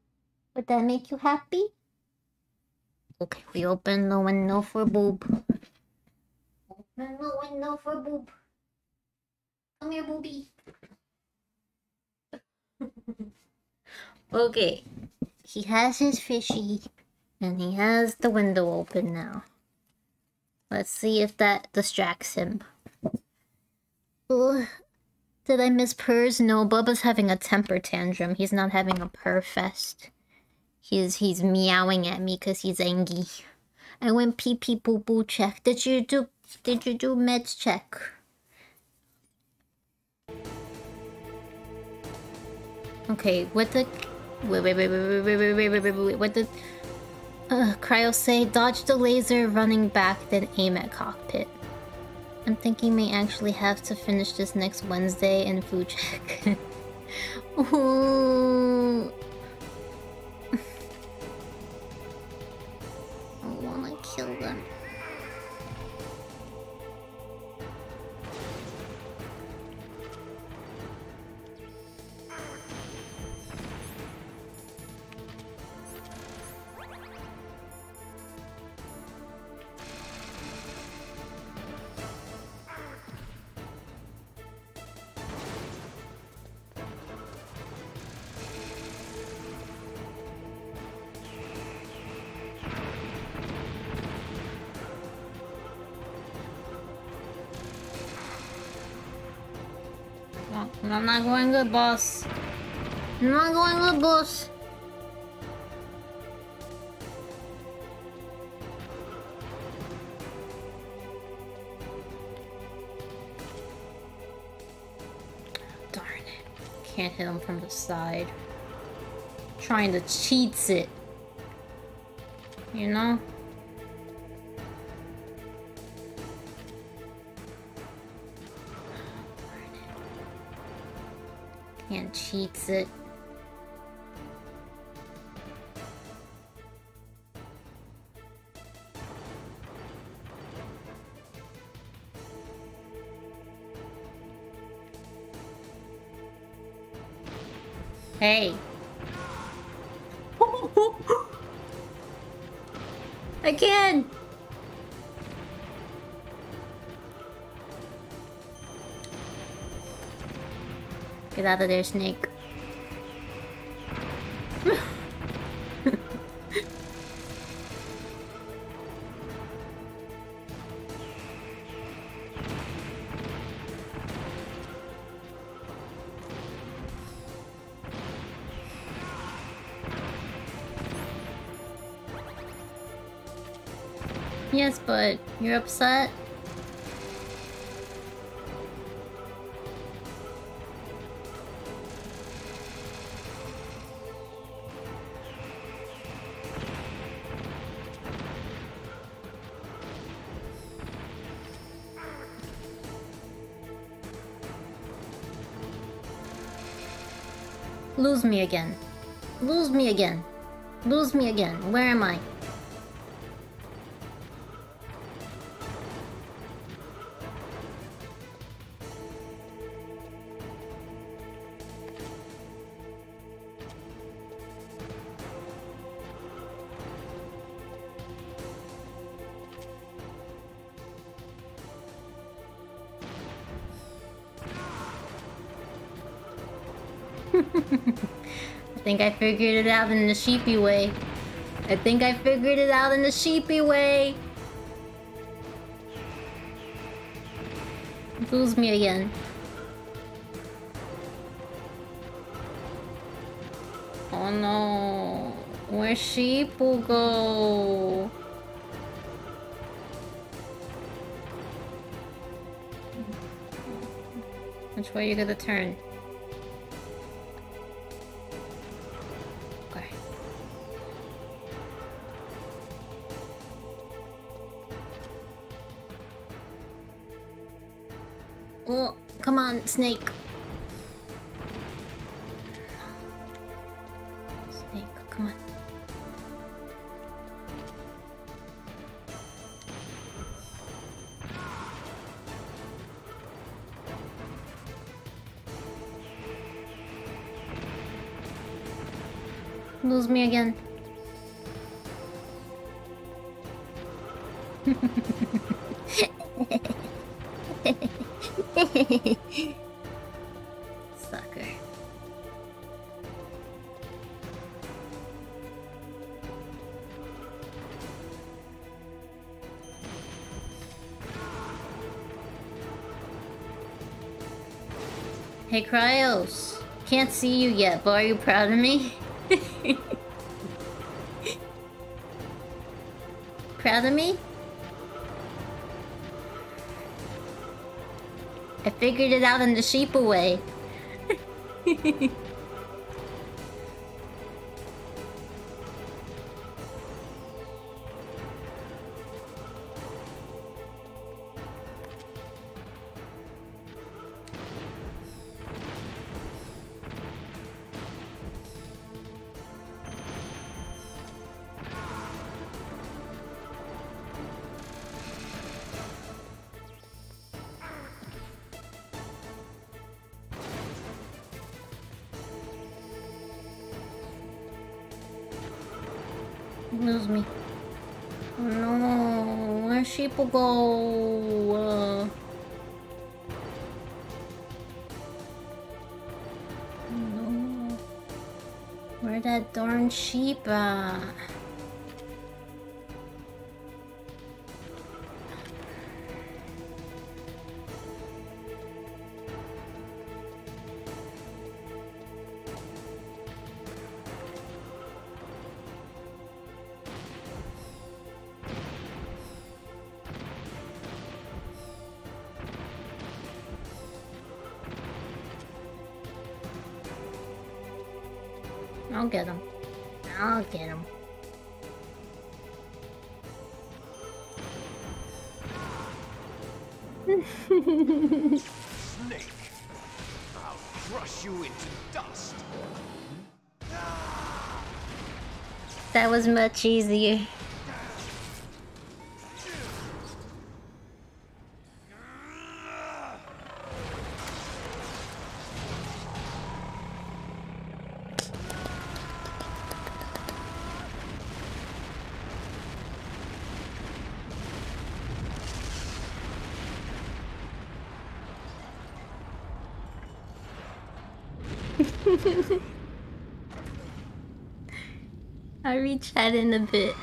Would that make you happy? Okay, we open the window for Boob. Open the window for Boob. Come here, Booby. (laughs) okay, he has his fishy, and he has the window open now. Let's see if that distracts him. Ugh. Did I miss purrs? No, Bubba's having a temper tantrum. He's not having a purr fest. He's he's meowing at me because he's angry. I went pee pee boo boo check. Did you do did you do meds check? Okay, what the wait wait wait wait wait wait wait wait wait wait wait what the uh, cryo say dodge the laser running back then aim at cockpit. I'm thinking may actually have to finish this next Wednesday in food check. (laughs) Ooh. (laughs) I wanna kill them. Going good, boss. I'm not going good, boss. Darn it. Can't hit him from the side. Trying to cheats it. You know? Can't cheats it. Hey. Out of there, snake. (laughs) yes, but you're upset? Lose me again. Lose me again. Lose me again. Where am I? Think I figured it out in the sheepy way. I think I figured it out in the sheepy way. Lose me again. Oh no. Where sheep will go? Which way are you gonna turn? Snake, Hey Cryos, can't see you yet, but are you proud of me? (laughs) proud of me? I figured it out in the sheep away. (laughs) where I'll get him. I'll get him. Snake! I'll crush you into dust! That was much easier. That in a bit.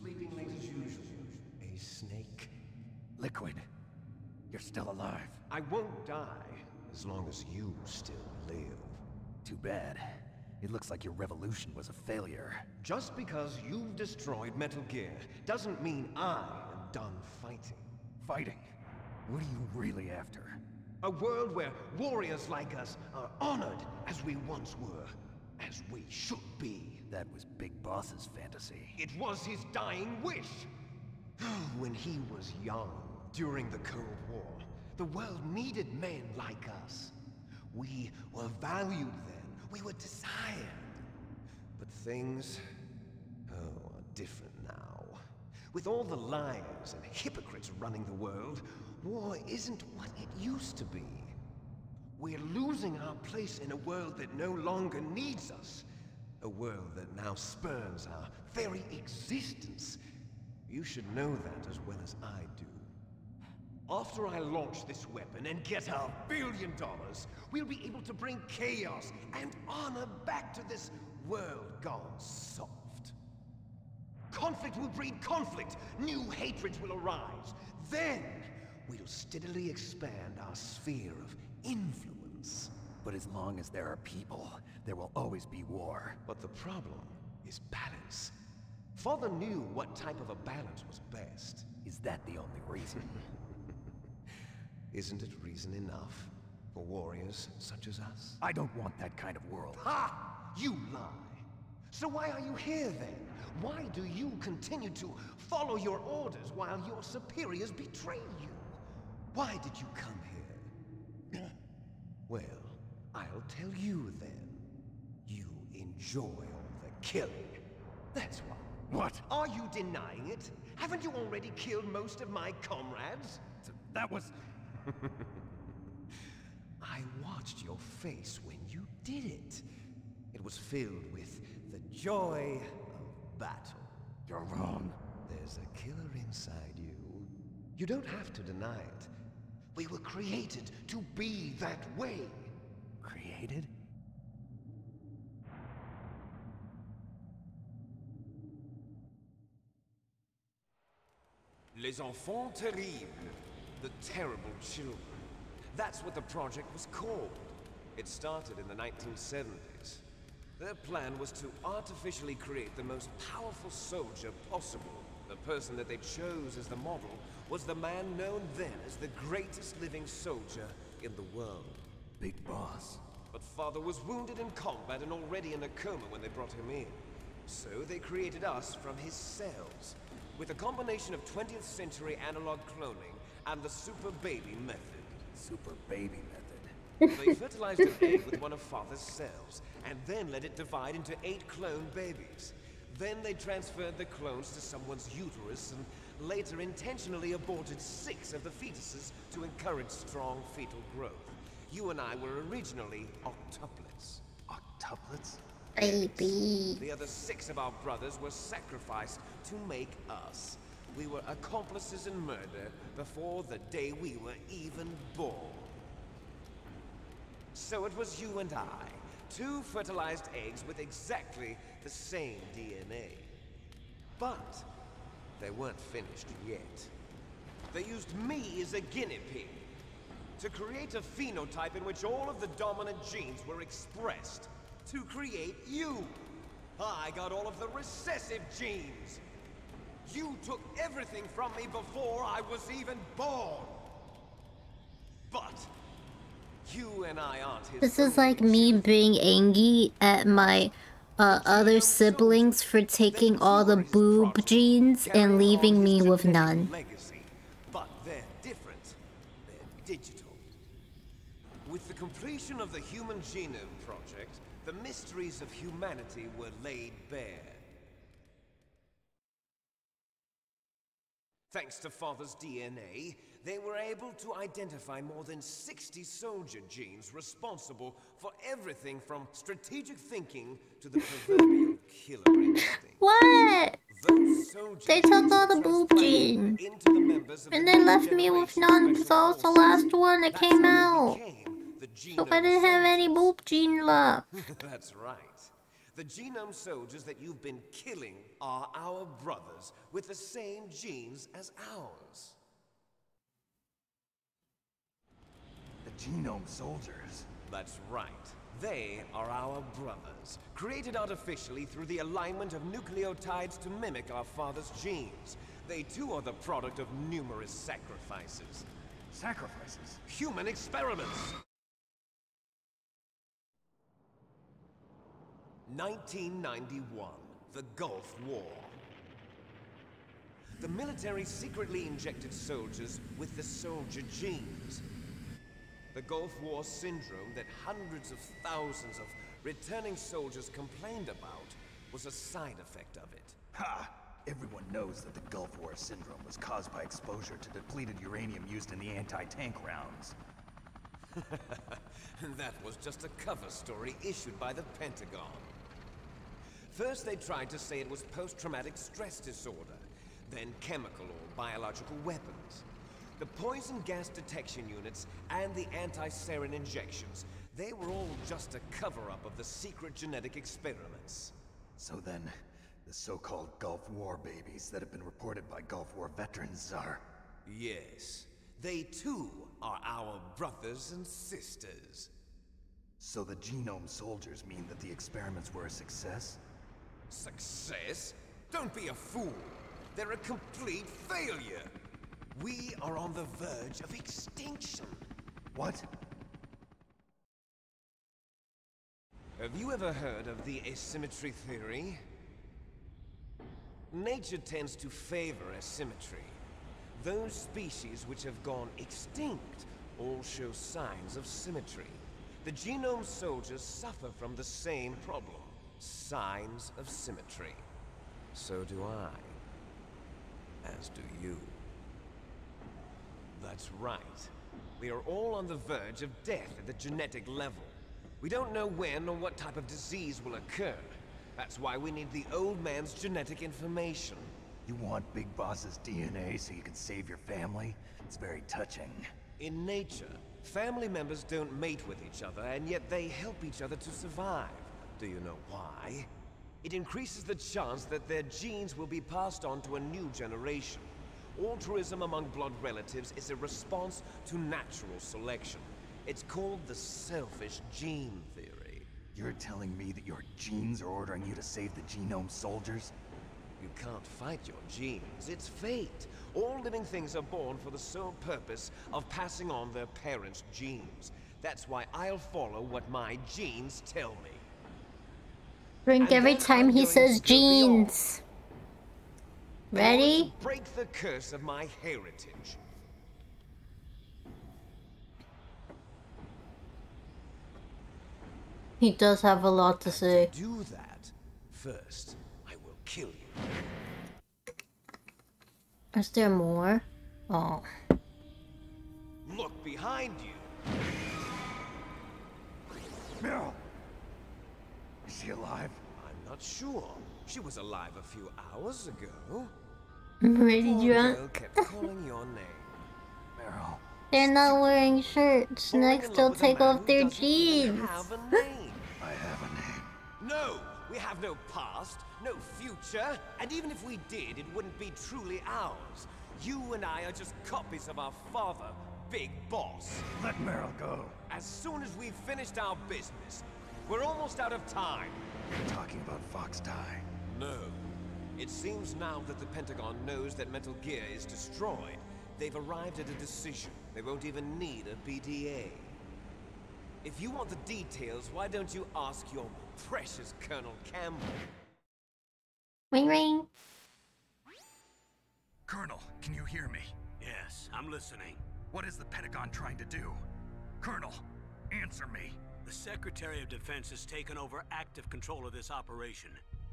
Sleeping late as usual. A snake. Liquid, you're still alive. I won't die as long as you still live. Too bad. It looks like your revolution was a failure. Just because you've destroyed Metal Gear doesn't mean I am done fighting. Fighting? What are you really after? A world where warriors like us are honored as we once were, as we should be. That was Big Boss's fantasy. It was his dying wish. (sighs) when he was young, during the Cold War, the world needed men like us. We were valued then. We were desired. But things, oh, are different now. With all the liars and hypocrites running the world, war isn't what it used to be. We're losing our place in a world that no longer needs us. A world that now spurns our very existence. You should know that as well as I do. After I launch this weapon and get our billion dollars, we'll be able to bring chaos and honor back to this world gone soft. Conflict will breed conflict, new hatreds will arise. Then, we'll steadily expand our sphere of influence. But as long as there are people, there will always be war. But the problem is balance. Father knew what type of a balance was best. Is that the only reason? (laughs) Isn't it reason enough for warriors such as us? I don't want that kind of world. Ha! You lie! So why are you here then? Why do you continue to follow your orders while your superiors betray you? Why did you come here? (clears throat) well, I'll tell you then. You enjoy all the killing. That's why. What? Are you denying it? Haven't you already killed most of my comrades? That was... (laughs) I watched your face when you did it. It was filled with the joy of battle. You're wrong. There's a killer inside you. You don't have to deny it. We were created to be that way. Created? Les enfants terribles. The terrible children. That's what the project was called. It started in the 1970s. Their plan was to artificially create the most powerful soldier possible. The person that they chose as the model was the man known then as the greatest living soldier in the world. Big Boss. But father was wounded in combat and already in a coma when they brought him in. So they created us from his cells, with a combination of 20th century analog cloning and the super baby method. Super baby method. they fertilized an egg with one of father's cells, and then let it divide into eight clone babies. Then they transferred the clones to someone's uterus and later intentionally aborted six of the fetuses to encourage strong fetal growth. You and I were originally octuplets. Octuplets? Baby. The other six of our brothers were sacrificed to make us. We were accomplices in murder before the day we were even born. So it was you and I, two fertilized eggs with exactly the same DNA. But they weren't finished yet. They used me as a guinea pig to create a phenotype in which all of the dominant genes were expressed. To create you. I got all of the recessive genes. You took everything from me before I was even born. But you and I aren't his This is like me being angry at my uh, other siblings for taking all the boob genes and leaving me with none. legacy, but they're different. They're digital. With the completion of the Human Genome Project, the mysteries of humanity were laid bare. Thanks to Father's DNA, they were able to identify more than 60 soldier genes responsible for everything from strategic thinking to the proverbial (laughs) killer instinct. What? They took all the boob genes. And they left me with none because I was the last one that came out. So I didn't have any boob gene left. (laughs) That's right. The genome soldiers that you've been killing are our brothers with the same genes as ours. The genome soldiers. That's right. They are our brothers, created artificially through the alignment of nucleotides to mimic our father's genes. They too are the product of numerous sacrifices. Sacrifices? Human experiments! 1991, the Gulf War. The military secretly injected soldiers with the soldier genes. The Gulf War syndrome that hundreds of thousands of returning soldiers complained about was a side effect of it. Ha! Everyone knows that the Gulf War syndrome was caused by exposure to depleted uranium used in the anti-tank rounds. And (laughs) that was just a cover story issued by the Pentagon. First, they tried to say it was post-traumatic stress disorder, then chemical or biological weapons. The poison gas detection units and the anti-sarin injections, they were all just a cover-up of the secret genetic experiments. So then, the so-called Gulf War babies that have been reported by Gulf War veterans are... Yes, they too are our brothers and sisters. So the genome soldiers mean that the experiments were a success? Success? Don't be a fool. They're a complete failure. We are on the verge of extinction. What? Have you ever heard of the asymmetry theory? Nature tends to favor asymmetry. Those species which have gone extinct all show signs of symmetry. The genome soldiers suffer from the same problem. Signs of symmetry. So do I. As do you. That's right. We are all on the verge of death at the genetic level. We don't know when or what type of disease will occur. That's why we need the old man's genetic information. You want Big Boss's DNA so you can save your family? It's very touching. In nature, family members don't mate with each other, and yet they help each other to survive. Do you know why? It increases the chance that their genes will be passed on to a new generation. Altruism among blood relatives is a response to natural selection. It's called the selfish gene theory. You're telling me that your genes are ordering you to save the genome soldiers? You can't fight your genes. It's fate. All living things are born for the sole purpose of passing on their parents' genes. That's why I'll follow what my genes tell me. Drink every time he says jeans. Ready? Break the curse of my heritage. He does have a lot to say. Do that. First, I will kill you. Is there more? Oh. Look behind you. Meryl! Is she alive? I'm not sure. She was alive a few hours ago. I'm pretty Poor kept calling your name. Meryl, They're not wearing shirts. Next, they'll take off their jeans. Have a (laughs) name. I have a name. No, we have no past, no future, and even if we did, it wouldn't be truly ours. You and I are just copies of our father, Big Boss. Let Meryl go. As soon as we've finished our business, we're almost out of time. You're talking about Fox Die. No. It seems now that the Pentagon knows that Metal Gear is destroyed, they've arrived at a decision. They won't even need a PDA. If you want the details, why don't you ask your precious Colonel Campbell? Ring ring. Colonel, can you hear me? Yes, I'm listening. What is the Pentagon trying to do? Colonel, answer me. The Secretary of Defense has taken over active control of this operation.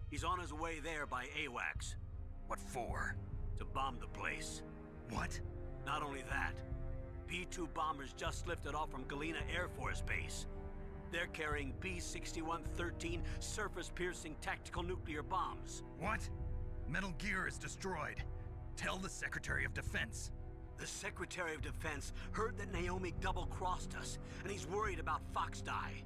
He's on his way there by AWACS. What for? To bomb the place. What? Not only that, B-2 bombers just lifted off from Galena Air Force Base. They're carrying B-6113 surface-piercing tactical nuclear bombs. What? Metal Gear is destroyed. Tell the Secretary of Defense. The Secretary of Defense heard that Naomi double-crossed us, and he's worried about Fox Die.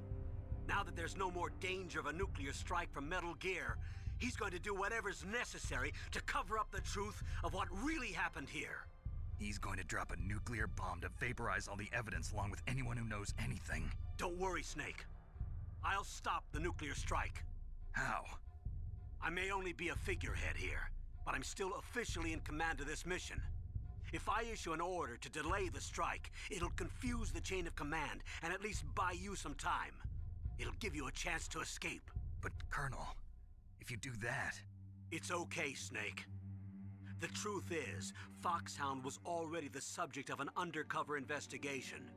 Now that there's no more danger of a nuclear strike from Metal Gear, he's going to do whatever's necessary to cover up the truth of what really happened here. He's going to drop a nuclear bomb to vaporize all the evidence along with anyone who knows anything. Don't worry, Snake. I'll stop the nuclear strike. How? I may only be a figurehead here, but I'm still officially in command of this mission. If I issue an order to delay the strike, it'll confuse the chain of command and at least buy you some time. It'll give you a chance to escape. But, Colonel, if you do that... It's okay, Snake. The truth is, Foxhound was already the subject of an undercover investigation.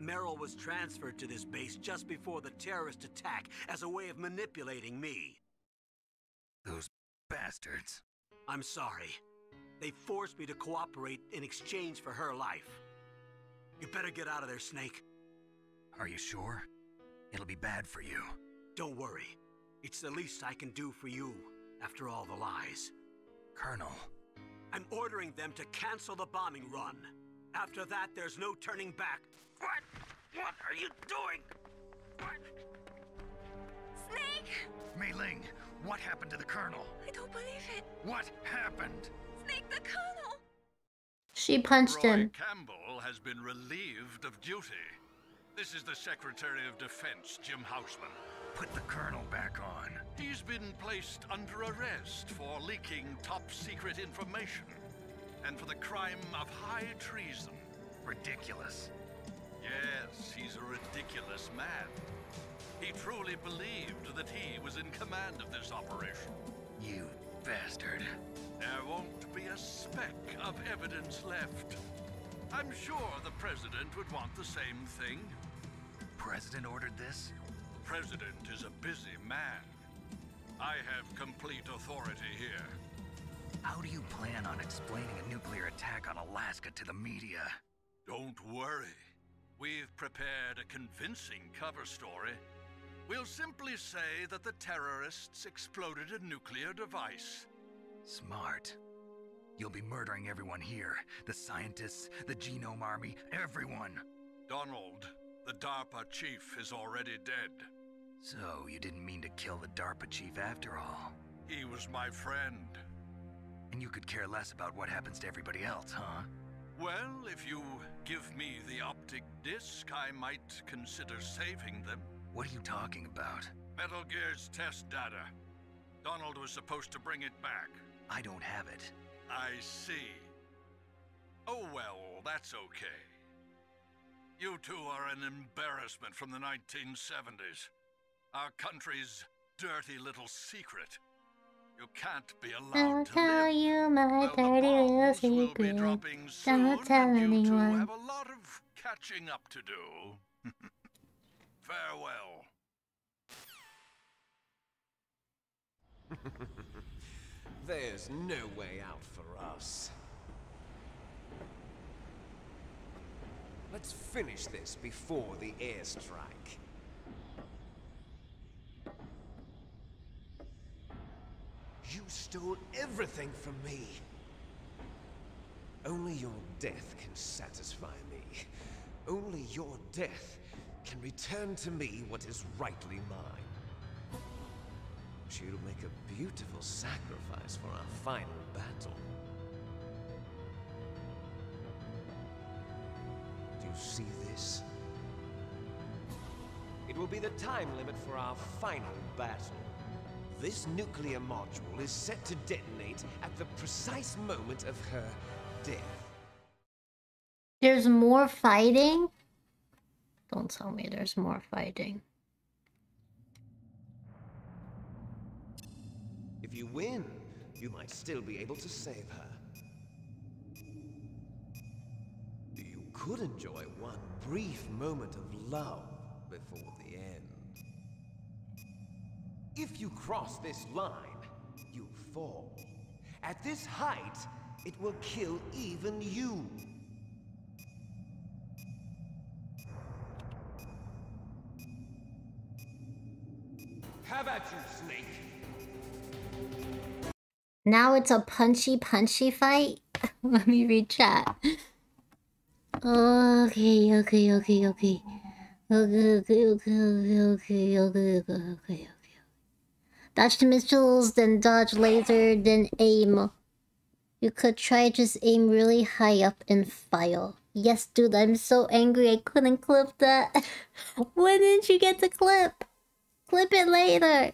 Meryl was transferred to this base just before the terrorist attack as a way of manipulating me. Those bastards. I'm sorry. They forced me to cooperate in exchange for her life. You better get out of there, Snake. Are you sure? It'll be bad for you. Don't worry. It's the least I can do for you, after all the lies. Colonel. I'm ordering them to cancel the bombing run. After that, there's no turning back. What? What are you doing? What? Snake! Mei Ling, what happened to the Colonel? I don't believe it. What happened? Snake the Colonel! She punched Roy him. Campbell has been relieved of duty. This is the Secretary of Defense, Jim Houseman. Put the Colonel back on. He's been placed under arrest for leaking top secret information and for the crime of high treason. Ridiculous. Yes, he's a ridiculous man. He truly believed that he was in command of this operation. You bastard. There won't be a speck of evidence left. I'm sure the President would want the same thing. President ordered this? The President is a busy man. I have complete authority here. How do you plan on explaining a nuclear attack on Alaska to the media? Don't worry. We've prepared a convincing cover story. We'll simply say that the terrorists exploded a nuclear device. Smart. You'll be murdering everyone here. The scientists, the genome army, everyone. Donald, the DARPA chief, is already dead. So, you didn't mean to kill the DARPA chief after all. He was my friend. And you could care less about what happens to everybody else, huh? Well, if you give me the optic disc, I might consider saving them. What are you talking about? Metal Gear's test data. Donald was supposed to bring it back. I don't have it. I see. Oh well, that's okay. You two are an embarrassment from the 1970s. Our country's dirty little secret. You can't be allowed I'll to tell live. you my Well, dirty little will be secret. dropping soon, Don't tell and you two anyone. have a lot of catching up to do. (laughs) Farewell. (laughs) There's no way out for us. Let's finish this before the airstrike. You stole everything from me. Only your death can satisfy me. Only your death can return to me what is rightly mine. She'll make a beautiful sacrifice for our final battle. Do you see this? It will be the time limit for our final battle. This nuclear module is set to detonate at the precise moment of her death. There's more fighting? Don't tell me there's more fighting. If you win, you might still be able to save her. You could enjoy one brief moment of love before the end. If you cross this line, you fall. At this height, it will kill even you. Have at you, Snake. Now it's a punchy punchy fight? (laughs) Let me read chat. Okay, okay, okay, okay. Okay, okay, okay, okay, okay, okay, okay, okay, okay. Dodge missiles, then dodge laser, then aim. You could try just aim really high up and fire. Yes, dude, I'm so angry I couldn't clip that. (laughs) when did you get the clip? Clip it later.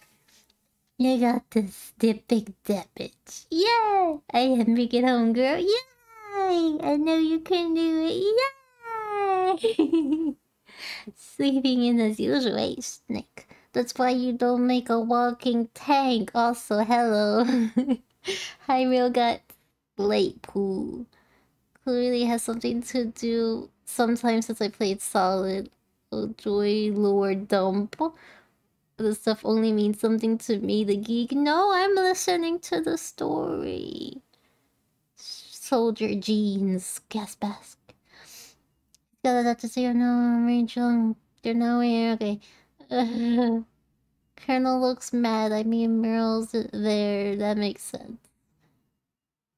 You got this, dip big that bitch. Yeah! I am at home, girl. Yay! I know you can do it. Yay! (laughs) Sleeping in as usual, eh, Snake. That's why you don't make a walking tank. Also, hello. (laughs) Hi, real gut. Late pool. Clearly has something to do sometimes since I played solid. Oh, joy, lord, dump. This stuff only means something to me, the geek. No, I'm listening to the story. Soldier jeans, gas mask. Got that to say, no, Rachel. They're nowhere. Okay. (laughs) Colonel looks mad. I mean, Meryl's there. That makes sense.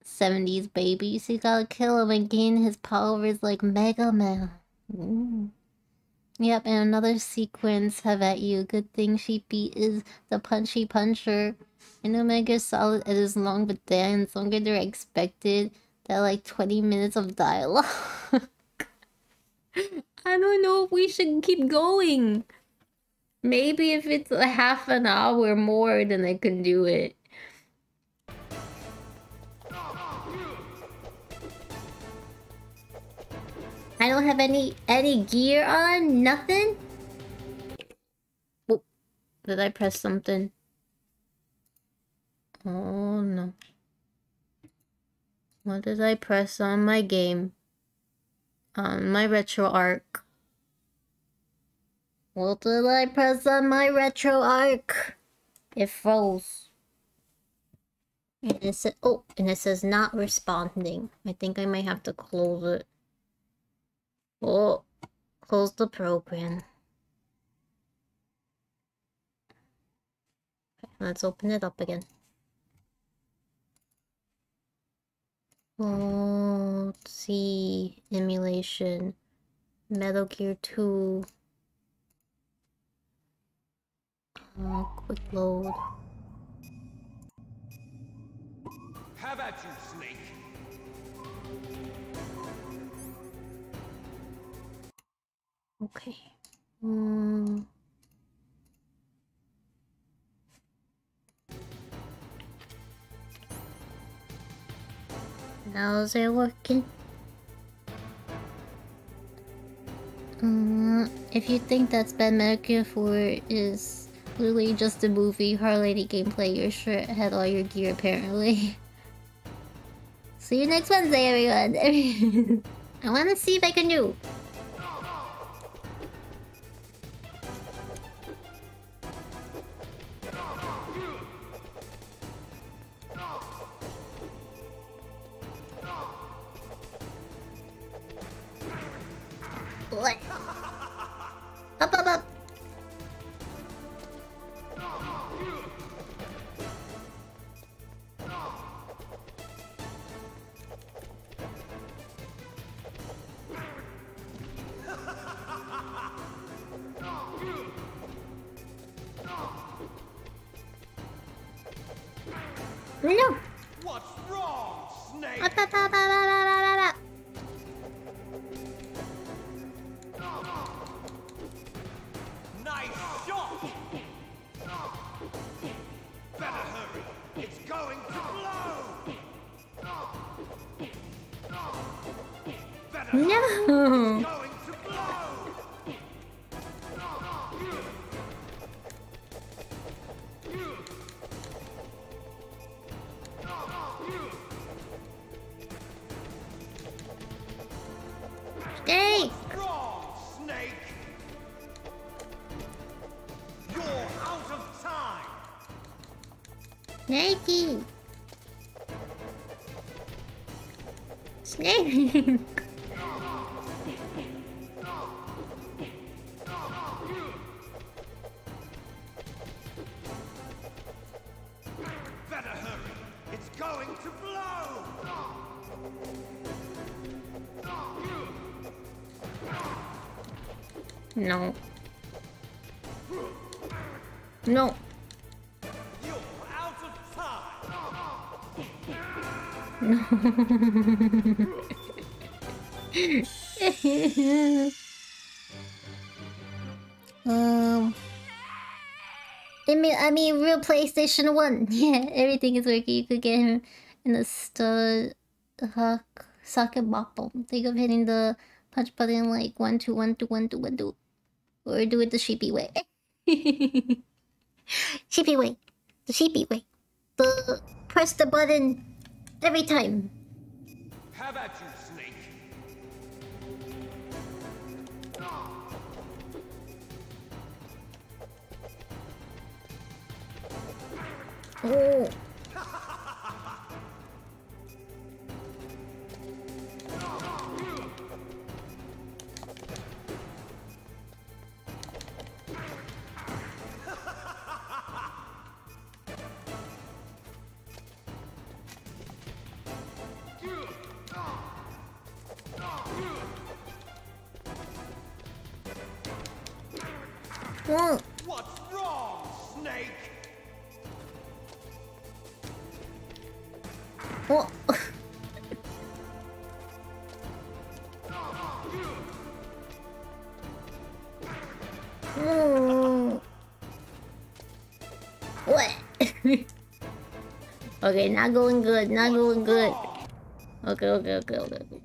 70s baby. babies. You gotta kill him and gain his powers like Mega Man. Mm. Yep, and another sequence have at you. Good thing she beat is the punchy puncher. Know Mega Solid it is long, but then it's longer than I expected. That like 20 minutes of dialogue. (laughs) I don't know if we should keep going. Maybe if it's a half an hour more, then I can do it. I don't have any any gear on, nothing. Did I press something? Oh no. What did I press on my game? On my RetroArch. What did I press on my RetroArch? It froze. And it said, oh, and it says not responding. I think I might have to close it. Oh, close the program. Let's open it up again. Oh, let's see. Emulation. Metal Gear 2. Uh, quick load. Have at you, Snake. Okay. Mm. How's it working? Mm, if you think that's bad Metal Gear 4 is literally just a movie, Hard gameplay, you're sure it had all your gear apparently. (laughs) See you next Wednesday, everyone! (laughs) I wanna see if I can do. あったたたたたたにゃー mean, I mean, real PlayStation One. (laughs) Yeah, everything is working. You could get him in the stud uh, socket bopple. Think of hitting the punch button like one two one two one two one two, or do it the sheepy way. (laughs) sheepy way, the sheepy way. The press the button every time. How about you, Oh. Okay, not going good. Not going good. Okay, okay, okay, okay.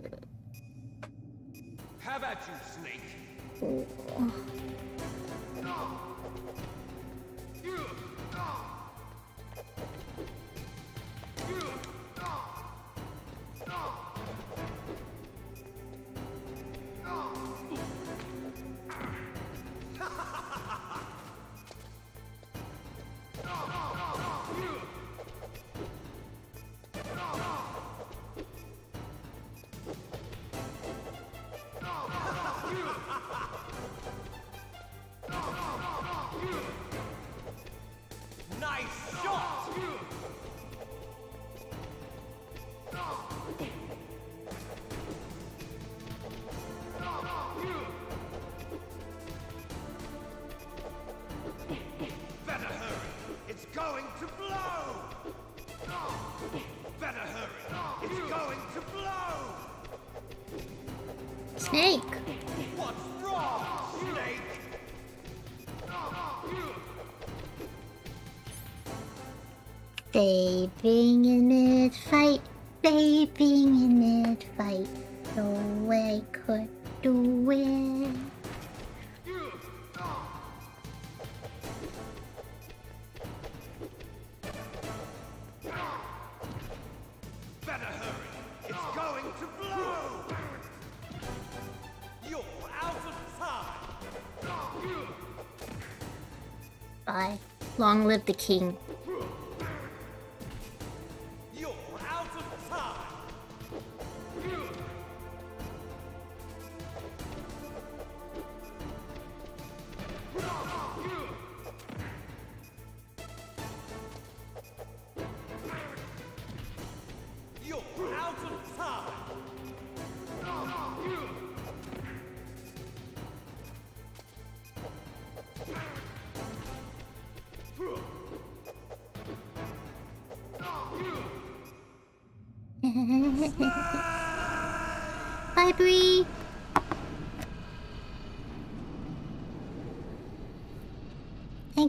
Vaping in mid fight, vaping in mid fight. No way could do it. Better hurry! It's going to blow! You're out of time! Bye. Long live the king.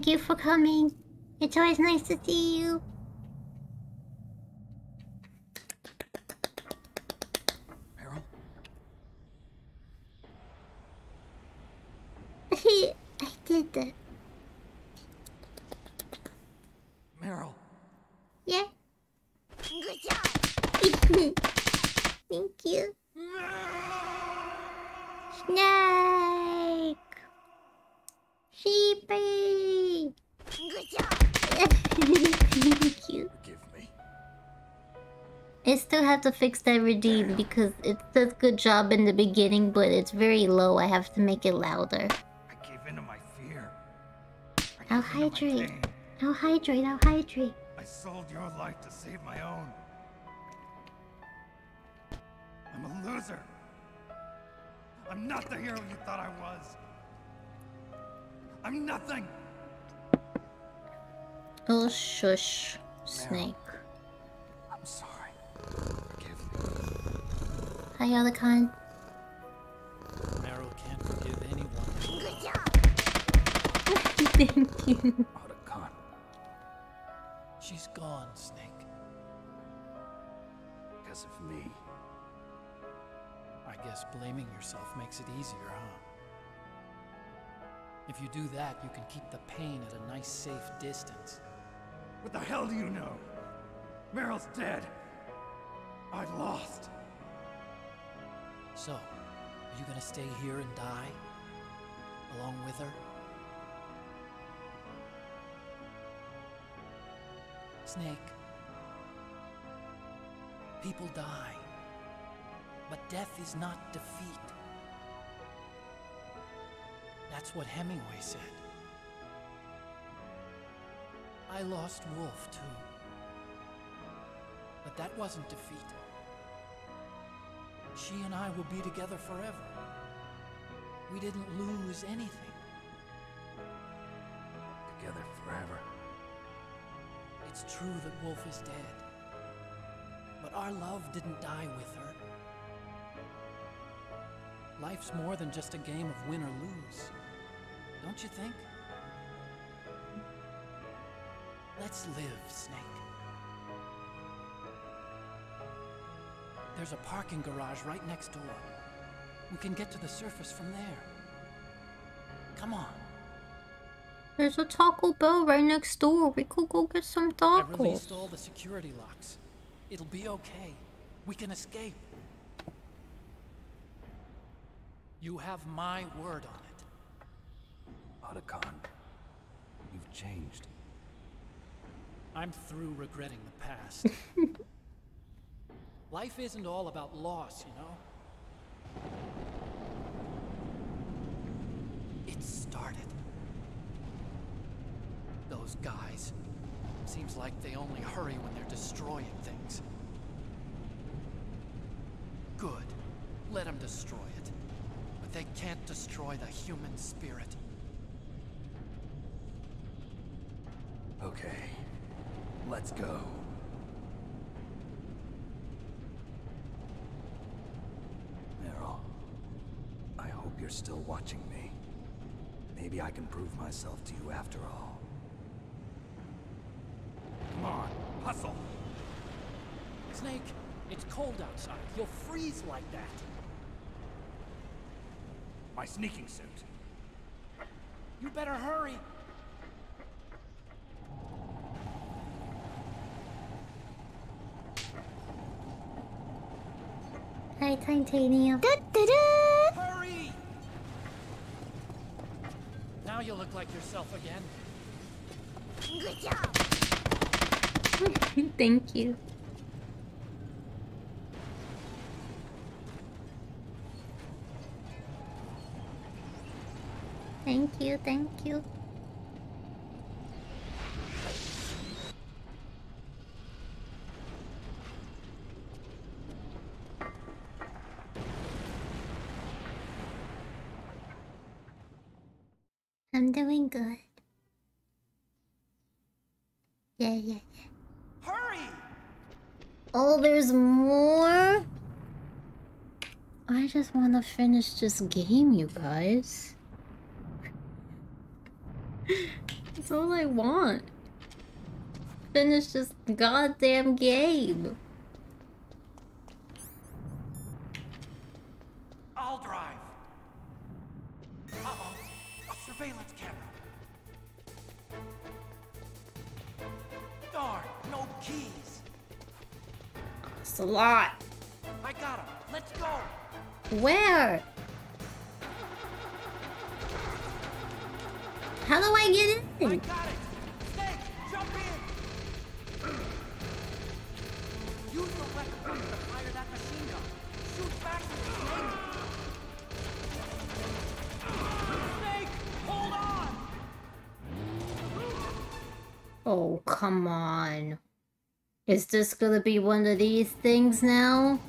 Thank you for coming. It's always nice to see you. Meryl? I did that. Meryl. Yeah. Good job. Thank you. Snake. Sheepy. Good job. Thank you. Forgive me. I still have to fix that redeem because it says good job in the beginning, but it's very low. I have to make it louder. I gave in to my fear. I'll hydrate. I'll hydrate. I'll hydrate. I sold your life to save my own. I'm a loser. I'm not the hero you thought I was. I'm nothing. Oh, shush, Snake. Hi, Otacon. Meryl can't forgive anyone. Good job. Thank you. Otacon. She's gone, Snake. Because of me. I guess blaming yourself makes it easier, huh? If you do that, you can keep the pain at a nice, safe distance. What the hell do you know? Meryl's dead. I lost. So, are you gonna stay here and die? Along with her? Snake. People die. But death is not defeat. That's what Hemingway said. I lost Wolf, too. But that wasn't defeat. She and I will be together forever. We didn't lose anything. Together forever. It's true that Wolf is dead. But our love didn't die with her. Life's more than just a game of win or lose. Don't you think? Let's live, Snake. There's a parking garage right next door. We can get to the surface from there. Come on. There's a Taco Bell right next door. We could go get some tacos. I tacos. released all the security locks. It'll be okay. We can escape. You have my word on it. Otacon. You've changed. I'm through regretting the past. (laughs) Life isn't all about loss, you know? It started. Those guys. Seems like they only hurry when they're destroying things. Good. Let them destroy it. But they can't destroy the human spirit. Okay. Let's go. Meryl. I hope you're still watching me. Maybe I can prove myself to you after all. Come on, hustle! Snake, it's cold outside. You'll freeze like that. My sneaking suit. You better hurry. Hi, Titanium. Hurry! Look like yourself again. Good job. (laughs) Thank you. Thank you, thank you. I'm doing good. Yeah, yeah, yeah. Hurry! Oh, there's more? I just want to finish this game, you guys. That's all I want. Finish this goddamn game. I'll drive. Uh-oh. A surveillance camera. Darn, no keys. It's a lot. Where? How do I get in? I got it. Snake, jump in. Use the weapon to fire that machine gun. Shoot back with it, Snake. Snake, hold on. Oh, come on. Is this gonna be one of these things now?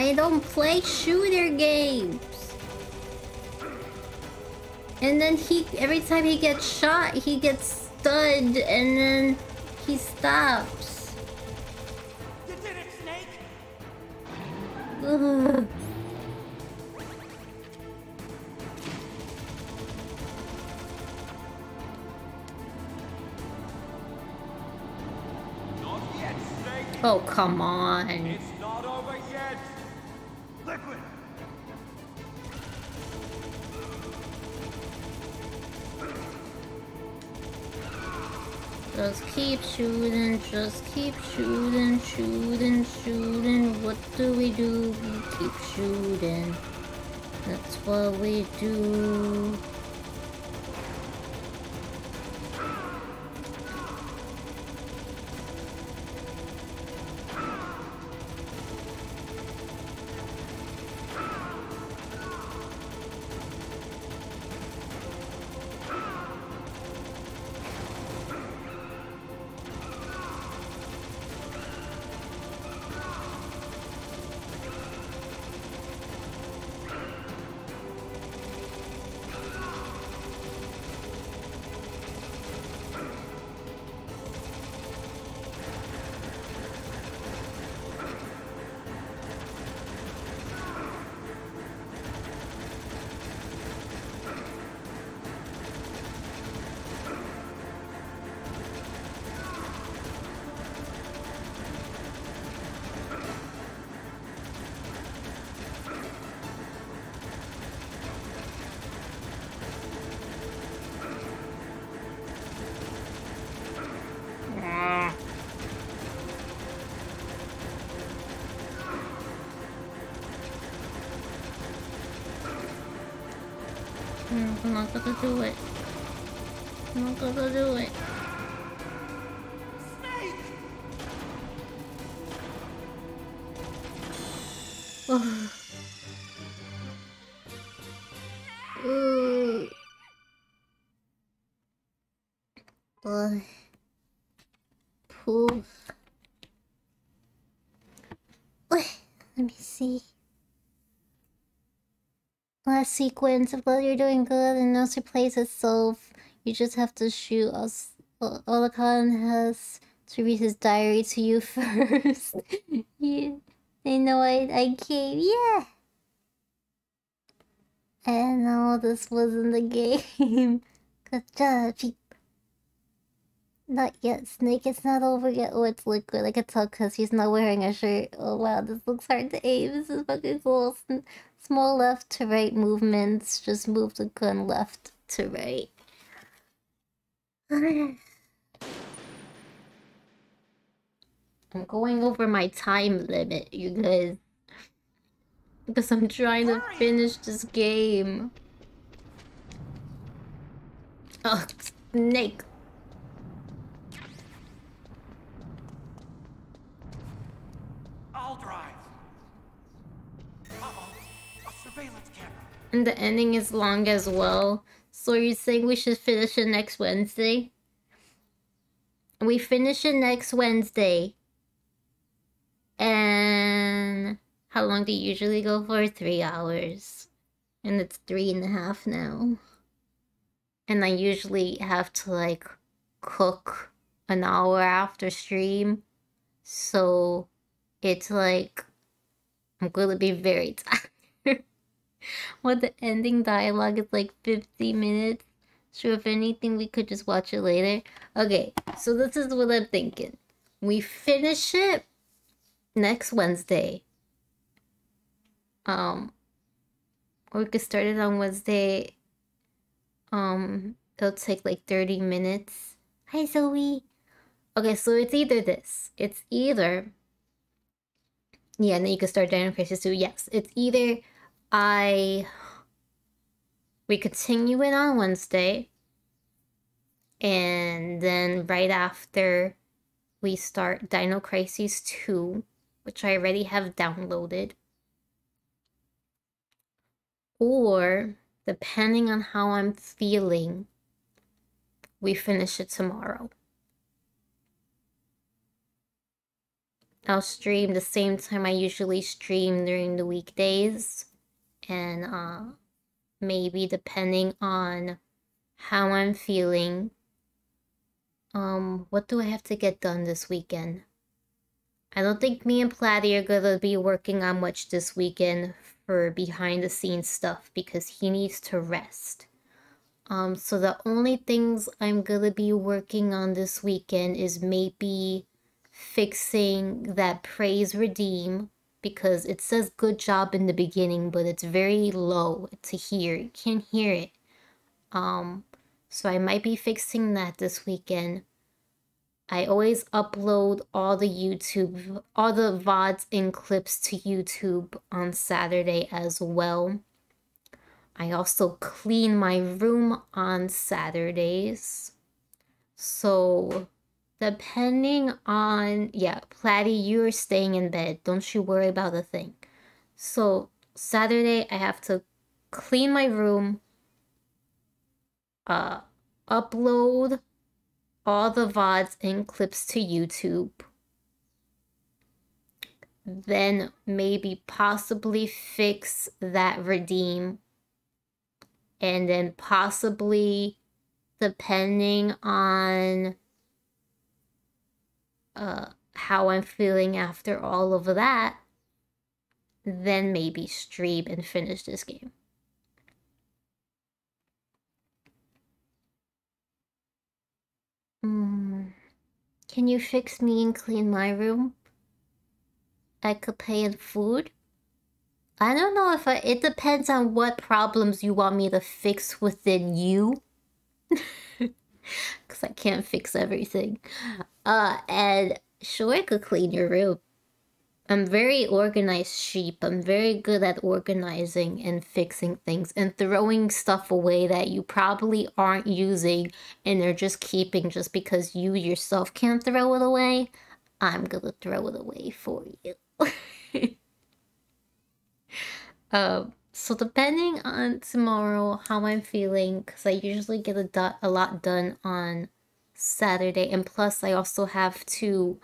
I don't play shooter games. And then he, every time he gets shot, he gets stunned and then he stops. You did it, Snake! Ugh. (laughs) Yet, Snake. Oh, come on. Shooting, just keep shooting, shooting, shooting. What do we do? We keep shooting. That's what we do. I'm not gonna do it. I'm not gonna do it. Sequence of well, you're doing good and no surprise itself. You just have to shoot us. Otacon has to read his diary to you (laughs) first. (laughs) you, they know I, I came. Yeah. I know this wasn't the (laughs) game. Good job. Not yet, Snake. It's not over yet. Oh, it's liquid. I can tell because he's not wearing a shirt. Oh, wow. This looks hard to aim. This is fucking cool. Small left to right movements. Just move the gun left to right. (sighs) I'm going over my time limit, you guys. Because I'm trying to finish this game. Oh, snake. And the ending is long as well. So you're saying we should finish it next Wednesday? We finish it next Wednesday. And how long do you usually go for? Three hours. And it's three and a half now. And I usually have to like cook an hour after stream. So it's like I'm gonna be very (laughs) tired. What the ending dialogue is like 50 minutes. So if anything we could just watch it later. Okay, so this is what I'm thinking. We finish it next Wednesday. Um or we could start it on Wednesday. Um it'll take like 30 minutes. Hi Zoe. Okay, so it's either this. It's either yeah, and then you can start Dino Crisis 2. Yes, it's either I we continue it on Wednesday and then right after we start Dino Crisis 2, which I already have downloaded. Or depending on how I'm feeling, we finish it tomorrow. I'll stream the same time I usually stream during the weekdays. And uh, maybe depending on how I'm feeling, um, what do I have to get done this weekend? I don't think me and Platty are gonna be working on much this weekend for behind the scenes stuff because he needs to rest. Um, so the only things I'm gonna be working on this weekend is maybe fixing that praise redeem because it says good job in the beginning but it's very low to hear. You can't hear it. Um so i might be fixing that this weekend. I always upload all the youtube all the vods and clips to youtube on saturday as well. I also clean my room on saturdays. So Depending on, yeah, Platty, you're staying in bed. Don't you worry about the thing. So, Saturday, I have to clean my room, uh, upload all the VODs and clips to YouTube. Then maybe possibly fix that redeem. And then possibly, depending on uh, how I'm feeling after all of that, then maybe stream and finish this game. Mm. Can you fix me and clean my room? I could pay in food? I don't know if I, it depends on what problems you want me to fix within you. (laughs) (laughs) Because I can't fix everything. Uh, and sure, I could clean your room. I'm very organized sheep. I'm very good at organizing and fixing things and throwing stuff away that you probably aren't using and they're just keeping just because you yourself can't throw it away. I'm gonna throw it away for you. (laughs) um, so depending on tomorrow how I'm feeling, because I usually get a, a lot done on Saturday, and plus I also have to,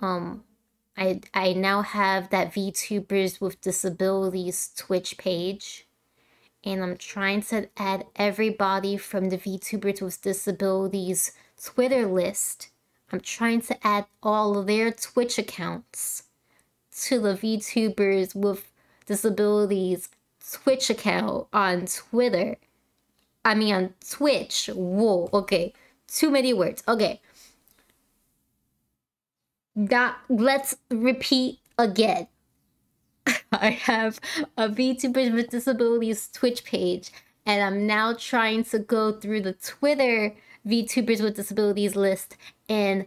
um, I I now have that VTubers with Disabilities Twitch page, and I'm trying to add everybody from the VTubers with Disabilities Twitter list. I'm trying to add all of their Twitch accounts to the VTubers with Disabilities Twitch account on Twitter. I mean on Twitch. Whoa, okay. Too many words. Okay. That let's repeat again. (laughs) I have a VTubers with Disabilities Twitch page, and I'm now trying to go through the Twitter VTubers with Disabilities list and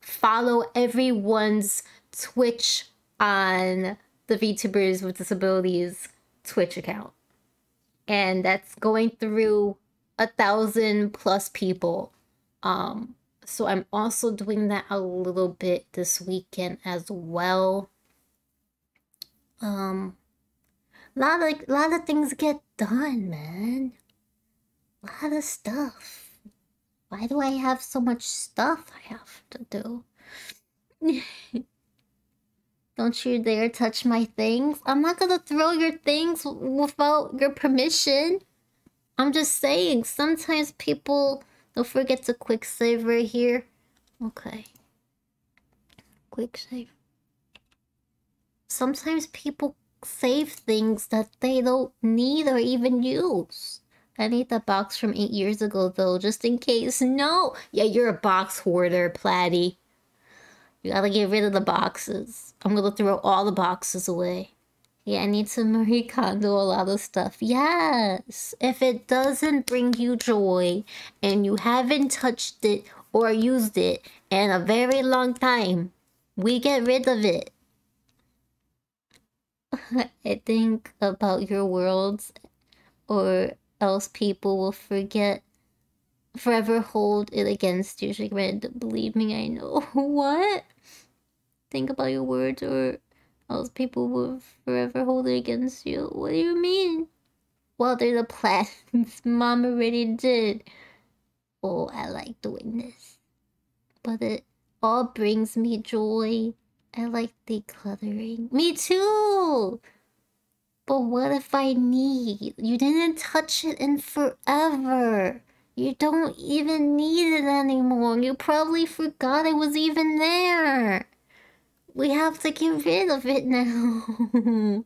follow everyone's Twitch on the VTubers with Disabilities Twitch account. And that's going through a thousand plus people. Um, so I'm also doing that a little bit this weekend as well. Um, lot of a lot of things get done, man. A lot of stuff. Why do I have so much stuff I have to do? (laughs) Don't you dare touch my things. I'm not gonna throw your things without your permission. I'm just saying, sometimes people don't forget to quick save right here. Okay. Quick save. Sometimes people save things that they don't need or even use. I need the box from eight years ago though, just in case. No! Yeah, you're a box hoarder, Platty. You gotta get rid of the boxes. I'm gonna throw all the boxes away. Yeah, I need to Marie Kondo a lot of stuff. Yes! If it doesn't bring you joy and you haven't touched it or used it in a very long time, we get rid of it. (laughs) I think about your worlds or else people will forget forever hold it against you. Like, believe me, I know. (laughs) what? Think about your words or else people will forever hold it against you. What do you mean? Well, there's a plan. (laughs) Mom already did. Oh, I like doing this. But it all brings me joy. I like decluttering. Me too! But what if I need? You didn't touch it in forever. You don't even need it anymore. You probably forgot it was even there. We have to get rid of it now. (laughs)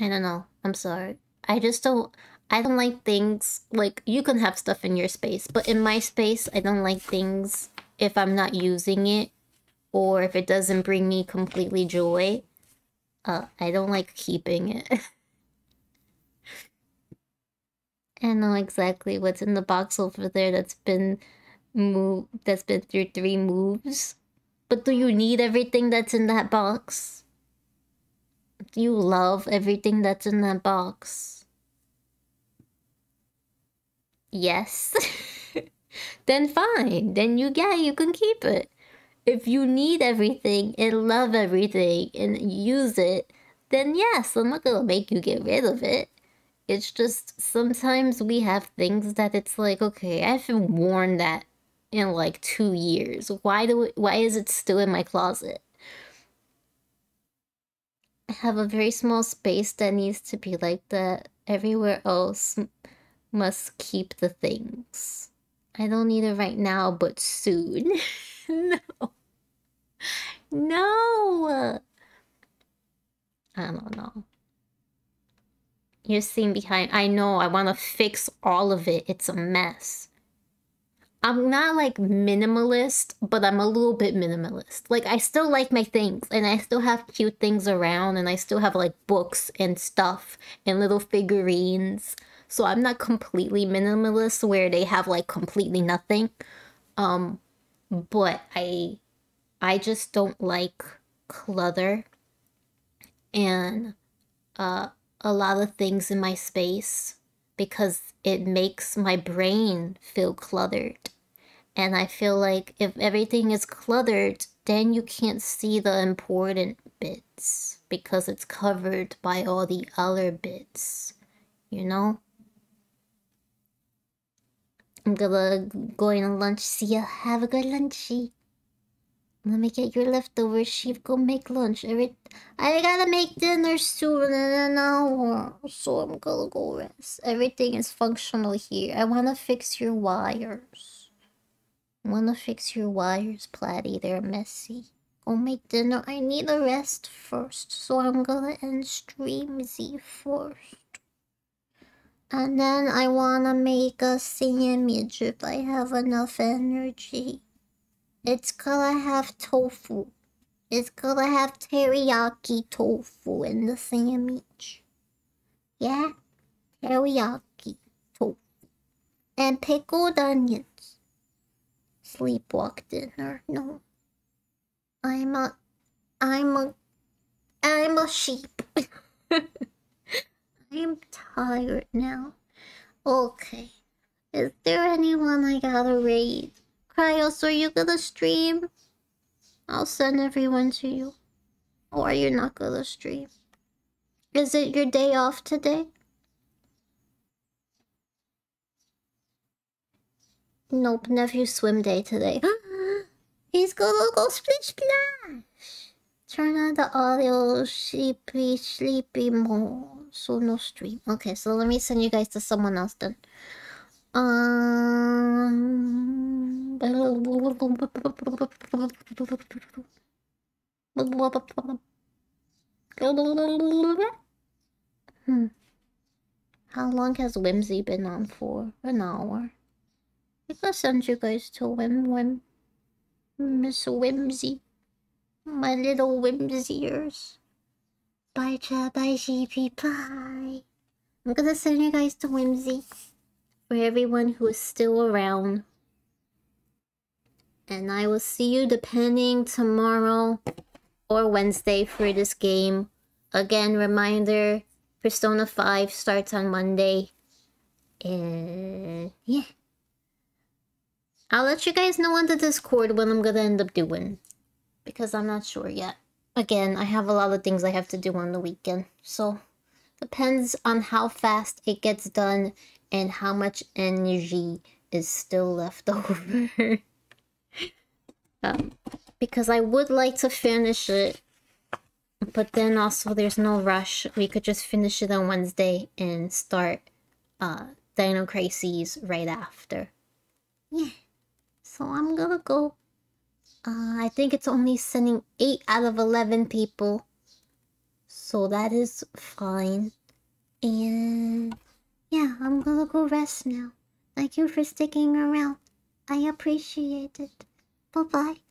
I don't know. I'm sorry. I just don't I don't like things like you can have stuff in your space, but in my space I don't like things if I'm not using it or if it doesn't bring me completely joy. Uh I don't like keeping it. (laughs) I know exactly what's in the box over there that's been move that's been through three moves. But do you need everything that's in that box? Do you love everything that's in that box? Yes. (laughs) then fine. Then you yeah, you can keep it. If you need everything and love everything and use it, then yes, I'm not gonna make you get rid of it. It's just sometimes we have things that it's like, okay, I haven't worn that in like two years. Why do it, why is it still in my closet? I have a very small space that needs to be like that. Everywhere else must keep the things. I don't need it right now, but soon. (laughs) no. No. I don't know. You're seeing behind. I know. I want to fix all of it. It's a mess. I'm not like minimalist, but I'm a little bit minimalist. Like I still like my things and I still have cute things around and I still have like books and stuff and little figurines. So I'm not completely minimalist where they have like completely nothing. Um but I I just don't like clutter and uh a lot of things in my space because it makes my brain feel cluttered. And I feel like if everything is cluttered, then you can't see the important bits because it's covered by all the other bits, you know? I'm gonna go in lunch. See ya. Have a good lunchy. Let me get your leftovers. Sheep, go make lunch. Every I gotta make dinner soon in an hour, so I'm gonna go rest. Everything is functional here. I wanna fix your wires. Wanna fix your wires, Platty. They're messy. Oh, Go make dinner. I need a rest first, so I'm gonna end stream Z first. And then I wanna make a sandwich if I have enough energy. It's gonna have tofu. It's gonna have teriyaki tofu in the sandwich. Yeah? Teriyaki tofu. And pickled onions. Sleepwalk dinner. No. I'm a, I'm a, I'm a sheep. (laughs) I'm tired now. Okay. Is there anyone I gotta raid? Cryos, are you gonna stream? I'll send everyone to you. Or you're not gonna stream. Is it your day off today? Nope, nephew swim day today. (gasps) He's gonna go splish splash. Turn on the audio sleepy sleepy mode. So no stream. Okay, so let me send you guys to someone else then. Um (laughs) Hmm. How long has Whimsy been on for? An hour. I could send you guys to Whim Whim. Miss Whimsy. My little whimsiers. Bye, chat. Bye, GP. Bye. I'm gonna send you guys to Whimsy. For everyone who is still around. And I will see you depending tomorrow or Wednesday for this game. Again, reminder Persona 5 starts on Monday. And yeah. I'll let you guys know on the Discord what I'm gonna end up doing. Because I'm not sure yet. Again, I have a lot of things I have to do on the weekend. So, depends on how fast it gets done and how much energy is still left (laughs) over. um, because I would like to finish it. But then also there's no rush. We could just finish it on Wednesday and start uh, Dino Crisis right after. Yeah. So I'm gonna go. Uh, I think it's only sending 8 out of 11 people. So that is fine. And yeah, I'm gonna go rest now. Thank you for sticking around. I appreciate it. Bye bye.